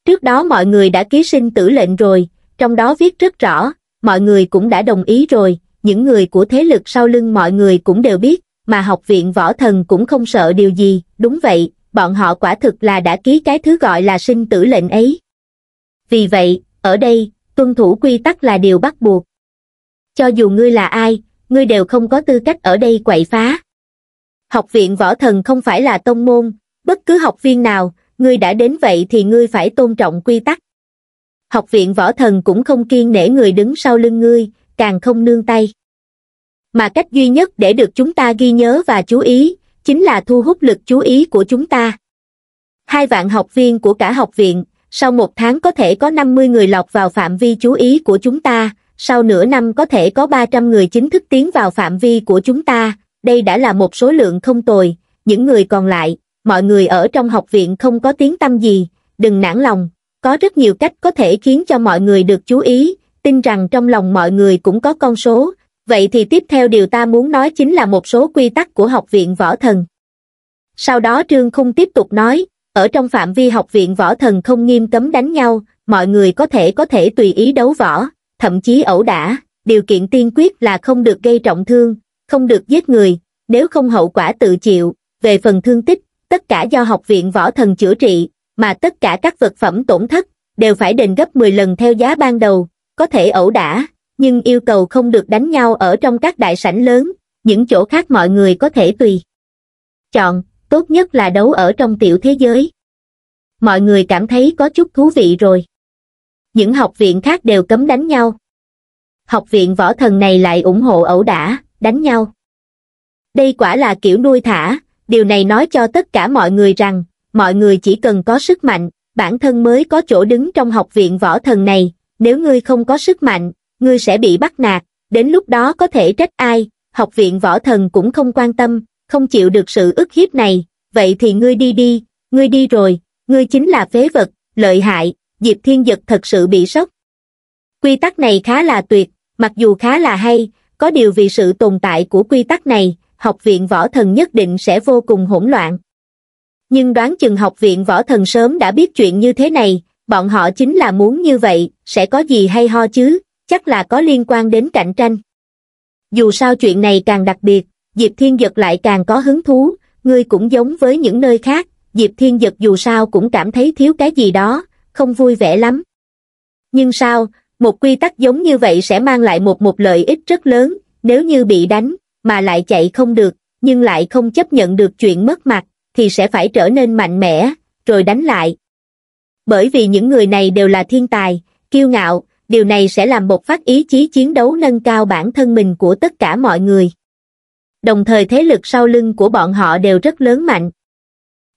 Trước đó mọi người đã ký sinh tử lệnh rồi, trong đó viết rất rõ, mọi người cũng đã đồng ý rồi, những người của thế lực sau lưng mọi người cũng đều biết, mà học viện võ thần cũng không sợ điều gì, đúng vậy, bọn họ quả thực là đã ký cái thứ gọi là sinh tử lệnh ấy. Vì vậy, ở đây, tuân thủ quy tắc là điều bắt buộc. Cho dù ngươi là ai, ngươi đều không có tư cách ở đây quậy phá. Học viện võ thần không phải là tông môn, bất cứ học viên nào, ngươi đã đến vậy thì ngươi phải tôn trọng quy tắc. Học viện võ thần cũng không kiên nể người đứng sau lưng ngươi, càng không nương tay. Mà cách duy nhất để được chúng ta ghi nhớ và chú ý, chính là thu hút lực chú ý của chúng ta. Hai vạn học viên của cả học viện, sau một tháng có thể có 50 người lọc vào phạm vi chú ý của chúng ta, sau nửa năm có thể có 300 người chính thức tiến vào phạm vi của chúng ta, đây đã là một số lượng không tồi, những người còn lại, mọi người ở trong học viện không có tiếng tâm gì, đừng nản lòng, có rất nhiều cách có thể khiến cho mọi người được chú ý, tin rằng trong lòng mọi người cũng có con số, vậy thì tiếp theo điều ta muốn nói chính là một số quy tắc của học viện võ thần. Sau đó Trương Khung tiếp tục nói, ở trong phạm vi học viện võ thần không nghiêm cấm đánh nhau, mọi người có thể có thể tùy ý đấu võ, thậm chí ẩu đả, điều kiện tiên quyết là không được gây trọng thương, không được giết người, nếu không hậu quả tự chịu, về phần thương tích, tất cả do học viện võ thần chữa trị, mà tất cả các vật phẩm tổn thất, đều phải đền gấp 10 lần theo giá ban đầu, có thể ẩu đả, nhưng yêu cầu không được đánh nhau ở trong các đại sảnh lớn, những chỗ khác mọi người có thể tùy. Chọn, tốt nhất là đấu ở trong tiểu thế giới. Mọi người cảm thấy có chút thú vị rồi. Những học viện khác đều cấm đánh nhau. Học viện võ thần này lại ủng hộ ẩu đả, đánh nhau. Đây quả là kiểu nuôi thả, điều này nói cho tất cả mọi người rằng, mọi người chỉ cần có sức mạnh, bản thân mới có chỗ đứng trong học viện võ thần này, nếu ngươi không có sức mạnh, ngươi sẽ bị bắt nạt, đến lúc đó có thể trách ai, học viện võ thần cũng không quan tâm, không chịu được sự ức hiếp này, vậy thì ngươi đi đi, ngươi đi rồi, ngươi chính là phế vật, lợi hại, Diệp Thiên Dật thật sự bị sốc. Quy tắc này khá là tuyệt, mặc dù khá là hay, có điều vì sự tồn tại của quy tắc này, học viện võ thần nhất định sẽ vô cùng hỗn loạn. Nhưng đoán chừng học viện võ thần sớm đã biết chuyện như thế này, bọn họ chính là muốn như vậy, sẽ có gì hay ho chứ, chắc là có liên quan đến cạnh tranh. Dù sao chuyện này càng đặc biệt, Diệp Thiên Dật lại càng có hứng thú, ngươi cũng giống với những nơi khác, Diệp Thiên Dật dù sao cũng cảm thấy thiếu cái gì đó, không vui vẻ lắm. Nhưng sao, một quy tắc giống như vậy sẽ mang lại một một lợi ích rất lớn, nếu như bị đánh, mà lại chạy không được, nhưng lại không chấp nhận được chuyện mất mặt, thì sẽ phải trở nên mạnh mẽ, rồi đánh lại. Bởi vì những người này đều là thiên tài, kiêu ngạo, điều này sẽ làm bộc phát ý chí chiến đấu nâng cao bản thân mình của tất cả mọi người. Đồng thời thế lực sau lưng của bọn họ đều rất lớn mạnh.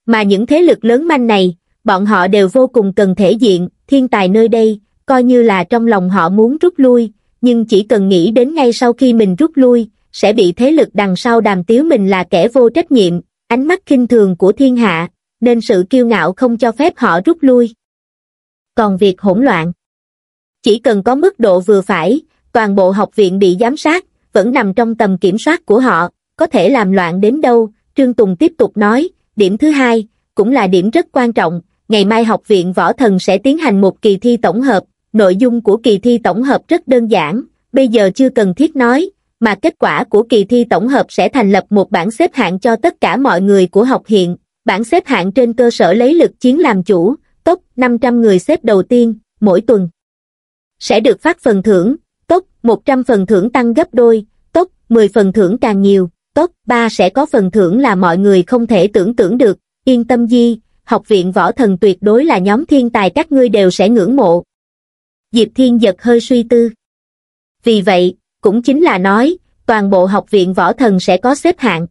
Mà những thế lực lớn manh này, bọn họ đều vô cùng cần thể diện, thiên tài nơi đây, coi như là trong lòng họ muốn rút lui, nhưng chỉ cần nghĩ đến ngay sau khi mình rút lui, sẽ bị thế lực đằng sau đàm tiếu mình là kẻ vô trách nhiệm, ánh mắt kinh thường của thiên hạ, nên sự kiêu ngạo không cho phép họ rút lui. Còn việc hỗn loạn, chỉ cần có mức độ vừa phải, toàn bộ học viện bị giám sát, vẫn nằm trong tầm kiểm soát của họ, có thể làm loạn đến đâu, Trương Tùng tiếp tục nói, điểm thứ hai, cũng là điểm rất quan trọng, ngày mai học viện võ thần sẽ tiến hành một kỳ thi tổng hợp, nội dung của kỳ thi tổng hợp rất đơn giản, bây giờ chưa cần thiết nói, mà kết quả của kỳ thi tổng hợp sẽ thành lập một bảng xếp hạng cho tất cả mọi người của học hiện, bảng xếp hạng trên cơ sở lấy lực chiến làm chủ, top 500 người xếp đầu tiên, mỗi tuần. Sẽ được phát phần thưởng, tốc 100 phần thưởng tăng gấp đôi, tốc 10 phần thưởng càng nhiều, tốc 3 sẽ có phần thưởng là mọi người không thể tưởng tượng được, yên tâm di, học viện võ thần tuyệt đối là nhóm thiên tài các ngươi đều sẽ ngưỡng mộ. Diệp Thiên giật hơi suy tư. Vì vậy, cũng chính là nói, toàn bộ học viện võ thần sẽ có xếp hạng.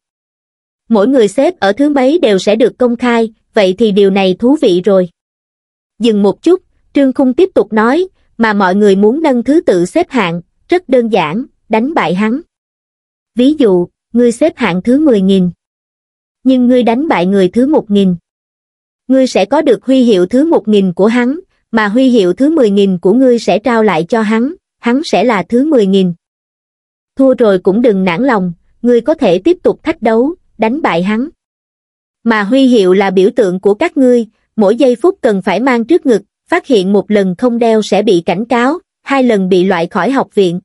Mỗi người xếp ở thứ mấy đều sẽ được công khai, vậy thì điều này thú vị rồi. Dừng một chút, Trương Khung tiếp tục nói, mà mọi người muốn nâng thứ tự xếp hạng, rất đơn giản, đánh bại hắn. Ví dụ, ngươi xếp hạng thứ 10.000. Nhưng ngươi đánh bại người thứ 1.000. Ngươi sẽ có được huy hiệu thứ 1.000 của hắn, mà huy hiệu thứ 10.000 của ngươi sẽ trao lại cho hắn, hắn sẽ là thứ 10.000 thua rồi cũng đừng nản lòng, ngươi có thể tiếp tục thách đấu, đánh bại hắn. Mà huy hiệu là biểu tượng của các ngươi, mỗi giây phút cần phải mang trước ngực, phát hiện một lần không đeo sẽ bị cảnh cáo, hai lần bị loại khỏi học viện.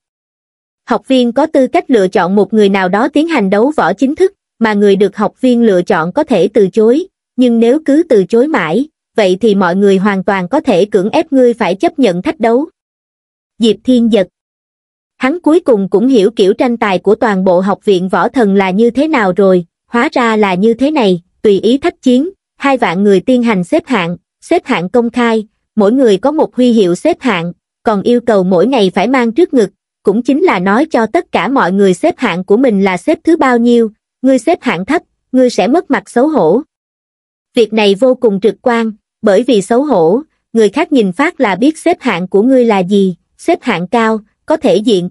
Học viên có tư cách lựa chọn một người nào đó tiến hành đấu võ chính thức, mà người được học viên lựa chọn có thể từ chối, nhưng nếu cứ từ chối mãi, vậy thì mọi người hoàn toàn có thể cưỡng ép ngươi phải chấp nhận thách đấu. Diệp Thiên Giật Hắn cuối cùng cũng hiểu kiểu tranh tài của toàn bộ học viện võ thần là như thế nào rồi, hóa ra là như thế này, tùy ý thách chiến, hai vạn người tiên hành xếp hạng, xếp hạng công khai, mỗi người có một huy hiệu xếp hạng, còn yêu cầu mỗi ngày phải mang trước ngực, cũng chính là nói cho tất cả mọi người xếp hạng của mình là xếp thứ bao nhiêu, ngươi xếp hạng thấp, ngươi sẽ mất mặt xấu hổ. Việc này vô cùng trực quan, bởi vì xấu hổ, người khác nhìn phát là biết xếp hạng của ngươi là gì, xếp hạng cao, có thể diện.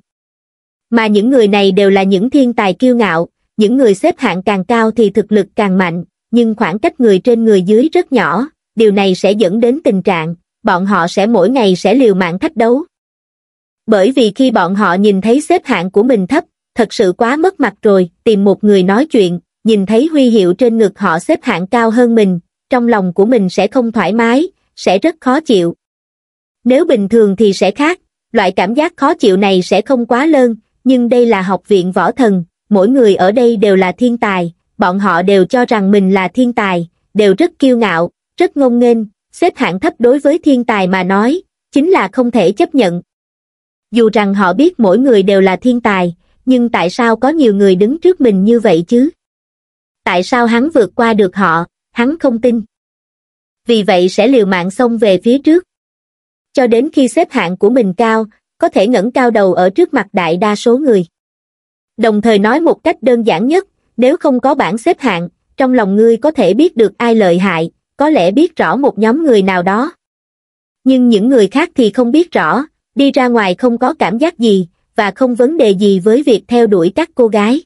Mà những người này đều là những thiên tài kiêu ngạo, những người xếp hạng càng cao thì thực lực càng mạnh, nhưng khoảng cách người trên người dưới rất nhỏ, điều này sẽ dẫn đến tình trạng, bọn họ sẽ mỗi ngày sẽ liều mạng thách đấu. Bởi vì khi bọn họ nhìn thấy xếp hạng của mình thấp, thật sự quá mất mặt rồi, tìm một người nói chuyện, nhìn thấy huy hiệu trên ngực họ xếp hạng cao hơn mình, trong lòng của mình sẽ không thoải mái, sẽ rất khó chịu. Nếu bình thường thì sẽ khác, loại cảm giác khó chịu này sẽ không quá lớn, nhưng đây là học viện võ thần, mỗi người ở đây đều là thiên tài, bọn họ đều cho rằng mình là thiên tài, đều rất kiêu ngạo, rất ngông nghênh, xếp hạng thấp đối với thiên tài mà nói, chính là không thể chấp nhận. Dù rằng họ biết mỗi người đều là thiên tài, nhưng tại sao có nhiều người đứng trước mình như vậy chứ? Tại sao hắn vượt qua được họ, hắn không tin. Vì vậy sẽ liều mạng xông về phía trước cho đến khi xếp hạng của mình cao, có thể ngẩng cao đầu ở trước mặt đại đa số người. Đồng thời nói một cách đơn giản nhất, nếu không có bảng xếp hạng, trong lòng ngươi có thể biết được ai lợi hại, có lẽ biết rõ một nhóm người nào đó. Nhưng những người khác thì không biết rõ, đi ra ngoài không có cảm giác gì, và không vấn đề gì với việc theo đuổi các cô gái.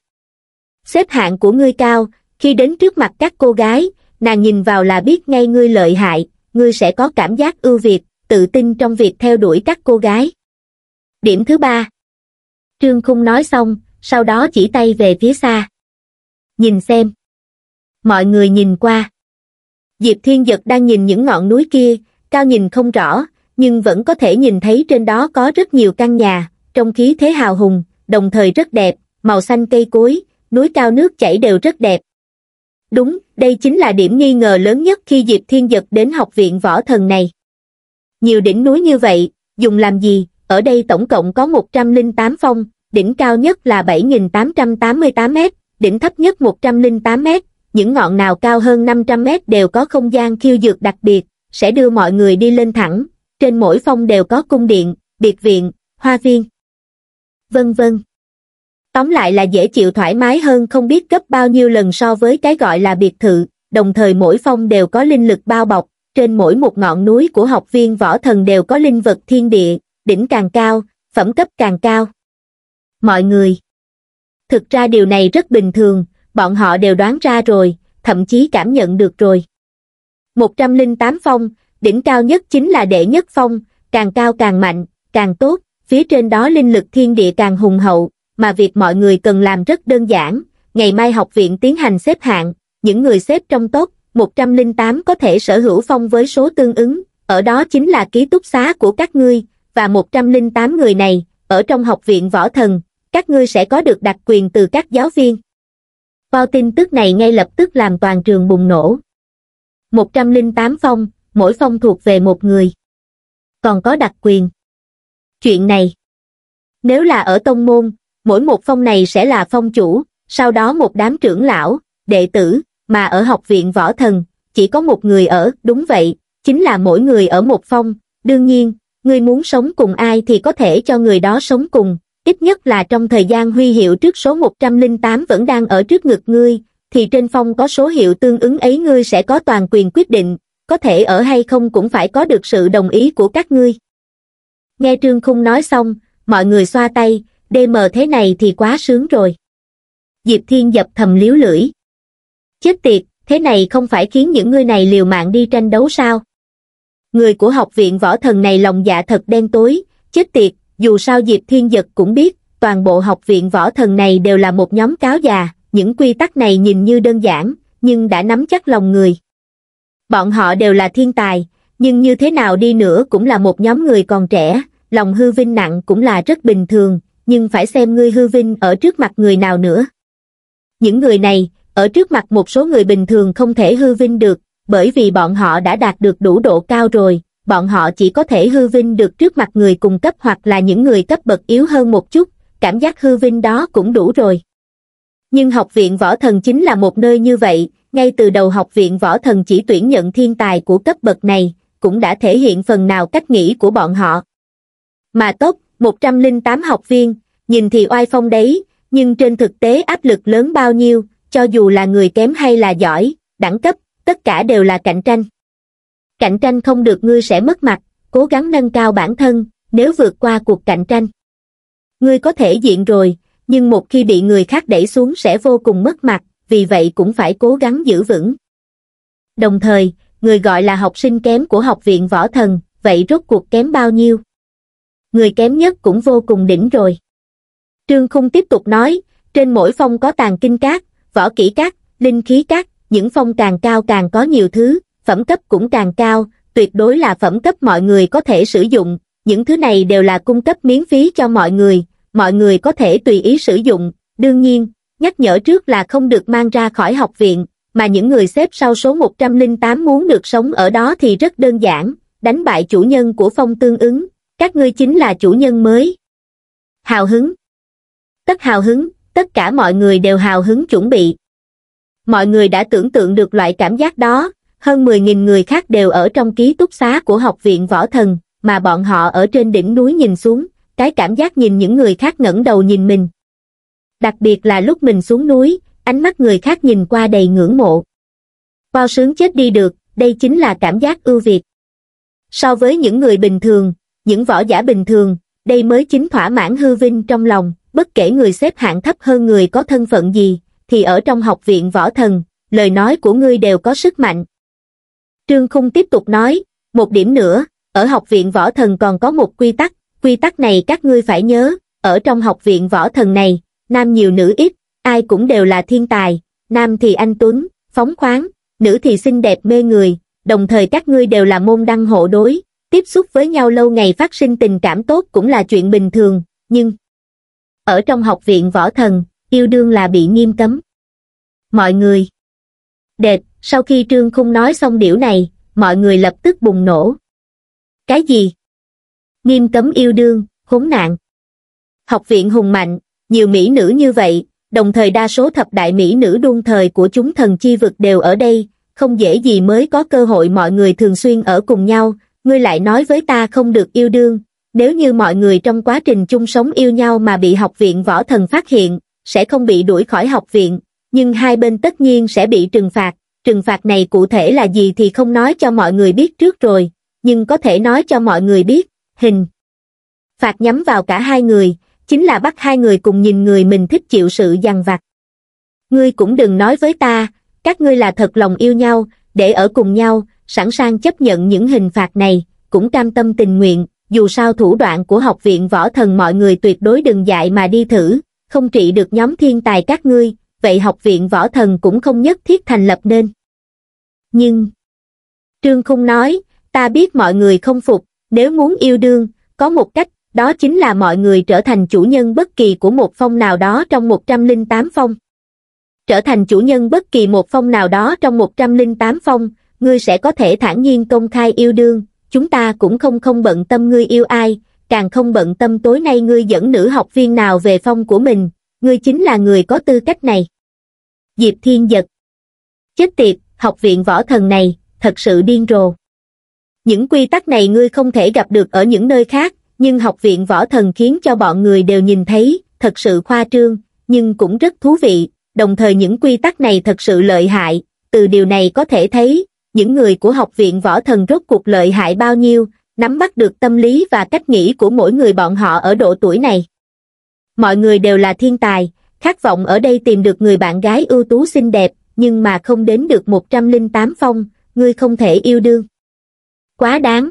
Xếp hạng của ngươi cao, Khi đến trước mặt các cô gái, nàng nhìn vào là biết ngay ngươi lợi hại, ngươi sẽ có cảm giác ưu việt, tự tin trong việc theo đuổi các cô gái. Điểm thứ ba. Trương Khung nói xong, sau đó chỉ tay về phía xa. Nhìn xem. Mọi người nhìn qua. Diệp Thiên giật đang nhìn những ngọn núi kia, cao nhìn không rõ, nhưng vẫn có thể nhìn thấy trên đó có rất nhiều căn nhà, trong khí thế hào hùng, đồng thời rất đẹp, màu xanh cây cối, núi cao nước chảy đều rất đẹp. Đúng, đây chính là điểm nghi ngờ lớn nhất khi Diệp Thiên giật đến học viện võ thần này. Nhiều đỉnh núi như vậy, dùng làm gì? Ở đây tổng cộng có 108 phong, đỉnh cao nhất là 7.888 mét, đỉnh thấp nhất 108 mét, những ngọn nào cao hơn 500 mét đều có không gian khiêu dược đặc biệt, sẽ đưa mọi người đi lên thẳng, trên mỗi phong đều có cung điện, biệt viện, hoa viên. Vân vân. Tóm lại là dễ chịu thoải mái hơn không biết gấp bao nhiêu lần so với cái gọi là biệt thự, đồng thời mỗi phong đều có linh lực bao bọc, trên mỗi một ngọn núi của học viên võ thần đều có linh vật thiên địa, đỉnh càng cao, phẩm cấp càng cao. Mọi người Thực ra điều này rất bình thường, bọn họ đều đoán ra rồi, thậm chí cảm nhận được rồi. 108 phong, đỉnh cao nhất chính là đệ nhất phong, càng cao càng mạnh, càng tốt, phía trên đó linh lực thiên địa càng hùng hậu, mà việc mọi người cần làm rất đơn giản, ngày mai học viện tiến hành xếp hạng, những người xếp trong tốt, 108 có thể sở hữu phong với số tương ứng, ở đó chính là ký túc xá của các ngươi, và 108 người này, ở trong học viện võ thần, các ngươi sẽ có được đặc quyền từ các giáo viên. Bao tin tức này ngay lập tức làm toàn trường bùng nổ. 108 phong, mỗi phong thuộc về một người. Còn có đặc quyền. Chuyện này, nếu là ở tông môn, mỗi một phong này sẽ là phong chủ, sau đó một đám trưởng lão, đệ tử, mà ở học viện võ thần, chỉ có một người ở, đúng vậy, chính là mỗi người ở một phong, đương nhiên, người muốn sống cùng ai thì có thể cho người đó sống cùng, ít nhất là trong thời gian huy hiệu trước số 108 vẫn đang ở trước ngực ngươi, thì trên phong có số hiệu tương ứng ấy ngươi sẽ có toàn quyền quyết định, có thể ở hay không cũng phải có được sự đồng ý của các ngươi. Nghe Trương Khung nói xong, mọi người xoa tay, DM thế này thì quá sướng rồi. Diệp Thiên dập thầm liếu lưỡi. Chết tiệt, thế này không phải khiến những người này liều mạng đi tranh đấu sao? Người của học viện võ thần này lòng dạ thật đen tối, chết tiệt, dù sao Diệp Thiên Dật cũng biết, toàn bộ học viện võ thần này đều là một nhóm cáo già, những quy tắc này nhìn như đơn giản, nhưng đã nắm chắc lòng người. Bọn họ đều là thiên tài, nhưng như thế nào đi nữa cũng là một nhóm người còn trẻ, lòng hư vinh nặng cũng là rất bình thường, nhưng phải xem ngươi hư vinh ở trước mặt người nào nữa. Những người này, ở trước mặt một số người bình thường không thể hư vinh được, bởi vì bọn họ đã đạt được đủ độ cao rồi, bọn họ chỉ có thể hư vinh được trước mặt người cùng cấp hoặc là những người cấp bậc yếu hơn một chút, cảm giác hư vinh đó cũng đủ rồi. Nhưng học viện võ thần chính là một nơi như vậy, ngay từ đầu học viện võ thần chỉ tuyển nhận thiên tài của cấp bậc này, cũng đã thể hiện phần nào cách nghĩ của bọn họ. Mà tốt, 108 học viên, nhìn thì oai phong đấy, nhưng trên thực tế áp lực lớn bao nhiêu, cho dù là người kém hay là giỏi, đẳng cấp, tất cả đều là cạnh tranh. Cạnh tranh không được ngươi sẽ mất mặt, cố gắng nâng cao bản thân, nếu vượt qua cuộc cạnh tranh. Ngươi có thể diện rồi, nhưng một khi bị người khác đẩy xuống sẽ vô cùng mất mặt, vì vậy cũng phải cố gắng giữ vững. Đồng thời, người gọi là học sinh kém của học viện võ thần, vậy rốt cuộc kém bao nhiêu? Người kém nhất cũng vô cùng đỉnh rồi. Trương Khung tiếp tục nói, trên mỗi phong có tàn kinh cát, võ kỹ cát, linh khí cát, những phong càng cao càng có nhiều thứ, phẩm cấp cũng càng cao, tuyệt đối là phẩm cấp mọi người có thể sử dụng, những thứ này đều là cung cấp miễn phí cho mọi người, mọi người có thể tùy ý sử dụng, đương nhiên, nhắc nhở trước là không được mang ra khỏi học viện, mà những người xếp sau số 108 muốn được sống ở đó thì rất đơn giản, đánh bại chủ nhân của phong tương ứng, các ngươi chính là chủ nhân mới. Hào hứng. Tất hào hứng, tất cả mọi người đều hào hứng chuẩn bị. Mọi người đã tưởng tượng được loại cảm giác đó, hơn 10.000 người khác đều ở trong ký túc xá của học viện võ thần, mà bọn họ ở trên đỉnh núi nhìn xuống, cái cảm giác nhìn những người khác ngẩng đầu nhìn mình. Đặc biệt là lúc mình xuống núi, ánh mắt người khác nhìn qua đầy ngưỡng mộ. Bao sướng chết đi được, đây chính là cảm giác ưu việt. So với những người bình thường, những võ giả bình thường, đây mới chính thỏa mãn hư vinh trong lòng, bất kể người xếp hạng thấp hơn người có thân phận gì, thì ở trong học viện võ thần, lời nói của ngươi đều có sức mạnh. Trương Khung tiếp tục nói, một điểm nữa, ở học viện võ thần còn có một quy tắc, quy tắc này các ngươi phải nhớ, ở trong học viện võ thần này, nam nhiều nữ ít, ai cũng đều là thiên tài, nam thì anh Tuấn, phóng khoáng, nữ thì xinh đẹp mê người, đồng thời các ngươi đều là môn đăng hộ đối, tiếp xúc với nhau lâu ngày phát sinh tình cảm tốt cũng là chuyện bình thường, nhưng ở trong học viện võ thần, yêu đương là bị nghiêm cấm. Mọi người Đệt, sau khi Trương Khung nói xong điểu này, mọi người lập tức bùng nổ. Cái gì? Nghiêm cấm yêu đương, khốn nạn. Học viện hùng mạnh, nhiều mỹ nữ như vậy, đồng thời đa số thập đại mỹ nữ đương thời của chúng thần chi vực đều ở đây, không dễ gì mới có cơ hội mọi người thường xuyên ở cùng nhau, ngươi lại nói với ta không được yêu đương, nếu như mọi người trong quá trình chung sống yêu nhau mà bị học viện võ thần phát hiện, sẽ không bị đuổi khỏi học viện, nhưng hai bên tất nhiên sẽ bị trừng phạt, trừng phạt này cụ thể là gì thì không nói cho mọi người biết trước rồi, nhưng có thể nói cho mọi người biết, hình. Phạt nhắm vào cả hai người, chính là bắt hai người cùng nhìn người mình thích chịu sự dằn vặt. Ngươi cũng đừng nói với ta, các ngươi là thật lòng yêu nhau, để ở cùng nhau, sẵn sàng chấp nhận những hình phạt này, cũng cam tâm tình nguyện, dù sao thủ đoạn của học viện võ thần mọi người tuyệt đối đừng dạy mà đi thử, không trị được nhóm thiên tài các ngươi, vậy học viện võ thần cũng không nhất thiết thành lập nên. Nhưng, Trương Khung nói, ta biết mọi người không phục, nếu muốn yêu đương, có một cách, đó chính là mọi người trở thành chủ nhân bất kỳ của một phong nào đó trong 108 phong. Trở thành chủ nhân bất kỳ một phong nào đó trong 108 phong, ngươi sẽ có thể thản nhiên công khai yêu đương, chúng ta cũng không không bận tâm ngươi yêu ai, càng không bận tâm tối nay ngươi dẫn nữ học viên nào về phong của mình, ngươi chính là người có tư cách này. Diệp Thiên Giật Chết tiệt, học viện võ thần này, thật sự điên rồ. Những quy tắc này ngươi không thể gặp được ở những nơi khác, nhưng học viện võ thần khiến cho bọn người đều nhìn thấy, thật sự khoa trương, nhưng cũng rất thú vị, đồng thời những quy tắc này thật sự lợi hại, từ điều này có thể thấy, những người của học viện võ thần rốt cuộc lợi hại bao nhiêu, nắm bắt được tâm lý và cách nghĩ của mỗi người bọn họ ở độ tuổi này. Mọi người đều là thiên tài, khát vọng ở đây tìm được người bạn gái ưu tú xinh đẹp, nhưng mà không đến được 108 phong, ngươi không thể yêu đương. Quá đáng.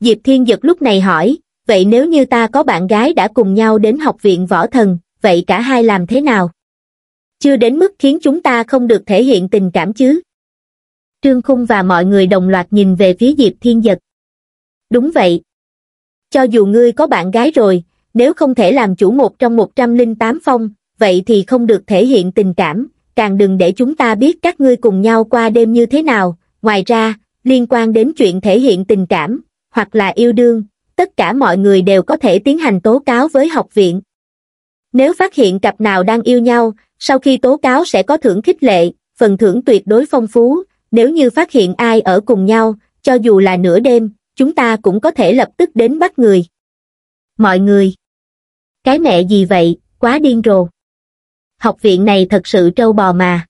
Diệp Thiên Giật lúc này hỏi, vậy nếu như ta có bạn gái đã cùng nhau đến học viện võ thần, vậy cả hai làm thế nào? Chưa đến mức khiến chúng ta không được thể hiện tình cảm chứ? Trương Khung và mọi người đồng loạt nhìn về phía Diệp Thiên Giật. Đúng vậy. Cho dù ngươi có bạn gái rồi, nếu không thể làm chủ một trong 108 phong, vậy thì không được thể hiện tình cảm, càng đừng để chúng ta biết các ngươi cùng nhau qua đêm như thế nào. Ngoài ra, liên quan đến chuyện thể hiện tình cảm, hoặc là yêu đương, tất cả mọi người đều có thể tiến hành tố cáo với học viện. Nếu phát hiện cặp nào đang yêu nhau, sau khi tố cáo sẽ có thưởng khích lệ, phần thưởng tuyệt đối phong phú, nếu như phát hiện ai ở cùng nhau, cho dù là nửa đêm, chúng ta cũng có thể lập tức đến bắt người. Mọi người! Cái mẹ gì vậy, quá điên rồ. Học viện này thật sự trâu bò mà.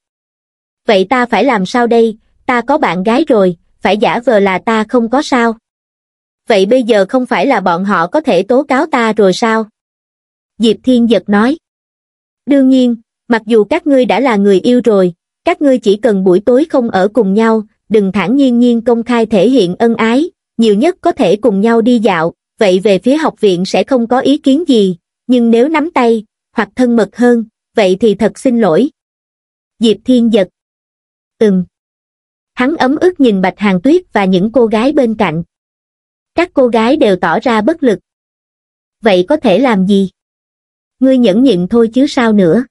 Vậy ta phải làm sao đây, ta có bạn gái rồi, phải giả vờ là ta không có sao. Vậy bây giờ không phải là bọn họ có thể tố cáo ta rồi sao? Diệp Thiên Giật nói. Đương nhiên, mặc dù các ngươi đã là người yêu rồi, các ngươi chỉ cần buổi tối không ở cùng nhau, đừng thản nhiên nhiên công khai thể hiện ân ái, nhiều nhất có thể cùng nhau đi dạo, vậy về phía học viện sẽ không có ý kiến gì, nhưng nếu nắm tay, hoặc thân mật hơn, vậy thì thật xin lỗi. Diệp Thiên giật. Ừm. Hắn ấm ức nhìn Bạch Hàng Tuyết và những cô gái bên cạnh. Các cô gái đều tỏ ra bất lực. Vậy có thể làm gì? Ngươi nhẫn nhịn thôi chứ sao nữa.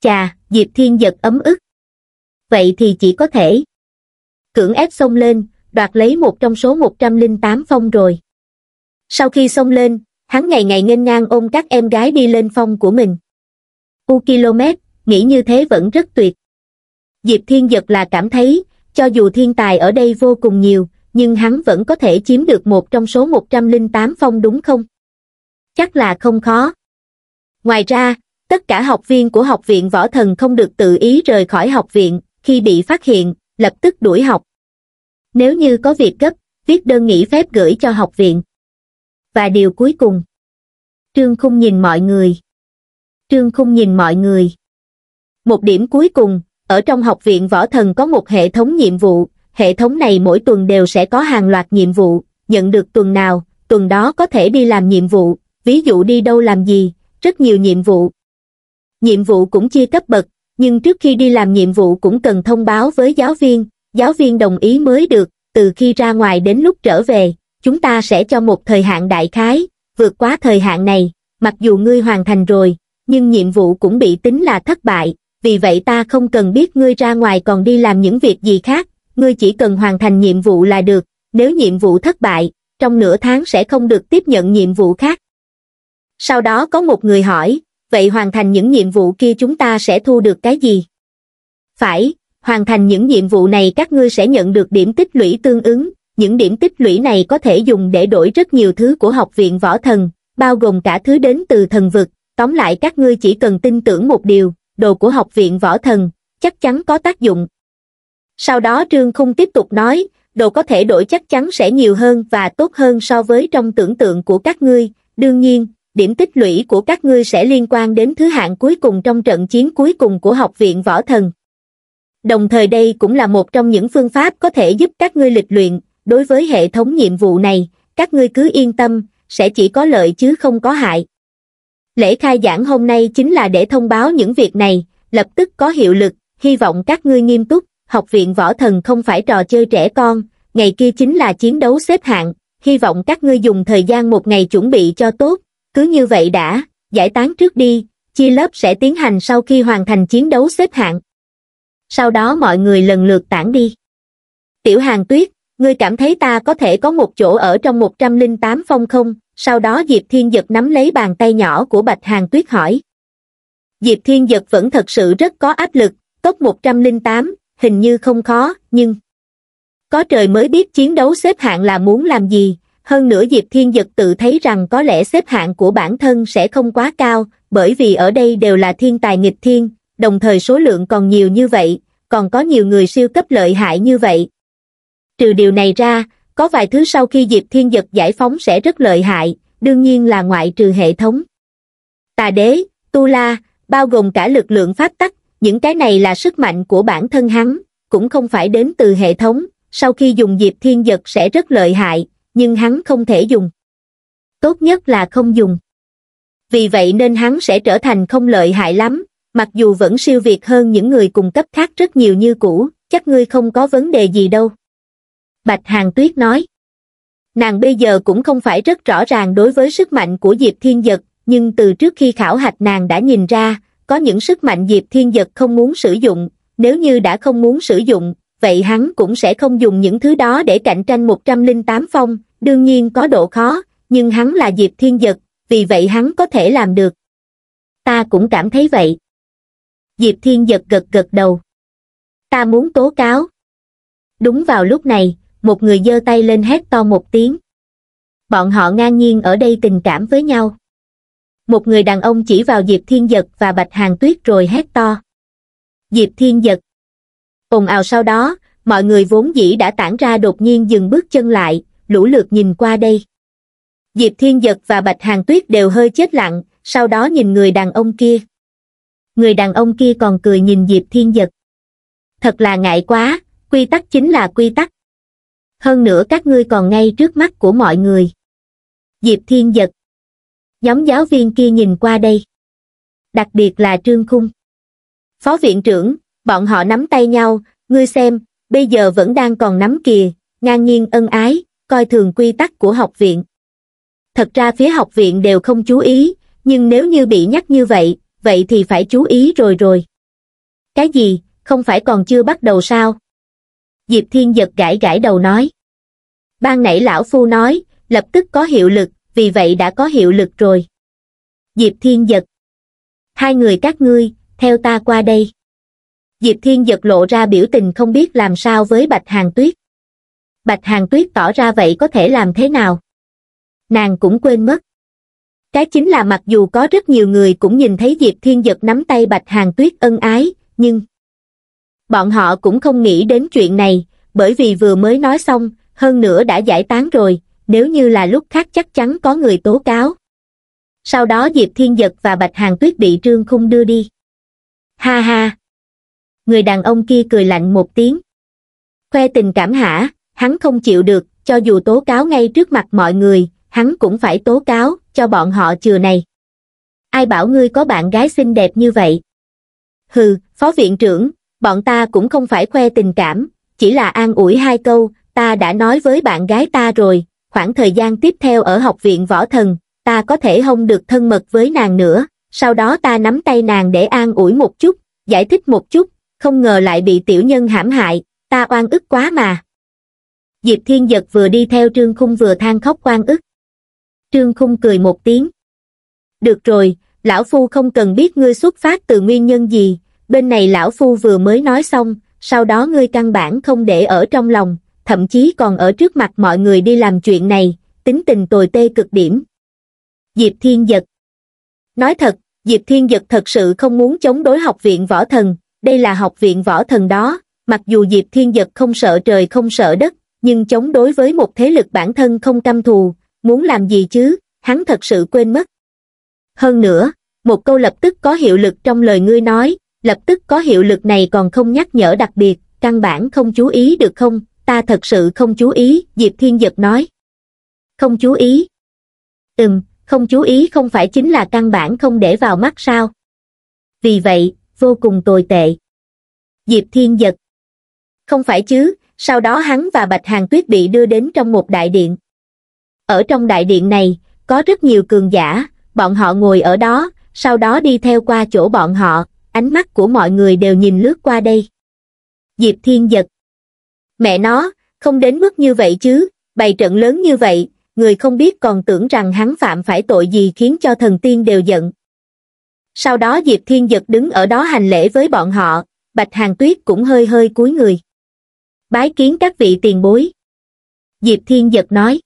Chà, Diệp Thiên giật ấm ức vậy thì chỉ có thể cưỡng ép xông lên, đoạt lấy một trong số 108 phong rồi. Sau khi xông lên, hắn ngày ngày nghênh ngang ôm các em gái đi lên phong của mình. U km, nghĩ như thế vẫn rất tuyệt. Diệp Thiên Giật là cảm thấy, cho dù thiên tài ở đây vô cùng nhiều, nhưng hắn vẫn có thể chiếm được một trong số 108 phong đúng không? Chắc là không khó. Ngoài ra, tất cả học viên của học viện võ thần không được tự ý rời khỏi học viện, khi bị phát hiện, lập tức đuổi học. Nếu như có việc gấp, viết đơn nghỉ phép gửi cho học viện. Và điều cuối cùng. Trương Khung nhìn mọi người. Trương Khung nhìn mọi người. Một điểm cuối cùng, ở trong học viện võ thần có một hệ thống nhiệm vụ, hệ thống này mỗi tuần đều sẽ có hàng loạt nhiệm vụ, nhận được tuần nào, tuần đó có thể đi làm nhiệm vụ, ví dụ đi đâu làm gì, rất nhiều nhiệm vụ. Nhiệm vụ cũng chia cấp bậc, nhưng trước khi đi làm nhiệm vụ cũng cần thông báo với giáo viên, giáo viên đồng ý mới được, từ khi ra ngoài đến lúc trở về, chúng ta sẽ cho một thời hạn đại khái, vượt quá thời hạn này, mặc dù ngươi hoàn thành rồi, nhưng nhiệm vụ cũng bị tính là thất bại, vì vậy ta không cần biết ngươi ra ngoài còn đi làm những việc gì khác, ngươi chỉ cần hoàn thành nhiệm vụ là được, nếu nhiệm vụ thất bại, trong nửa tháng sẽ không được tiếp nhận nhiệm vụ khác. Sau đó có một người hỏi, vậy hoàn thành những nhiệm vụ kia chúng ta sẽ thu được cái gì? Phải, hoàn thành những nhiệm vụ này các ngươi sẽ nhận được điểm tích lũy tương ứng, những điểm tích lũy này có thể dùng để đổi rất nhiều thứ của học viện võ thần, bao gồm cả thứ đến từ thần vực, tóm lại các ngươi chỉ cần tin tưởng một điều, đồ của học viện võ thần, chắc chắn có tác dụng. Sau đó Trương Khung tiếp tục nói, đồ có thể đổi chắc chắn sẽ nhiều hơn và tốt hơn so với trong tưởng tượng của các ngươi, đương nhiên, điểm tích lũy của các ngươi sẽ liên quan đến thứ hạng cuối cùng trong trận chiến cuối cùng của học viện võ thần. Đồng thời đây cũng là một trong những phương pháp có thể giúp các ngươi lịch luyện, đối với hệ thống nhiệm vụ này, các ngươi cứ yên tâm, sẽ chỉ có lợi chứ không có hại. Lễ khai giảng hôm nay chính là để thông báo những việc này, lập tức có hiệu lực, hy vọng các ngươi nghiêm túc, học viện võ thần không phải trò chơi trẻ con, ngày kia chính là chiến đấu xếp hạng, hy vọng các ngươi dùng thời gian một ngày chuẩn bị cho tốt, cứ như vậy đã, giải tán trước đi, chia lớp sẽ tiến hành sau khi hoàn thành chiến đấu xếp hạng. Sau đó mọi người lần lượt tản đi. Tiểu hàng tuyết, ngươi cảm thấy ta có thể có một chỗ ở trong 108 phong không? Sau đó Diệp Thiên Dật nắm lấy bàn tay nhỏ của Bạch Hàng Tuyết hỏi. Diệp Thiên Dật vẫn thật sự rất có áp lực, top 108, hình như không khó, nhưng... Có trời mới biết chiến đấu xếp hạng là muốn làm gì, hơn nữa Diệp Thiên Dật tự thấy rằng có lẽ xếp hạng của bản thân sẽ không quá cao, bởi vì ở đây đều là thiên tài nghịch thiên, đồng thời số lượng còn nhiều như vậy, còn có nhiều người siêu cấp lợi hại như vậy. Trừ điều này ra, có vài thứ sau khi Diệp Thiên giật giải phóng sẽ rất lợi hại, đương nhiên là ngoại trừ hệ thống. Tà đế, Tu La, bao gồm cả lực lượng pháp tắc, những cái này là sức mạnh của bản thân hắn, cũng không phải đến từ hệ thống, sau khi dùng Diệp Thiên giật sẽ rất lợi hại, nhưng hắn không thể dùng. Tốt nhất là không dùng. Vì vậy nên hắn sẽ trở thành không lợi hại lắm, mặc dù vẫn siêu việt hơn những người cùng cấp khác rất nhiều như cũ, chắc ngươi không có vấn đề gì đâu. Bạch Hàng Tuyết nói. Nàng bây giờ cũng không phải rất rõ ràng đối với sức mạnh của Diệp Thiên Dật, nhưng từ trước khi khảo hạch nàng đã nhìn ra, có những sức mạnh Diệp Thiên Dật không muốn sử dụng, nếu như đã không muốn sử dụng, vậy hắn cũng sẽ không dùng những thứ đó để cạnh tranh 108 phong, đương nhiên có độ khó, nhưng hắn là Diệp Thiên Dật, vì vậy hắn có thể làm được. Ta cũng cảm thấy vậy. Diệp Thiên Dật gật gật đầu. Ta muốn tố cáo. Đúng vào lúc này, một người giơ tay lên hét to một tiếng. Bọn họ ngang nhiên ở đây tình cảm với nhau. Một người đàn ông chỉ vào Diệp Thiên Giật và Bạch Hàng Tuyết rồi hét to. Diệp Thiên Giật. ồn ào sau đó, mọi người vốn dĩ đã tản ra đột nhiên dừng bước chân lại, lũ lượt nhìn qua đây. Diệp Thiên Giật và Bạch Hàng Tuyết đều hơi chết lặng, sau đó nhìn người đàn ông kia. Người đàn ông kia còn cười nhìn Diệp Thiên Giật. Thật là ngại quá, quy tắc chính là quy tắc. Hơn nữa các ngươi còn ngay trước mắt của mọi người. Diệp Thiên giật Nhóm giáo viên kia nhìn qua đây. Đặc biệt là Trương Khung. Phó viện trưởng, bọn họ nắm tay nhau, ngươi xem, bây giờ vẫn đang còn nắm kìa, ngang nhiên ân ái, coi thường quy tắc của học viện. Thật ra phía học viện đều không chú ý, nhưng nếu như bị nhắc như vậy, vậy thì phải chú ý rồi rồi. Cái gì, không phải còn chưa bắt đầu sao? Diệp Thiên giật gãi gãi đầu nói. Ban nãy lão phu nói, lập tức có hiệu lực, vì vậy đã có hiệu lực rồi. Diệp Thiên giật. Hai người các ngươi, theo ta qua đây. Diệp Thiên giật lộ ra biểu tình không biết làm sao với Bạch Hàng Tuyết. Bạch Hàng Tuyết tỏ ra vậy có thể làm thế nào? Nàng cũng quên mất. Cái chính là mặc dù có rất nhiều người cũng nhìn thấy Diệp Thiên Giật nắm tay Bạch Hàng Tuyết ân ái, nhưng bọn họ cũng không nghĩ đến chuyện này, bởi vì vừa mới nói xong, hơn nữa đã giải tán rồi, nếu như là lúc khác chắc chắn có người tố cáo. Sau đó Diệp Thiên Giật và Bạch Hàng Tuyết bị Trương Khung đưa đi. Ha ha! người đàn ông kia cười lạnh một tiếng. Khoe tình cảm hả, hắn không chịu được, cho dù tố cáo ngay trước mặt mọi người, hắn cũng phải tố cáo, cho bọn họ chừa này. Ai bảo ngươi có bạn gái xinh đẹp như vậy? Hừ, phó viện trưởng, bọn ta cũng không phải khoe tình cảm, chỉ là an ủi hai câu, ta đã nói với bạn gái ta rồi, khoảng thời gian tiếp theo ở học viện võ thần, ta có thể không được thân mật với nàng nữa, sau đó ta nắm tay nàng để an ủi một chút, giải thích một chút, không ngờ lại bị tiểu nhân hãm hại, ta oan ức quá mà. Diệp Thiên Giật vừa đi theo Trương Khung vừa than khóc oan ức. Trương Khung cười một tiếng. Được rồi, lão phu không cần biết ngươi xuất phát từ nguyên nhân gì, bên này lão phu vừa mới nói xong, sau đó ngươi căn bản không để ở trong lòng, thậm chí còn ở trước mặt mọi người đi làm chuyện này, tính tình tồi tê cực điểm. Diệp Thiên Giật Nói thật, Diệp Thiên Giật thật sự không muốn chống đối học viện võ thần, đây là học viện võ thần đó, mặc dù Diệp Thiên Giật không sợ trời không sợ đất, nhưng chống đối với một thế lực bản thân không căm thù, muốn làm gì chứ, hắn thật sự quên mất. Hơn nữa, một câu lập tức có hiệu lực trong lời ngươi nói, lập tức có hiệu lực này còn không nhắc nhở đặc biệt, căn bản không chú ý được không, ta thật sự không chú ý, Diệp Thiên Giật nói. Không chú ý. Ừm, không chú ý không phải chính là căn bản không để vào mắt sao. Vì vậy, vô cùng tồi tệ. Diệp Thiên Giật. Không phải chứ, sau đó hắn và Bạch Hàng Tuyết bị đưa đến trong một đại điện. Ở trong đại điện này, có rất nhiều cường giả, bọn họ ngồi ở đó, sau đó đi theo qua chỗ bọn họ, ánh mắt của mọi người đều nhìn lướt qua đây. Diệp Thiên giật. Mẹ nó, không đến mức như vậy chứ, bày trận lớn như vậy, người không biết còn tưởng rằng hắn phạm phải tội gì khiến cho thần tiên đều giận. Sau đó Diệp Thiên giật đứng ở đó hành lễ với bọn họ, Bạch Hàng Tuyết cũng hơi hơi cúi người. Bái kiến các vị tiền bối. Diệp Thiên giật nói.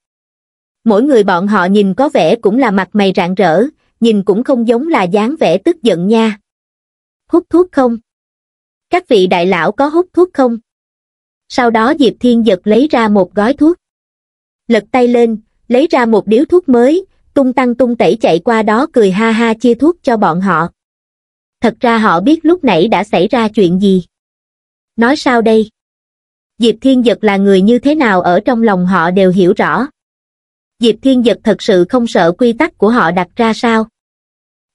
Mỗi người bọn họ nhìn có vẻ cũng là mặt mày rạng rỡ, nhìn cũng không giống là dáng vẻ tức giận nha. Hút thuốc không? Các vị đại lão có hút thuốc không? Sau đó Diệp Thiên giật lấy ra một gói thuốc. Lật tay lên, lấy ra một điếu thuốc mới, tung tăng tung tẩy chạy qua đó cười ha ha chia thuốc cho bọn họ. Thật ra họ biết lúc nãy đã xảy ra chuyện gì. Nói sao đây? Diệp Thiên Giật là người như thế nào ở trong lòng họ đều hiểu rõ. Diệp Thiên Giật thật sự không sợ quy tắc của họ đặt ra sao?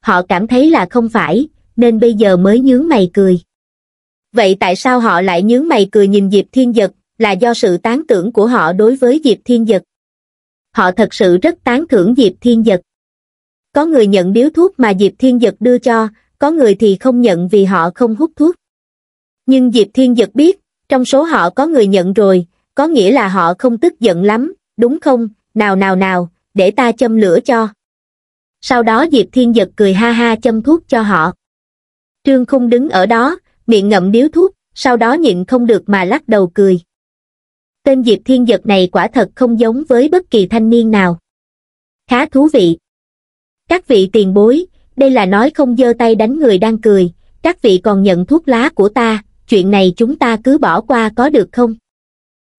Họ cảm thấy là không phải, nên bây giờ mới nhướng mày cười. Vậy tại sao họ lại nhướng mày cười nhìn Diệp Thiên Dật, là do sự tán tưởng của họ đối với Diệp Thiên Dật. Họ thật sự rất tán thưởng Diệp Thiên Dật. Có người nhận điếu thuốc mà Diệp Thiên Dật đưa cho, có người thì không nhận vì họ không hút thuốc. Nhưng Diệp Thiên Dật biết, trong số họ có người nhận rồi, có nghĩa là họ không tức giận lắm, đúng không, nào nào nào, để ta châm lửa cho. Sau đó Diệp Thiên Dật cười ha ha châm thuốc cho họ. Trương Khung đứng ở đó, miệng ngậm điếu thuốc, sau đó nhịn không được mà lắc đầu cười. Tên Diệp Thiên Dật này quả thật không giống với bất kỳ thanh niên nào. Khá thú vị. Các vị tiền bối, đây là nói không giơ tay đánh người đang cười, các vị còn nhận thuốc lá của ta, chuyện này chúng ta cứ bỏ qua có được không?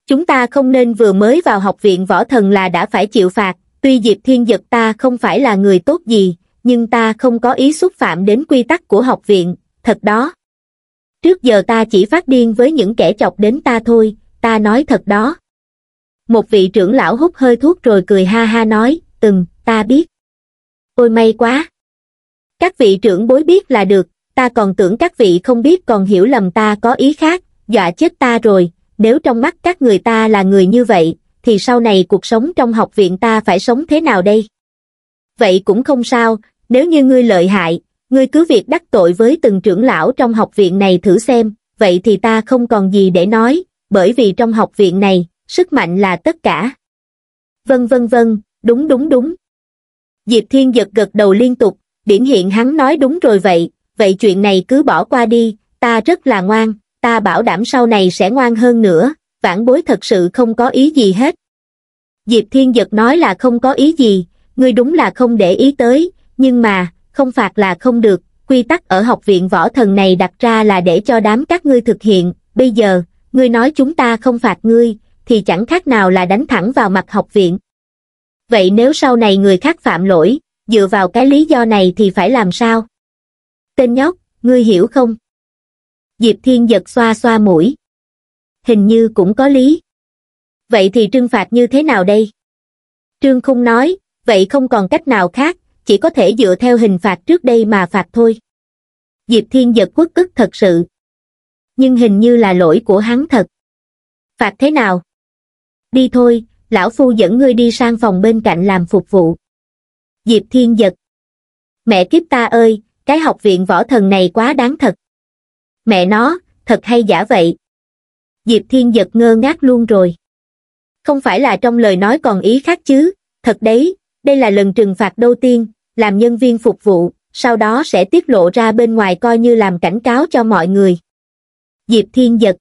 Chúng ta không nên vừa mới vào học viện võ thần là đã phải chịu phạt, tuy Diệp Thiên Dật ta không phải là người tốt gì, nhưng ta không có ý xúc phạm đến quy tắc của học viện, thật đó. Trước giờ ta chỉ phát điên với những kẻ chọc đến ta thôi, ta nói thật đó. Một vị trưởng lão hút hơi thuốc rồi cười ha ha nói, từng, ta biết. Ôi may quá. Các vị trưởng bối biết là được, ta còn tưởng các vị không biết còn hiểu lầm ta có ý khác, dọa chết ta rồi, nếu trong mắt các người ta là người như vậy, thì sau này cuộc sống trong học viện ta phải sống thế nào đây? Vậy cũng không sao, nếu như ngươi lợi hại, ngươi cứ việc đắc tội với từng trưởng lão trong học viện này thử xem, vậy thì ta không còn gì để nói, bởi vì trong học viện này, sức mạnh là tất cả. Vân vân vân, đúng đúng đúng. Diệp Thiên giật gật đầu liên tục, điển hiện hắn nói đúng rồi vậy, vậy chuyện này cứ bỏ qua đi, ta rất là ngoan, ta bảo đảm sau này sẽ ngoan hơn nữa, vãn bối thật sự không có ý gì hết. Diệp Thiên Giật nói là không có ý gì, ngươi đúng là không để ý tới, nhưng mà, không phạt là không được, quy tắc ở học viện võ thần này đặt ra là để cho đám các ngươi thực hiện, bây giờ, ngươi nói chúng ta không phạt ngươi, thì chẳng khác nào là đánh thẳng vào mặt học viện. Vậy nếu sau này người khác phạm lỗi, dựa vào cái lý do này thì phải làm sao? Tên nhóc, ngươi hiểu không? Diệp Thiên giật xoa xoa mũi. Hình như cũng có lý. Vậy thì trừng phạt như thế nào đây? Trương Khung nói, vậy không còn cách nào khác, chỉ có thể dựa theo hình phạt trước đây mà phạt thôi. Diệp Thiên giật quất ức thật sự. Nhưng hình như là lỗi của hắn thật. Phạt thế nào? Đi thôi, lão phu dẫn ngươi đi sang phòng bên cạnh làm phục vụ. Diệp Thiên giật. Mẹ kiếp ta ơi, cái học viện võ thần này quá đáng thật. Mẹ nó, thật hay giả vậy. Diệp Thiên giật ngơ ngác luôn rồi. Không phải là trong lời nói còn ý khác chứ, thật đấy, đây là lần trừng phạt đầu tiên, làm nhân viên phục vụ, sau đó sẽ tiết lộ ra bên ngoài coi như làm cảnh cáo cho mọi người. Diệp Thiên Giật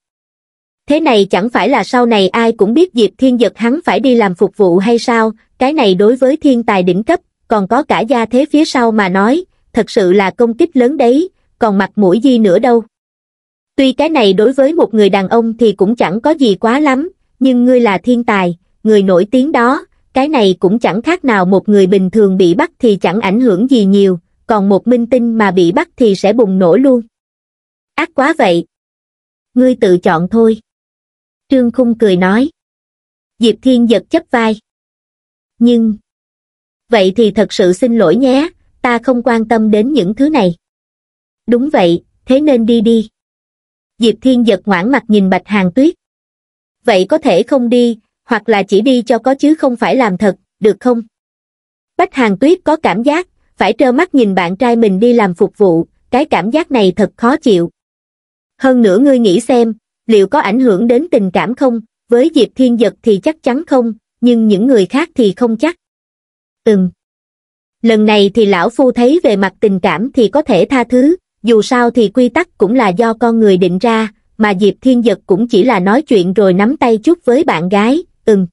Thế này chẳng phải là sau này ai cũng biết Diệp Thiên Giật hắn phải đi làm phục vụ hay sao, cái này đối với thiên tài đỉnh cấp, còn có cả gia thế phía sau mà nói, thật sự là công kích lớn đấy, còn mặt mũi gì nữa đâu. Tuy cái này đối với một người đàn ông thì cũng chẳng có gì quá lắm, nhưng ngươi là thiên tài, người nổi tiếng đó, cái này cũng chẳng khác nào một người bình thường bị bắt thì chẳng ảnh hưởng gì nhiều, còn một minh tinh mà bị bắt thì sẽ bùng nổ luôn. Ác quá vậy. Ngươi tự chọn thôi. Trương Khung cười nói. Diệp Thiên giật chấp vai. Nhưng... Vậy thì thật sự xin lỗi nhé, ta không quan tâm đến những thứ này. Đúng vậy, thế nên đi đi. Diệp Thiên giật ngoãn mặt nhìn Bạch Hàng Tuyết. Vậy có thể không đi, hoặc là chỉ đi cho có chứ không phải làm thật, được không? Bách Hàng Tuyết có cảm giác, phải trơ mắt nhìn bạn trai mình đi làm phục vụ, cái cảm giác này thật khó chịu. Hơn nữa ngươi nghĩ xem, liệu có ảnh hưởng đến tình cảm không, với Diệp Thiên Giật thì chắc chắn không, nhưng những người khác thì không chắc. Ừm. Lần này thì lão phu thấy về mặt tình cảm thì có thể tha thứ, dù sao thì quy tắc cũng là do con người định ra, mà Diệp Thiên Giật cũng chỉ là nói chuyện rồi nắm tay chút với bạn gái, ừm.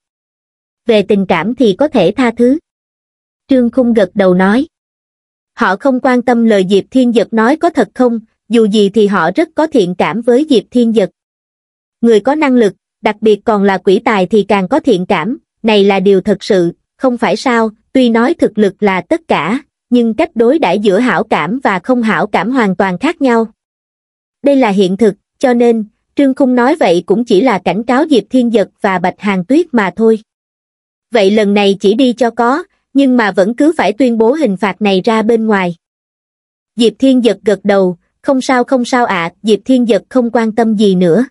Về tình cảm thì có thể tha thứ. Trương Khung gật đầu nói. Họ không quan tâm lời Diệp Thiên Giật nói có thật không, dù gì thì họ rất có thiện cảm với Diệp Thiên Giật. Người có năng lực, đặc biệt còn là quỷ tài thì càng có thiện cảm, này là điều thật sự, không phải sao, tuy nói thực lực là tất cả, nhưng cách đối đãi giữa hảo cảm và không hảo cảm hoàn toàn khác nhau. Đây là hiện thực, cho nên, Trương Khung nói vậy cũng chỉ là cảnh cáo Diệp Thiên Giật và Bạch Hàng Tuyết mà thôi. Vậy lần này chỉ đi cho có, nhưng mà vẫn cứ phải tuyên bố hình phạt này ra bên ngoài. Diệp Thiên Giật gật đầu, không sao không sao ạ, Diệp Thiên Giật không quan tâm gì nữa.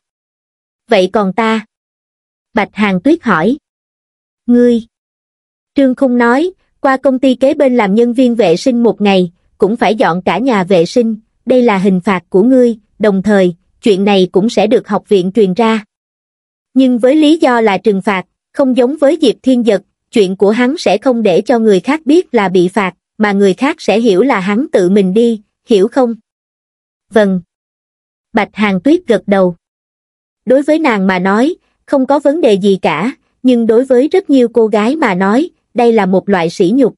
Vậy còn ta? Bạch Hàng Tuyết hỏi. Ngươi? Trương Khung nói, qua công ty kế bên làm nhân viên vệ sinh một ngày, cũng phải dọn cả nhà vệ sinh, đây là hình phạt của ngươi, đồng thời, chuyện này cũng sẽ được học viện truyền ra. Nhưng với lý do là trừng phạt, không giống với Diệp Thiên Giật, chuyện của hắn sẽ không để cho người khác biết là bị phạt, mà người khác sẽ hiểu là hắn tự mình đi, hiểu không? Vâng. Bạch Hàng Tuyết gật đầu. Đối với nàng mà nói, không có vấn đề gì cả, nhưng đối với rất nhiều cô gái mà nói, đây là một loại sỉ nhục.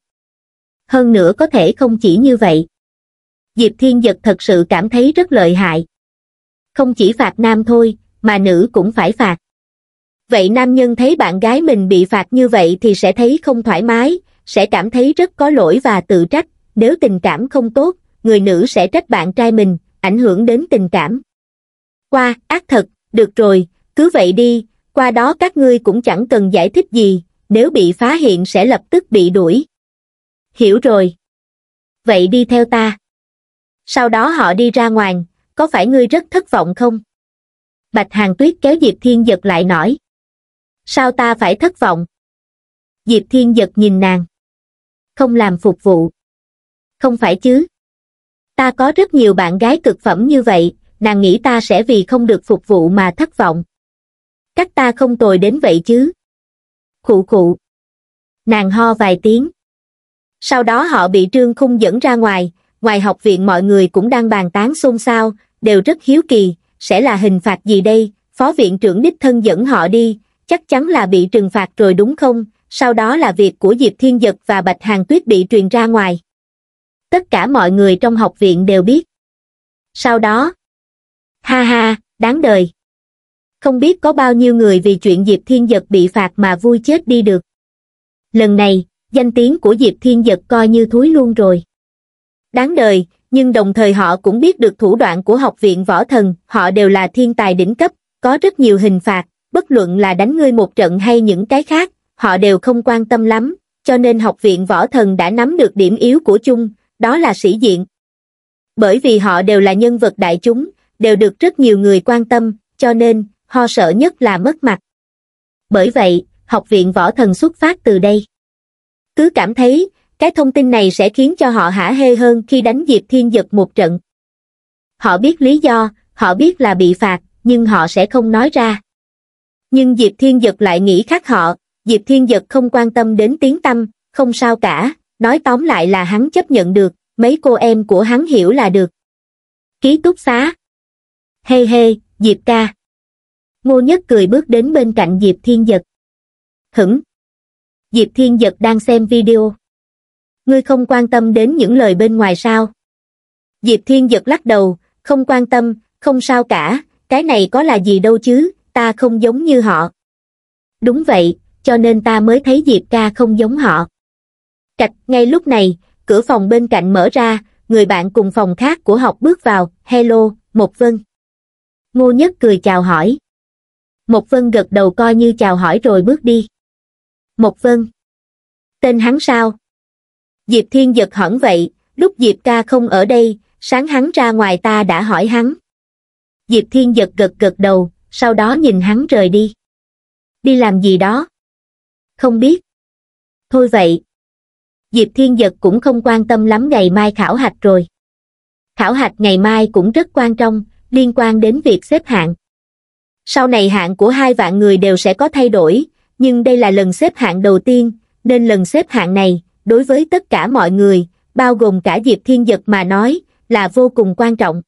Hơn nữa có thể không chỉ như vậy. Diệp Thiên Giật thật sự cảm thấy rất lợi hại. Không chỉ phạt nam thôi, mà nữ cũng phải phạt. Vậy nam nhân thấy bạn gái mình bị phạt như vậy thì sẽ thấy không thoải mái, sẽ cảm thấy rất có lỗi và tự trách, nếu tình cảm không tốt, người nữ sẽ trách bạn trai mình, ảnh hưởng đến tình cảm. Qua, ác thật, được rồi, cứ vậy đi, qua đó các ngươi cũng chẳng cần giải thích gì, nếu bị phá hiện sẽ lập tức bị đuổi. Hiểu rồi. Vậy đi theo ta. Sau đó họ đi ra ngoài, có phải ngươi rất thất vọng không? Bạch Hàng Tuyết kéo Diệp Thiên Giật lại nói. Sao ta phải thất vọng? Diệp Thiên Giật nhìn nàng. Không làm phục vụ. Không phải chứ. Ta có rất nhiều bạn gái cực phẩm như vậy, nàng nghĩ ta sẽ vì không được phục vụ mà thất vọng. Các ta không tồi đến vậy chứ. Khụ khụ. Nàng ho vài tiếng. Sau đó họ bị trương khung dẫn ra ngoài, ngoài học viện mọi người cũng đang bàn tán xôn xao, đều rất hiếu kỳ, sẽ là hình phạt gì đây, phó viện trưởng đích thân dẫn họ đi, chắc chắn là bị trừng phạt rồi đúng không, sau đó là việc của Diệp Thiên Dật và Bạch Hàng Tuyết bị truyền ra ngoài. Tất cả mọi người trong học viện đều biết. Sau đó, ha ha, đáng đời. Không biết có bao nhiêu người vì chuyện Diệp Thiên Dật bị phạt mà vui chết đi được. Lần này, danh tiếng của Diệp Thiên Dật coi như thúi luôn rồi. Đáng đời, nhưng đồng thời họ cũng biết được thủ đoạn của học viện võ thần, họ đều là thiên tài đỉnh cấp, có rất nhiều hình phạt, bất luận là đánh ngươi một trận hay những cái khác, họ đều không quan tâm lắm, cho nên học viện võ thần đã nắm được điểm yếu của chung, đó là sĩ diện. Bởi vì họ đều là nhân vật đại chúng, đều được rất nhiều người quan tâm, cho nên, họ sợ nhất là mất mặt. Bởi vậy, học viện võ thần xuất phát từ đây. Cứ cảm thấy, cái thông tin này sẽ khiến cho họ hả hê hơn khi đánh Diệp Thiên Giật một trận. Họ biết lý do, họ biết là bị phạt, nhưng họ sẽ không nói ra. Nhưng Diệp Thiên Giật lại nghĩ khác họ, Diệp Thiên Giật không quan tâm đến tiếng tâm, không sao cả, nói tóm lại là hắn chấp nhận được, mấy cô em của hắn hiểu là được. Ký túc xá. Hê hê, Diệp ca. Ngô Nhất cười bước đến bên cạnh Diệp Thiên Giật. Hửng. Diệp Thiên Giật đang xem video. Ngươi không quan tâm đến những lời bên ngoài sao? Diệp Thiên Giật lắc đầu, không quan tâm, không sao cả, cái này có là gì đâu chứ, ta không giống như họ. Đúng vậy, cho nên ta mới thấy Diệp ca không giống họ. Cạch, ngay lúc này, cửa phòng bên cạnh mở ra, người bạn cùng phòng khác của học bước vào, hello, Một Vân. Ngô Nhất cười chào hỏi. Một Vân gật đầu coi như chào hỏi rồi bước đi. Một Vân. Tên hắn sao? Diệp Thiên giật hẳn vậy, lúc Diệp ca không ở đây, sáng hắn ra ngoài ta đã hỏi hắn. Diệp Thiên giật gật gật đầu, sau đó nhìn hắn rời đi. Đi làm gì đó? Không biết. Thôi vậy. Diệp Thiên giật cũng không quan tâm lắm ngày mai khảo hạch rồi. Khảo hạch ngày mai cũng rất quan trọng, liên quan đến việc xếp hạng. Sau này hạng của hai vạn người đều sẽ có thay đổi, nhưng đây là lần xếp hạng đầu tiên, nên lần xếp hạng này, đối với tất cả mọi người, bao gồm cả Diệp Thiên Dật mà nói, là vô cùng quan trọng.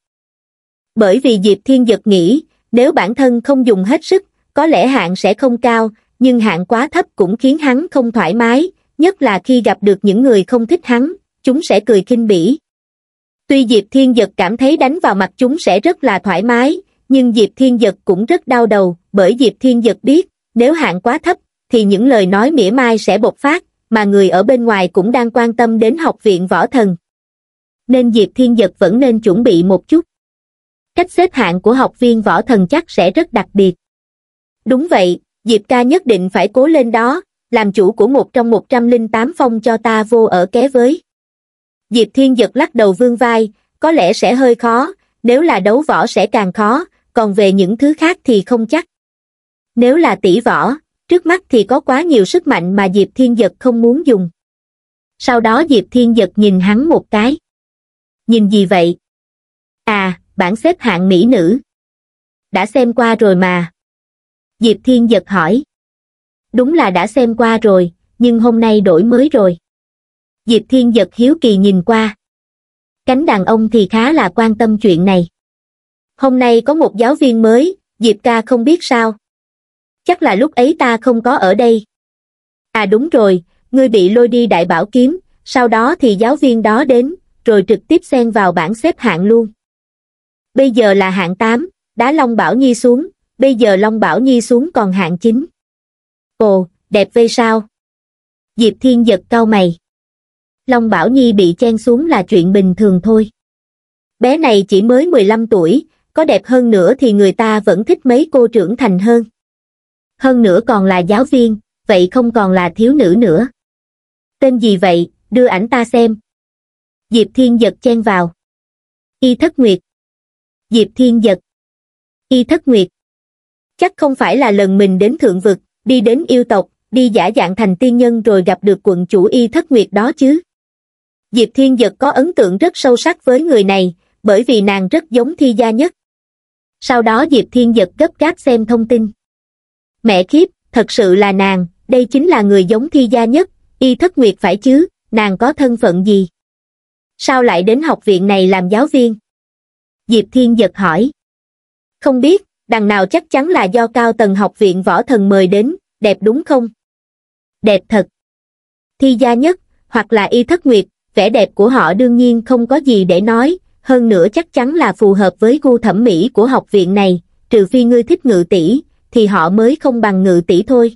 Bởi vì Diệp Thiên Dật nghĩ, nếu bản thân không dùng hết sức, có lẽ hạng sẽ không cao, nhưng hạng quá thấp cũng khiến hắn không thoải mái, nhất là khi gặp được những người không thích hắn, chúng sẽ cười khinh bỉ. Tuy Diệp Thiên Dật cảm thấy đánh vào mặt chúng sẽ rất là thoải mái, nhưng Diệp Thiên Dật cũng rất đau đầu, bởi Diệp Thiên Dật biết, nếu hạng quá thấp, thì những lời nói mỉa mai sẽ bộc phát, mà người ở bên ngoài cũng đang quan tâm đến học viện võ thần. Nên Diệp Thiên Dật vẫn nên chuẩn bị một chút. Cách xếp hạng của học viên võ thần chắc sẽ rất đặc biệt. Đúng vậy, Diệp ca nhất định phải cố lên đó, làm chủ của một trong 108 phong cho ta vô ở ké với. Diệp Thiên Dật lắc đầu vương vai, có lẽ sẽ hơi khó, nếu là đấu võ sẽ càng khó, còn về những thứ khác thì không chắc. Nếu là tỷ võ, trước mắt thì có quá nhiều sức mạnh mà Diệp Thiên Giật không muốn dùng. Sau đó Diệp Thiên Giật nhìn hắn một cái. Nhìn gì vậy? À, bản xếp hạng mỹ nữ. Đã xem qua rồi mà. Diệp Thiên Giật hỏi. Đúng là đã xem qua rồi, nhưng hôm nay đổi mới rồi. Diệp Thiên Giật hiếu kỳ nhìn qua. Cánh đàn ông thì khá là quan tâm chuyện này. Hôm nay có một giáo viên mới, Diệp ca không biết sao chắc là lúc ấy ta không có ở đây. À đúng rồi, ngươi bị lôi đi đại bảo kiếm, sau đó thì giáo viên đó đến, rồi trực tiếp xen vào bảng xếp hạng luôn. Bây giờ là hạng 8, đá Long Bảo Nhi xuống, bây giờ Long Bảo Nhi xuống còn hạng 9. Ồ, đẹp vây sao? Diệp Thiên giật cau mày. Long Bảo Nhi bị chen xuống là chuyện bình thường thôi. Bé này chỉ mới 15 tuổi, có đẹp hơn nữa thì người ta vẫn thích mấy cô trưởng thành hơn hơn nữa còn là giáo viên, vậy không còn là thiếu nữ nữa. Tên gì vậy, đưa ảnh ta xem. Diệp Thiên Giật chen vào. Y Thất Nguyệt. Diệp Thiên Giật. Y Thất Nguyệt. Chắc không phải là lần mình đến thượng vực, đi đến yêu tộc, đi giả dạng thành tiên nhân rồi gặp được quận chủ Y Thất Nguyệt đó chứ. Diệp Thiên Giật có ấn tượng rất sâu sắc với người này, bởi vì nàng rất giống thi gia nhất. Sau đó Diệp Thiên Giật gấp gáp xem thông tin. Mẹ kiếp, thật sự là nàng, đây chính là người giống thi gia nhất, y thất nguyệt phải chứ, nàng có thân phận gì? Sao lại đến học viện này làm giáo viên? Diệp Thiên giật hỏi. Không biết, đằng nào chắc chắn là do cao tầng học viện võ thần mời đến, đẹp đúng không? Đẹp thật. Thi gia nhất, hoặc là y thất nguyệt, vẻ đẹp của họ đương nhiên không có gì để nói, hơn nữa chắc chắn là phù hợp với gu thẩm mỹ của học viện này, trừ phi ngươi thích ngự tỷ, thì họ mới không bằng ngự tỷ thôi.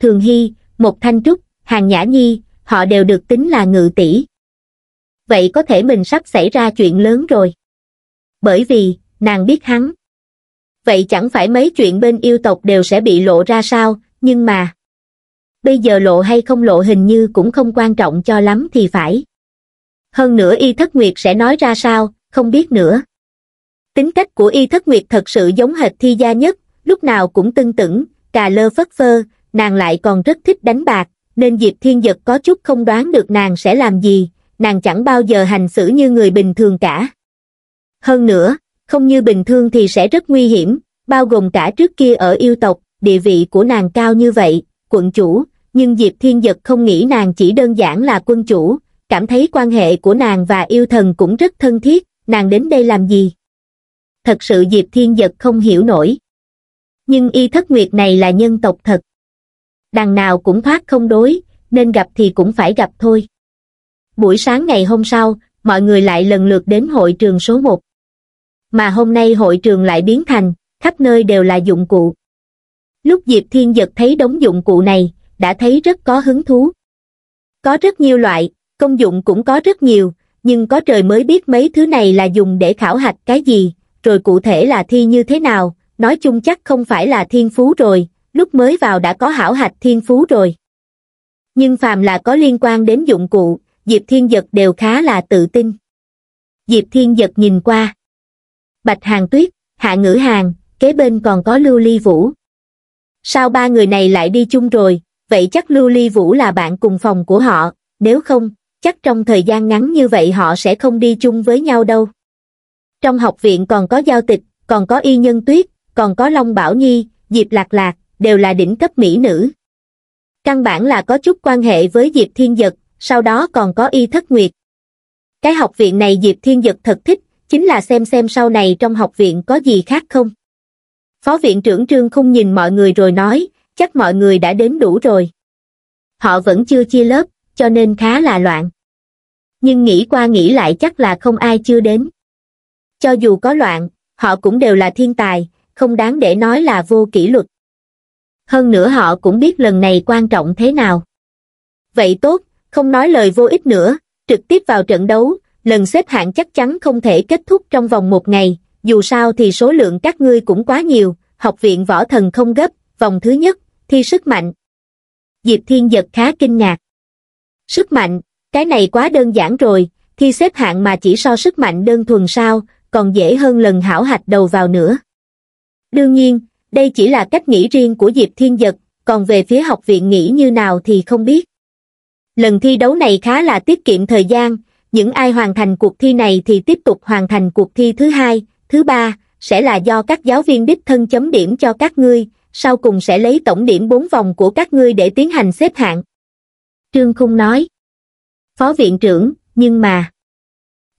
Thường Hy, một Thanh Trúc, Hàng Nhã Nhi, họ đều được tính là ngự tỷ. vậy có thể mình sắp xảy ra chuyện lớn rồi. Bởi vì, nàng biết hắn. Vậy chẳng phải mấy chuyện bên yêu tộc đều sẽ bị lộ ra sao, nhưng mà... Bây giờ lộ hay không lộ hình như cũng không quan trọng cho lắm thì phải. Hơn nữa y thất nguyệt sẽ nói ra sao, không biết nữa. Tính cách của y thất nguyệt thật sự giống hệt thi gia nhất, lúc nào cũng tưng tửng, cà lơ phất phơ, nàng lại còn rất thích đánh bạc, nên Diệp Thiên Dật có chút không đoán được nàng sẽ làm gì, nàng chẳng bao giờ hành xử như người bình thường cả. Hơn nữa, không như bình thường thì sẽ rất nguy hiểm, bao gồm cả trước kia ở yêu tộc, địa vị của nàng cao như vậy, quận chủ, nhưng Diệp Thiên Dật không nghĩ nàng chỉ đơn giản là quân chủ, cảm thấy quan hệ của nàng và yêu thần cũng rất thân thiết, nàng đến đây làm gì? Thật sự Diệp Thiên Dật không hiểu nổi. Nhưng y thất nguyệt này là nhân tộc thật. Đằng nào cũng thoát không đối, nên gặp thì cũng phải gặp thôi. Buổi sáng ngày hôm sau, mọi người lại lần lượt đến hội trường số 1. Mà hôm nay hội trường lại biến thành, khắp nơi đều là dụng cụ. Lúc Diệp Thiên Giật thấy đống dụng cụ này, đã thấy rất có hứng thú. Có rất nhiều loại, công dụng cũng có rất nhiều, nhưng có trời mới biết mấy thứ này là dùng để khảo hạch cái gì, rồi cụ thể là thi như thế nào, nói chung chắc không phải là thiên phú rồi, lúc mới vào đã có hảo hạch thiên phú rồi. Nhưng phàm là có liên quan đến dụng cụ, Diệp Thiên Giật đều khá là tự tin. Diệp Thiên Giật nhìn qua. Bạch Hàng Tuyết, Hạ Ngữ Hàng, kế bên còn có Lưu Ly Vũ. Sao ba người này lại đi chung rồi, vậy chắc Lưu Ly Vũ là bạn cùng phòng của họ, nếu không, chắc trong thời gian ngắn như vậy họ sẽ không đi chung với nhau đâu. Trong học viện còn có giao tịch, còn có y nhân tuyết, còn có Long Bảo Nhi, Diệp Lạc Lạc, đều là đỉnh cấp mỹ nữ. Căn bản là có chút quan hệ với Diệp Thiên Dật, sau đó còn có y thất nguyệt. Cái học viện này Diệp Thiên Dật thật thích, chính là xem xem sau này trong học viện có gì khác không. Phó viện trưởng Trương không nhìn mọi người rồi nói, chắc mọi người đã đến đủ rồi. Họ vẫn chưa chia lớp, cho nên khá là loạn. Nhưng nghĩ qua nghĩ lại chắc là không ai chưa đến. Cho dù có loạn, họ cũng đều là thiên tài, không đáng để nói là vô kỷ luật. Hơn nữa họ cũng biết lần này quan trọng thế nào. Vậy tốt, không nói lời vô ích nữa, trực tiếp vào trận đấu, lần xếp hạng chắc chắn không thể kết thúc trong vòng một ngày, dù sao thì số lượng các ngươi cũng quá nhiều, học viện võ thần không gấp, vòng thứ nhất, thi sức mạnh. Diệp Thiên Giật khá kinh ngạc. Sức mạnh, cái này quá đơn giản rồi, thi xếp hạng mà chỉ so sức mạnh đơn thuần sao, còn dễ hơn lần hảo hạch đầu vào nữa. Đương nhiên, đây chỉ là cách nghĩ riêng của Diệp Thiên dật còn về phía học viện nghĩ như nào thì không biết. Lần thi đấu này khá là tiết kiệm thời gian, những ai hoàn thành cuộc thi này thì tiếp tục hoàn thành cuộc thi thứ hai, thứ ba, sẽ là do các giáo viên đích thân chấm điểm cho các ngươi, sau cùng sẽ lấy tổng điểm 4 vòng của các ngươi để tiến hành xếp hạng. Trương Khung nói. Phó viện trưởng, nhưng mà...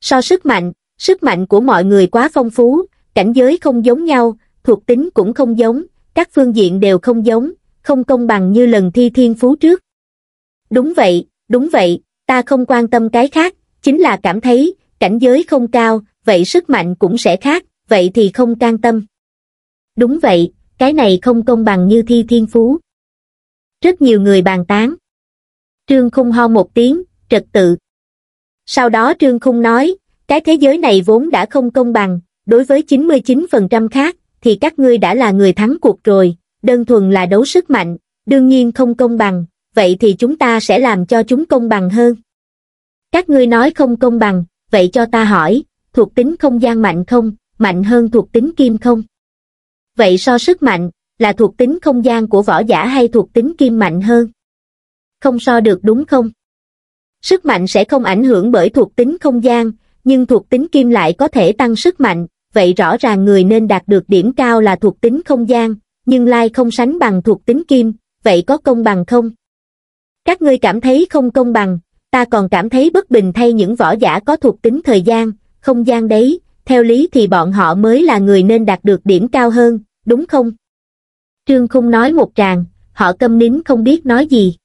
So sức mạnh, sức mạnh của mọi người quá phong phú, cảnh giới không giống nhau, thuộc tính cũng không giống, các phương diện đều không giống, không công bằng như lần thi thiên phú trước. Đúng vậy, đúng vậy, ta không quan tâm cái khác, chính là cảm thấy, cảnh giới không cao, vậy sức mạnh cũng sẽ khác, vậy thì không can tâm. Đúng vậy, cái này không công bằng như thi thiên phú. Rất nhiều người bàn tán. Trương Khung ho một tiếng, trật tự. Sau đó Trương Khung nói, cái thế giới này vốn đã không công bằng, đối với 99% khác, thì các ngươi đã là người thắng cuộc rồi, đơn thuần là đấu sức mạnh, đương nhiên không công bằng, vậy thì chúng ta sẽ làm cho chúng công bằng hơn. Các ngươi nói không công bằng, vậy cho ta hỏi, thuộc tính không gian mạnh không, mạnh hơn thuộc tính kim không? Vậy so sức mạnh, là thuộc tính không gian của võ giả hay thuộc tính kim mạnh hơn? Không so được đúng không? Sức mạnh sẽ không ảnh hưởng bởi thuộc tính không gian, nhưng thuộc tính kim lại có thể tăng sức mạnh, vậy rõ ràng người nên đạt được điểm cao là thuộc tính không gian, nhưng lai không sánh bằng thuộc tính kim, vậy có công bằng không? Các ngươi cảm thấy không công bằng, ta còn cảm thấy bất bình thay những võ giả có thuộc tính thời gian, không gian đấy, theo lý thì bọn họ mới là người nên đạt được điểm cao hơn, đúng không? Trương không nói một tràng, họ câm nín không biết nói gì.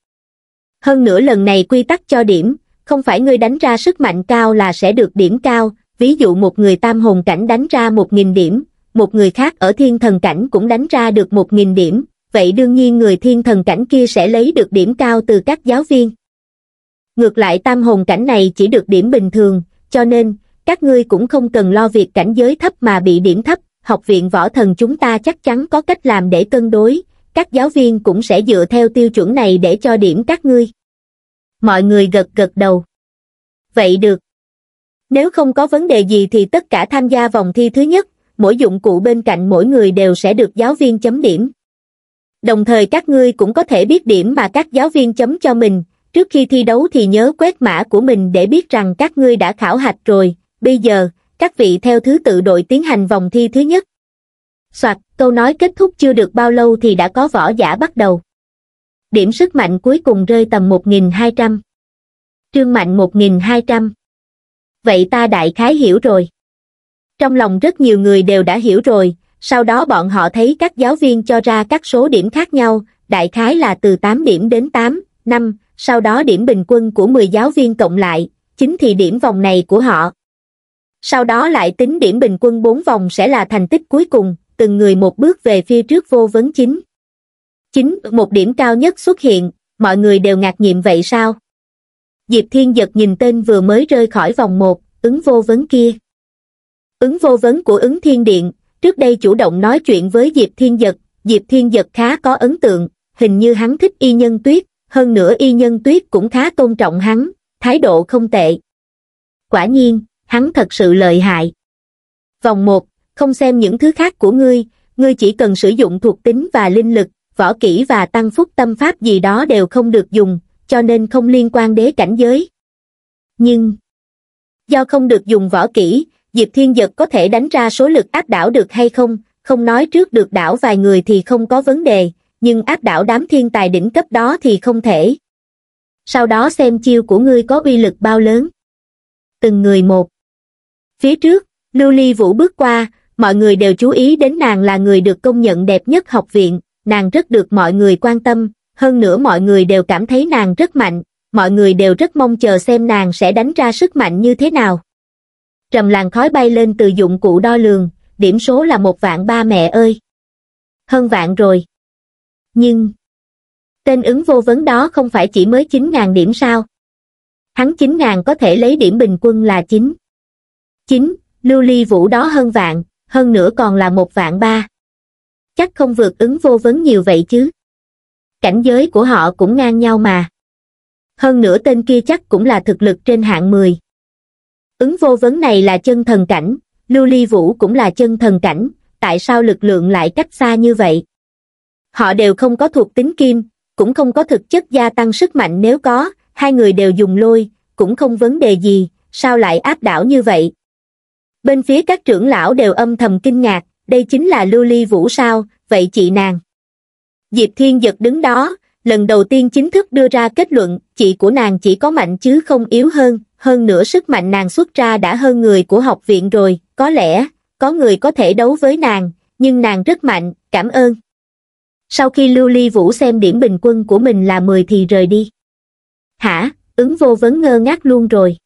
Hơn nữa lần này quy tắc cho điểm, không phải ngươi đánh ra sức mạnh cao là sẽ được điểm cao, ví dụ một người tam hồn cảnh đánh ra một nghìn điểm, một người khác ở thiên thần cảnh cũng đánh ra được một nghìn điểm, vậy đương nhiên người thiên thần cảnh kia sẽ lấy được điểm cao từ các giáo viên. ngược lại tam hồn cảnh này chỉ được điểm bình thường, cho nên, các ngươi cũng không cần lo việc cảnh giới thấp mà bị điểm thấp, học viện võ thần chúng ta chắc chắn có cách làm để cân đối, các giáo viên cũng sẽ dựa theo tiêu chuẩn này để cho điểm các ngươi. Mọi người gật gật đầu. Vậy được. Nếu không có vấn đề gì thì tất cả tham gia vòng thi thứ nhất, mỗi dụng cụ bên cạnh mỗi người đều sẽ được giáo viên chấm điểm. Đồng thời các ngươi cũng có thể biết điểm mà các giáo viên chấm cho mình, trước khi thi đấu thì nhớ quét mã của mình để biết rằng các ngươi đã khảo hạch rồi, bây giờ, các vị theo thứ tự đội tiến hành vòng thi thứ nhất. Soạt, câu nói kết thúc chưa được bao lâu thì đã có võ giả bắt đầu. Điểm sức mạnh cuối cùng rơi tầm 1.200. Trương Mạnh 1.200. Vậy ta đại khái hiểu rồi. Trong lòng rất nhiều người đều đã hiểu rồi, sau đó bọn họ thấy các giáo viên cho ra các số điểm khác nhau, đại khái là từ 8 điểm đến 8, 5, sau đó điểm bình quân của 10 giáo viên cộng lại, chính thì điểm vòng này của họ. Sau đó lại tính điểm bình quân 4 vòng sẽ là thành tích cuối cùng, từng người một bước về phía trước vô vấn chính. Chính, một điểm cao nhất xuất hiện, mọi người đều ngạc nhiệm vậy sao? Diệp Thiên giật nhìn tên vừa mới rơi khỏi vòng một ứng vô vấn kia. Ứng vô vấn của ứng thiên điện, trước đây chủ động nói chuyện với Diệp Thiên Giật, Diệp Thiên Giật khá có ấn tượng, hình như hắn thích y nhân tuyết, hơn nữa y nhân tuyết cũng khá tôn trọng hắn, thái độ không tệ. Quả nhiên, hắn thật sự lợi hại. Vòng 1, không xem những thứ khác của ngươi, ngươi chỉ cần sử dụng thuộc tính và linh lực, võ kỹ và tăng phúc tâm pháp gì đó đều không được dùng, cho nên không liên quan đế cảnh giới. Nhưng, do không được dùng võ kỹ, Diệp Thiên Giật có thể đánh ra số lực áp đảo được hay không, không nói trước được đảo vài người thì không có vấn đề, nhưng áp đảo đám thiên tài đỉnh cấp đó thì không thể. Sau đó xem chiêu của ngươi có uy lực bao lớn. Từng người một. Phía trước, Lưu Ly Vũ bước qua, mọi người đều chú ý đến nàng là người được công nhận đẹp nhất học viện, nàng rất được mọi người quan tâm, hơn nữa mọi người đều cảm thấy nàng rất mạnh, mọi người đều rất mong chờ xem nàng sẽ đánh ra sức mạnh như thế nào. Trầm làn khói bay lên từ dụng cụ đo lường, điểm số là một vạn ba mẹ ơi. Hơn vạn rồi. Nhưng, tên ứng vô vấn đó không phải chỉ mới 9.000 điểm sao? Hắn 9.000 có thể lấy điểm bình quân là 9. 9, lưu ly vũ đó hơn vạn, hơn nữa còn là một vạn ba. Chắc không vượt ứng vô vấn nhiều vậy chứ. Cảnh giới của họ cũng ngang nhau mà. Hơn nữa tên kia chắc cũng là thực lực trên hạng 10. Ứng vô vấn này là chân thần cảnh, lưu ly vũ cũng là chân thần cảnh, tại sao lực lượng lại cách xa như vậy? Họ đều không có thuộc tính kim, cũng không có thực chất gia tăng sức mạnh nếu có, hai người đều dùng lôi, cũng không vấn đề gì, sao lại áp đảo như vậy? Bên phía các trưởng lão đều âm thầm kinh ngạc, đây chính là lưu ly vũ sao, vậy chị nàng. Diệp Thiên Giật đứng đó, lần đầu tiên chính thức đưa ra kết luận, chị của nàng chỉ có mạnh chứ không yếu hơn, hơn nữa sức mạnh nàng xuất ra đã hơn người của học viện rồi, có lẽ, có người có thể đấu với nàng, nhưng nàng rất mạnh, cảm ơn. Sau khi Lưu Ly Vũ xem điểm bình quân của mình là 10 thì rời đi. Hả, ứng vô vấn ngơ ngác luôn rồi.